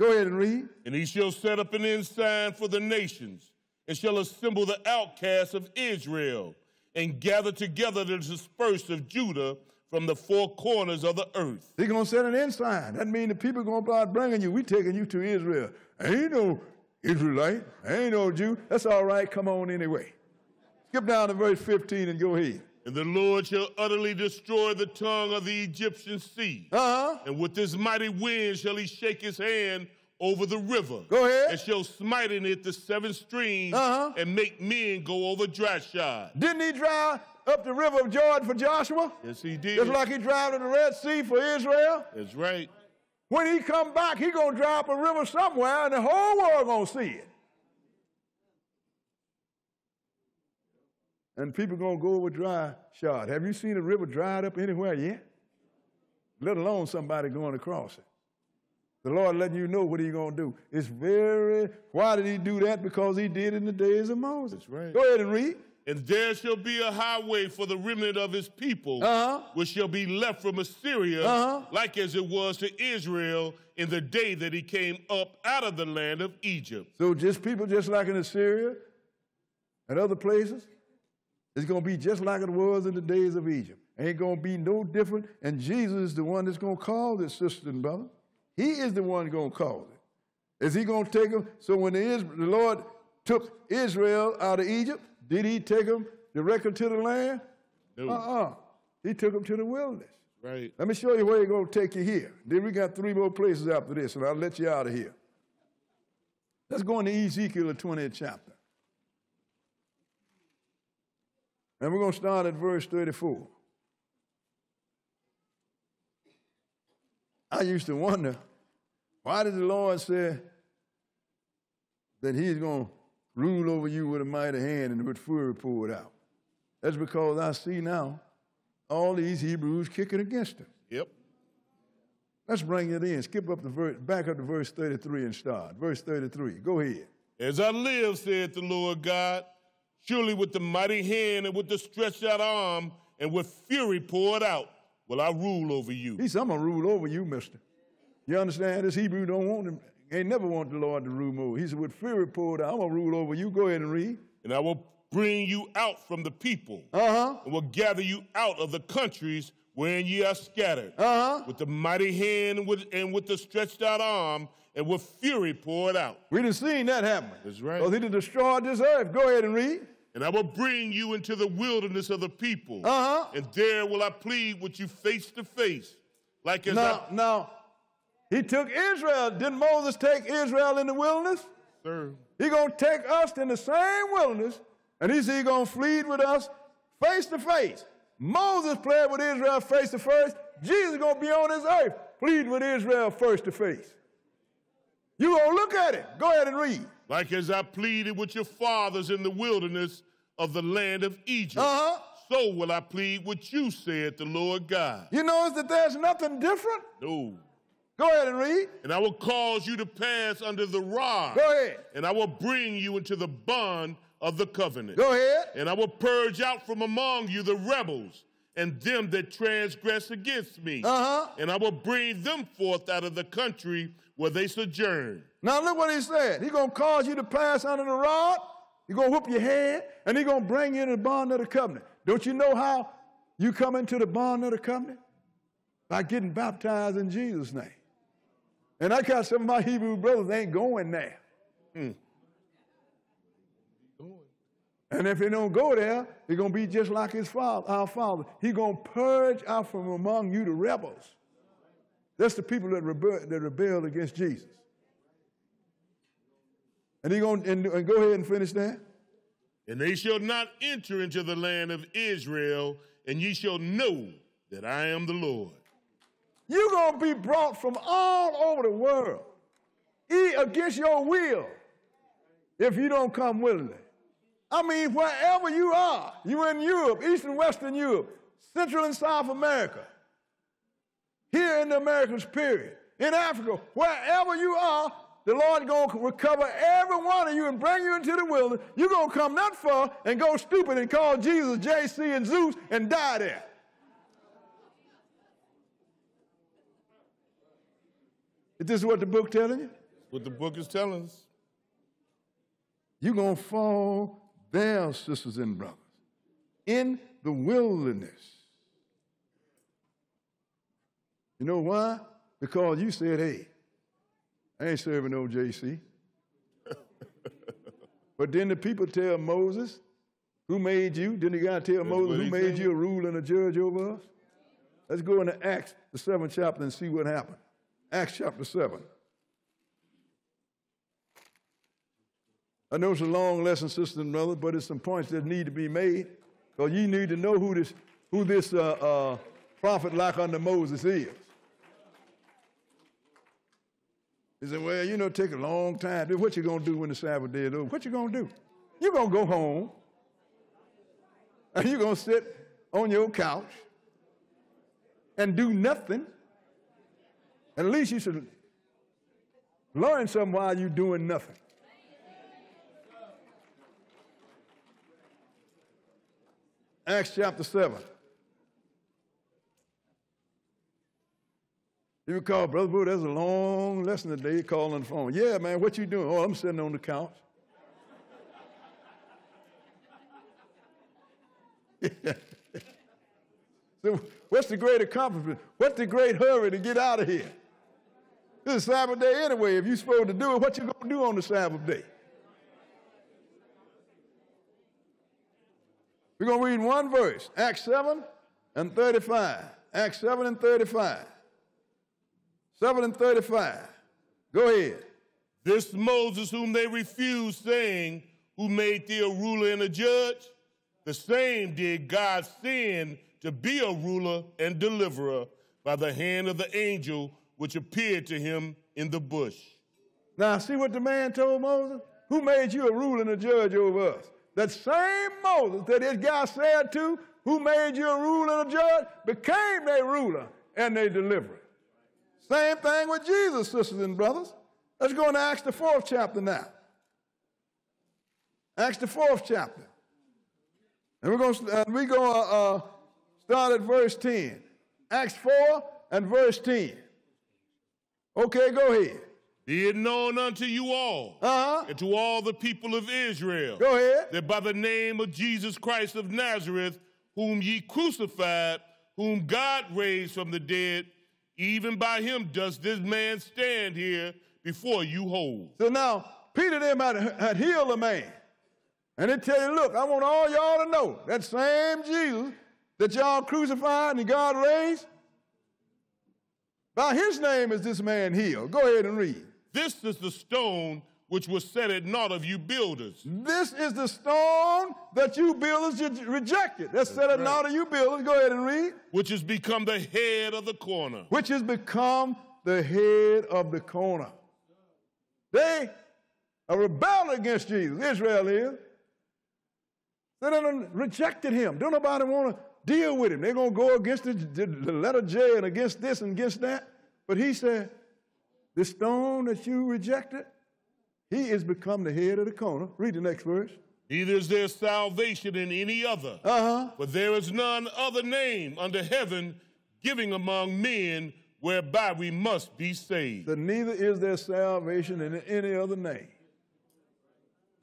Go ahead and read. And he shall set up an ensign for the nations, and shall assemble the outcasts of Israel, and gather together the dispersed of Judah from the four corners of the earth. He's going to set an ensign. That means the people going to start bringing you. We taking you to Israel. Ain't no Israelite. Ain't no Jew. That's all right. Come on anyway. Skip down to verse 15 and go ahead. And the Lord shall utterly destroy the tongue of the Egyptian sea. Uh-huh. And with this mighty wind shall he shake his hand over the river. Go ahead. And shall smite in it the seven streams uh-huh. and make men go over dry shod. Didn't he dry up the river of Jordan for Joshua? Yes, he did. Just like he dried in the Red Sea for Israel? That's right. When he come back, he gonna dry up a river somewhere and the whole world gonna see it. and people gonna go over dry shod. Have you seen a river dried up anywhere yet? Let alone somebody going across it. The Lord letting you know what He's gonna do. It's very. Why did He do that? Because He did in the days of Moses. Right. Go ahead and read. And there shall be a highway for the remnant of his people, uh-huh. which shall be left from Assyria, uh-huh. like as it was to Israel in the day that he came up out of the land of Egypt. So just people just like in Assyria and other places, it's going to be just like it was in the days of Egypt. Ain't going to be no different. And Jesus is the one that's going to call this sister and brother. He is the one going to cause it. Is he going to take them? So when the, the Lord took Israel out of Egypt, did he take them directly to the land? No. Uh-uh. He took them to the wilderness. Right. Let me show you where he's going to take you here. Then we got three more places after this, and I'll let you out of here. Let's go into Ezekiel, the 20th chapter. And we're going to start at verse 34. I used to wonder why did the Lord say that He's going to rule over you with a mighty hand and with fury poured out? That's because I see now all these Hebrews kicking against Him. Yep. Let's bring it in. Skip up the verse, back up to verse 33 and start. Verse 33. Go ahead. As I live, said the Lord God, Surely with the mighty hand and with the stretched out arm and with fury poured out will I rule over you. He said, I'm going to rule over you, mister. You understand? This Hebrew don't want him, ain't never want the Lord to rule over. He said, with fury poured out, I'm going to rule over you. Go ahead and read. And I will bring you out from the people. Uh-huh. And will gather you out of the countries wherein ye are scattered. Uh-huh. With the mighty hand and with, and with the stretched out arm and with fury poured out. We done seen that happen. That's right. Because he done destroyed this earth. Go ahead and read. And I will bring you into the wilderness of the people. Uh-huh. And there will I plead with you face to face. Like as now, I... now, he took Israel. Didn't Moses take Israel in the wilderness? Sir. He gonna take us in the same wilderness, and he said he gonna plead with us face to face. Moses played with Israel face to face. Jesus gonna be on this earth, plead with Israel face to face. You gonna look at it. Go ahead and read. Like as I pleaded with your fathers in the wilderness of the land of Egypt. Uh-huh. So will I plead with you, said the Lord God. You notice that there's nothing different? No. Go ahead and read. And I will cause you to pass under the rod. Go ahead. And I will bring you into the bond of the covenant. Go ahead. And I will purge out from among you the rebels and them that transgress against me. Uh-huh. And I will bring them forth out of the country where they sojourn. Now look what he said. He's gonna cause you to pass under the rod He's going to whoop your head, and he's going to bring you into the bond of the covenant. Don't you know how you come into the bond of the covenant? By getting baptized in Jesus' name. And I got some of my Hebrew brothers ain't going there. Hmm. And if he don't go there, he's going to be just like his father, our father. He's going to purge out from among you the rebels. That's the people that, rebel, that rebelled against Jesus. And he going and, and go ahead and finish that. And they shall not enter into the land of Israel, and ye shall know that I am the Lord. You're going to be brought from all over the world, eat against your will, if you don't come willingly. I mean, wherever you are, you're in Europe, Eastern Western Europe, Central and South America, here in the Americas, period, in Africa, wherever you are, the Lord going to recover every one of you and bring you into the wilderness. You're going to come that far and go stupid and call Jesus JC and Zeus and die there. Is this what the book telling you? What the book is telling us. You're going to fall there, sisters and brothers, in the wilderness. You know why? Because you said, hey, I ain't serving no JC. but then the people tell Moses, who made you? Didn't the guy tell That's Moses who made you a ruler and a judge over us? Let's go into Acts, the seventh chapter, and see what happened. Acts chapter 7. I know it's a long lesson, sister and brother, but it's some points that need to be made because you need to know who this, who this uh, uh, prophet like unto Moses is. He said, well, you know, take a long time. What you going to do when the Sabbath day is over? What you going to do? You're going to go home and you're going to sit on your couch and do nothing. At least you should learn something while you're doing nothing. Acts chapter 7. You recall, Brother Buie, there's a long lesson today. You call on the phone. Yeah, man, what you doing? Oh, I'm sitting on the couch. so what's the great accomplishment? What's the great hurry to get out of here? This is Sabbath day anyway. If you're supposed to do it, what you going to do on the Sabbath day? We're going to read one verse, Acts 7 and 35. Acts 7 and 35. 7 and 35. Go ahead. This Moses, whom they refused, saying, Who made thee a ruler and a judge? The same did God send to be a ruler and deliverer by the hand of the angel which appeared to him in the bush. Now, see what the man told Moses? Who made you a ruler and a judge over us? That same Moses that this guy said to, who made you a ruler and a judge, became their ruler and their deliverer. Same thing with Jesus, sisters and brothers. Let's go into Acts the fourth chapter now. Acts the fourth chapter. And we're going to, uh, we go uh, uh, start at verse 10. Acts 4 and verse 10. Okay, go ahead. Be it known unto you all uh-huh. and to all the people of Israel Go ahead. that by the name of Jesus Christ of Nazareth, whom ye crucified, whom God raised from the dead, even by him does this man stand here before you whole. So now, Peter them had, had healed a man. And they tell you, look, I want all y'all to know that same Jesus that y'all crucified and God raised, by his name is this man healed. Go ahead and read. This is the stone which was set at naught of you builders. This is the stone that you builders rejected. That's, That's set at right. naught of you builders. Go ahead and read. Which has become the head of the corner. Which has become the head of the corner. They are rebelling against Jesus. Israel is. They done rejected him. Don't nobody want to deal with him. They're going to go against the, the letter J and against this and against that. But he said, the stone that you rejected, he is become the head of the corner. Read the next verse. Neither is there salvation in any other. Uh-huh. But there is none other name under heaven giving among men whereby we must be saved. So neither is there salvation in any other name.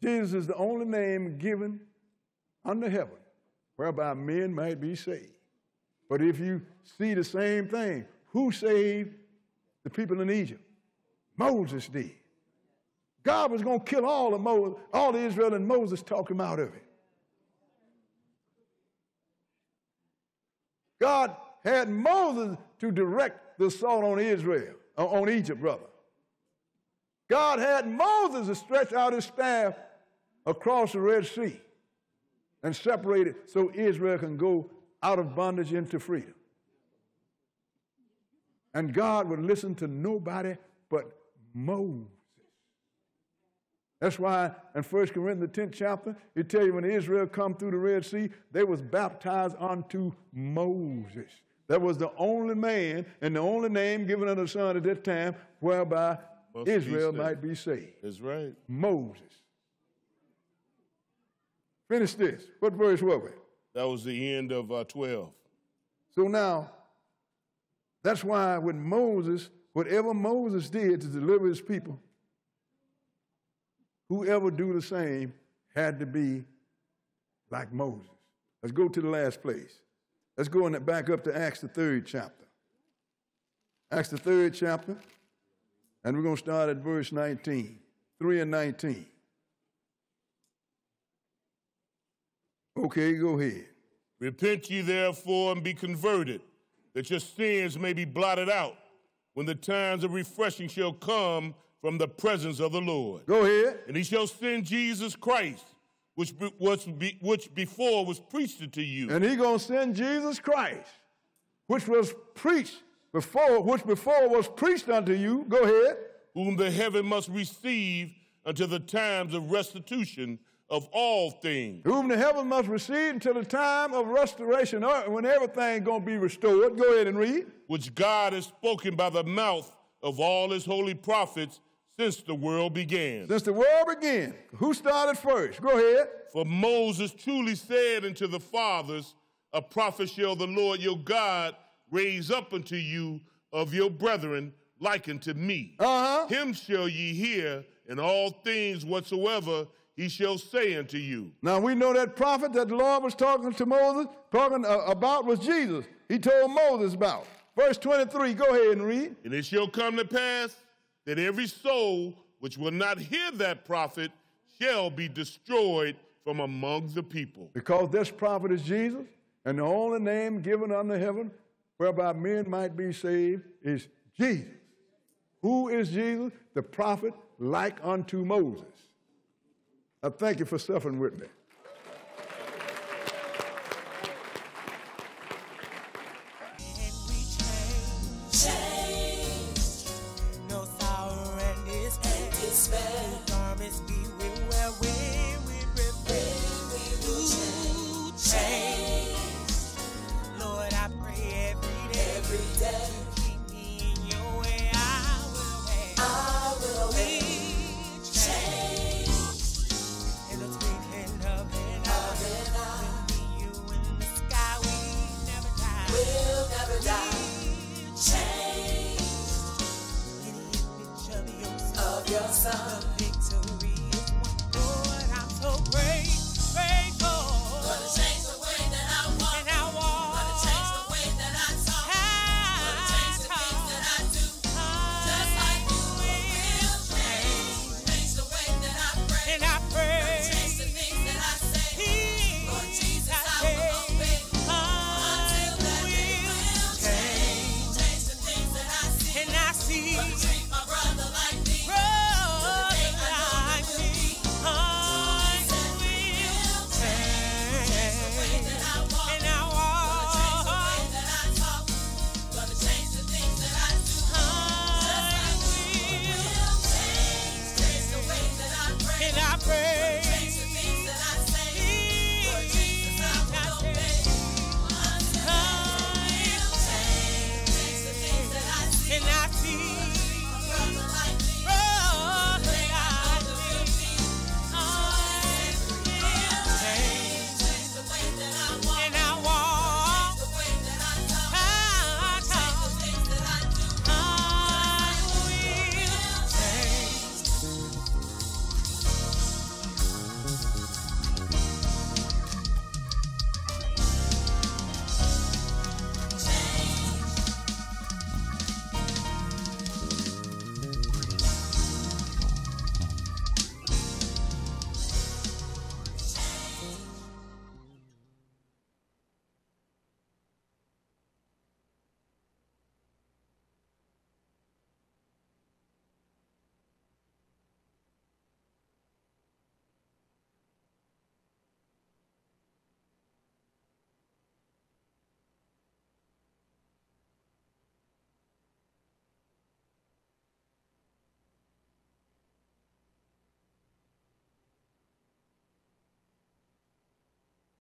Jesus is the only name given under heaven whereby men might be saved. But if you see the same thing, who saved the people in Egypt? Moses did. God was going to kill all of all Israel, and Moses talked him out of it. God had Moses to direct the assault on Israel, uh, on Egypt, brother. God had Moses to stretch out his staff across the Red Sea and separate it so Israel can go out of bondage into freedom. And God would listen to nobody but Moses. That's why in 1 Corinthians, the 10th chapter, it tell you when Israel come through the Red Sea, they was baptized unto Moses. That was the only man and the only name given unto the Son at that time whereby Must Israel saved. might be saved. That's right. Moses. Finish this. What verse were we? That was the end of uh, 12. So now, that's why when Moses, whatever Moses did to deliver his people, whoever do the same had to be like Moses. Let's go to the last place. Let's go in back up to Acts the third chapter. Acts the third chapter, and we're going to start at verse 19, 3 and 19. Okay, go ahead. Repent ye therefore and be converted, that your sins may be blotted out, when the times of refreshing shall come from the presence of the Lord. Go ahead. And he shall send Jesus Christ, which, be, was be, which before was preached unto you, And he gonna send Jesus Christ, which was preached before, which before was preached unto you. Go ahead. whom the heaven must receive until the times of restitution of all things, Whom the heaven must receive until the time of restoration, when everything gonna be restored. Go ahead and read. which God has spoken by the mouth of all his holy prophets since the world began. Since the world began, who started first? Go ahead. For Moses truly said unto the fathers, A prophet shall the Lord your God raise up unto you of your brethren like unto me. Uh huh. Him shall ye hear in all things whatsoever he shall say unto you. Now we know that prophet that the Lord was talking to Moses, talking uh, about was Jesus. He told Moses about. Verse 23, go ahead and read. And it shall come to pass that every soul which will not hear that prophet shall be destroyed from among the people. Because this prophet is Jesus, and the only name given under heaven whereby men might be saved is Jesus. Who is Jesus? The prophet like unto Moses. I thank you for suffering with me.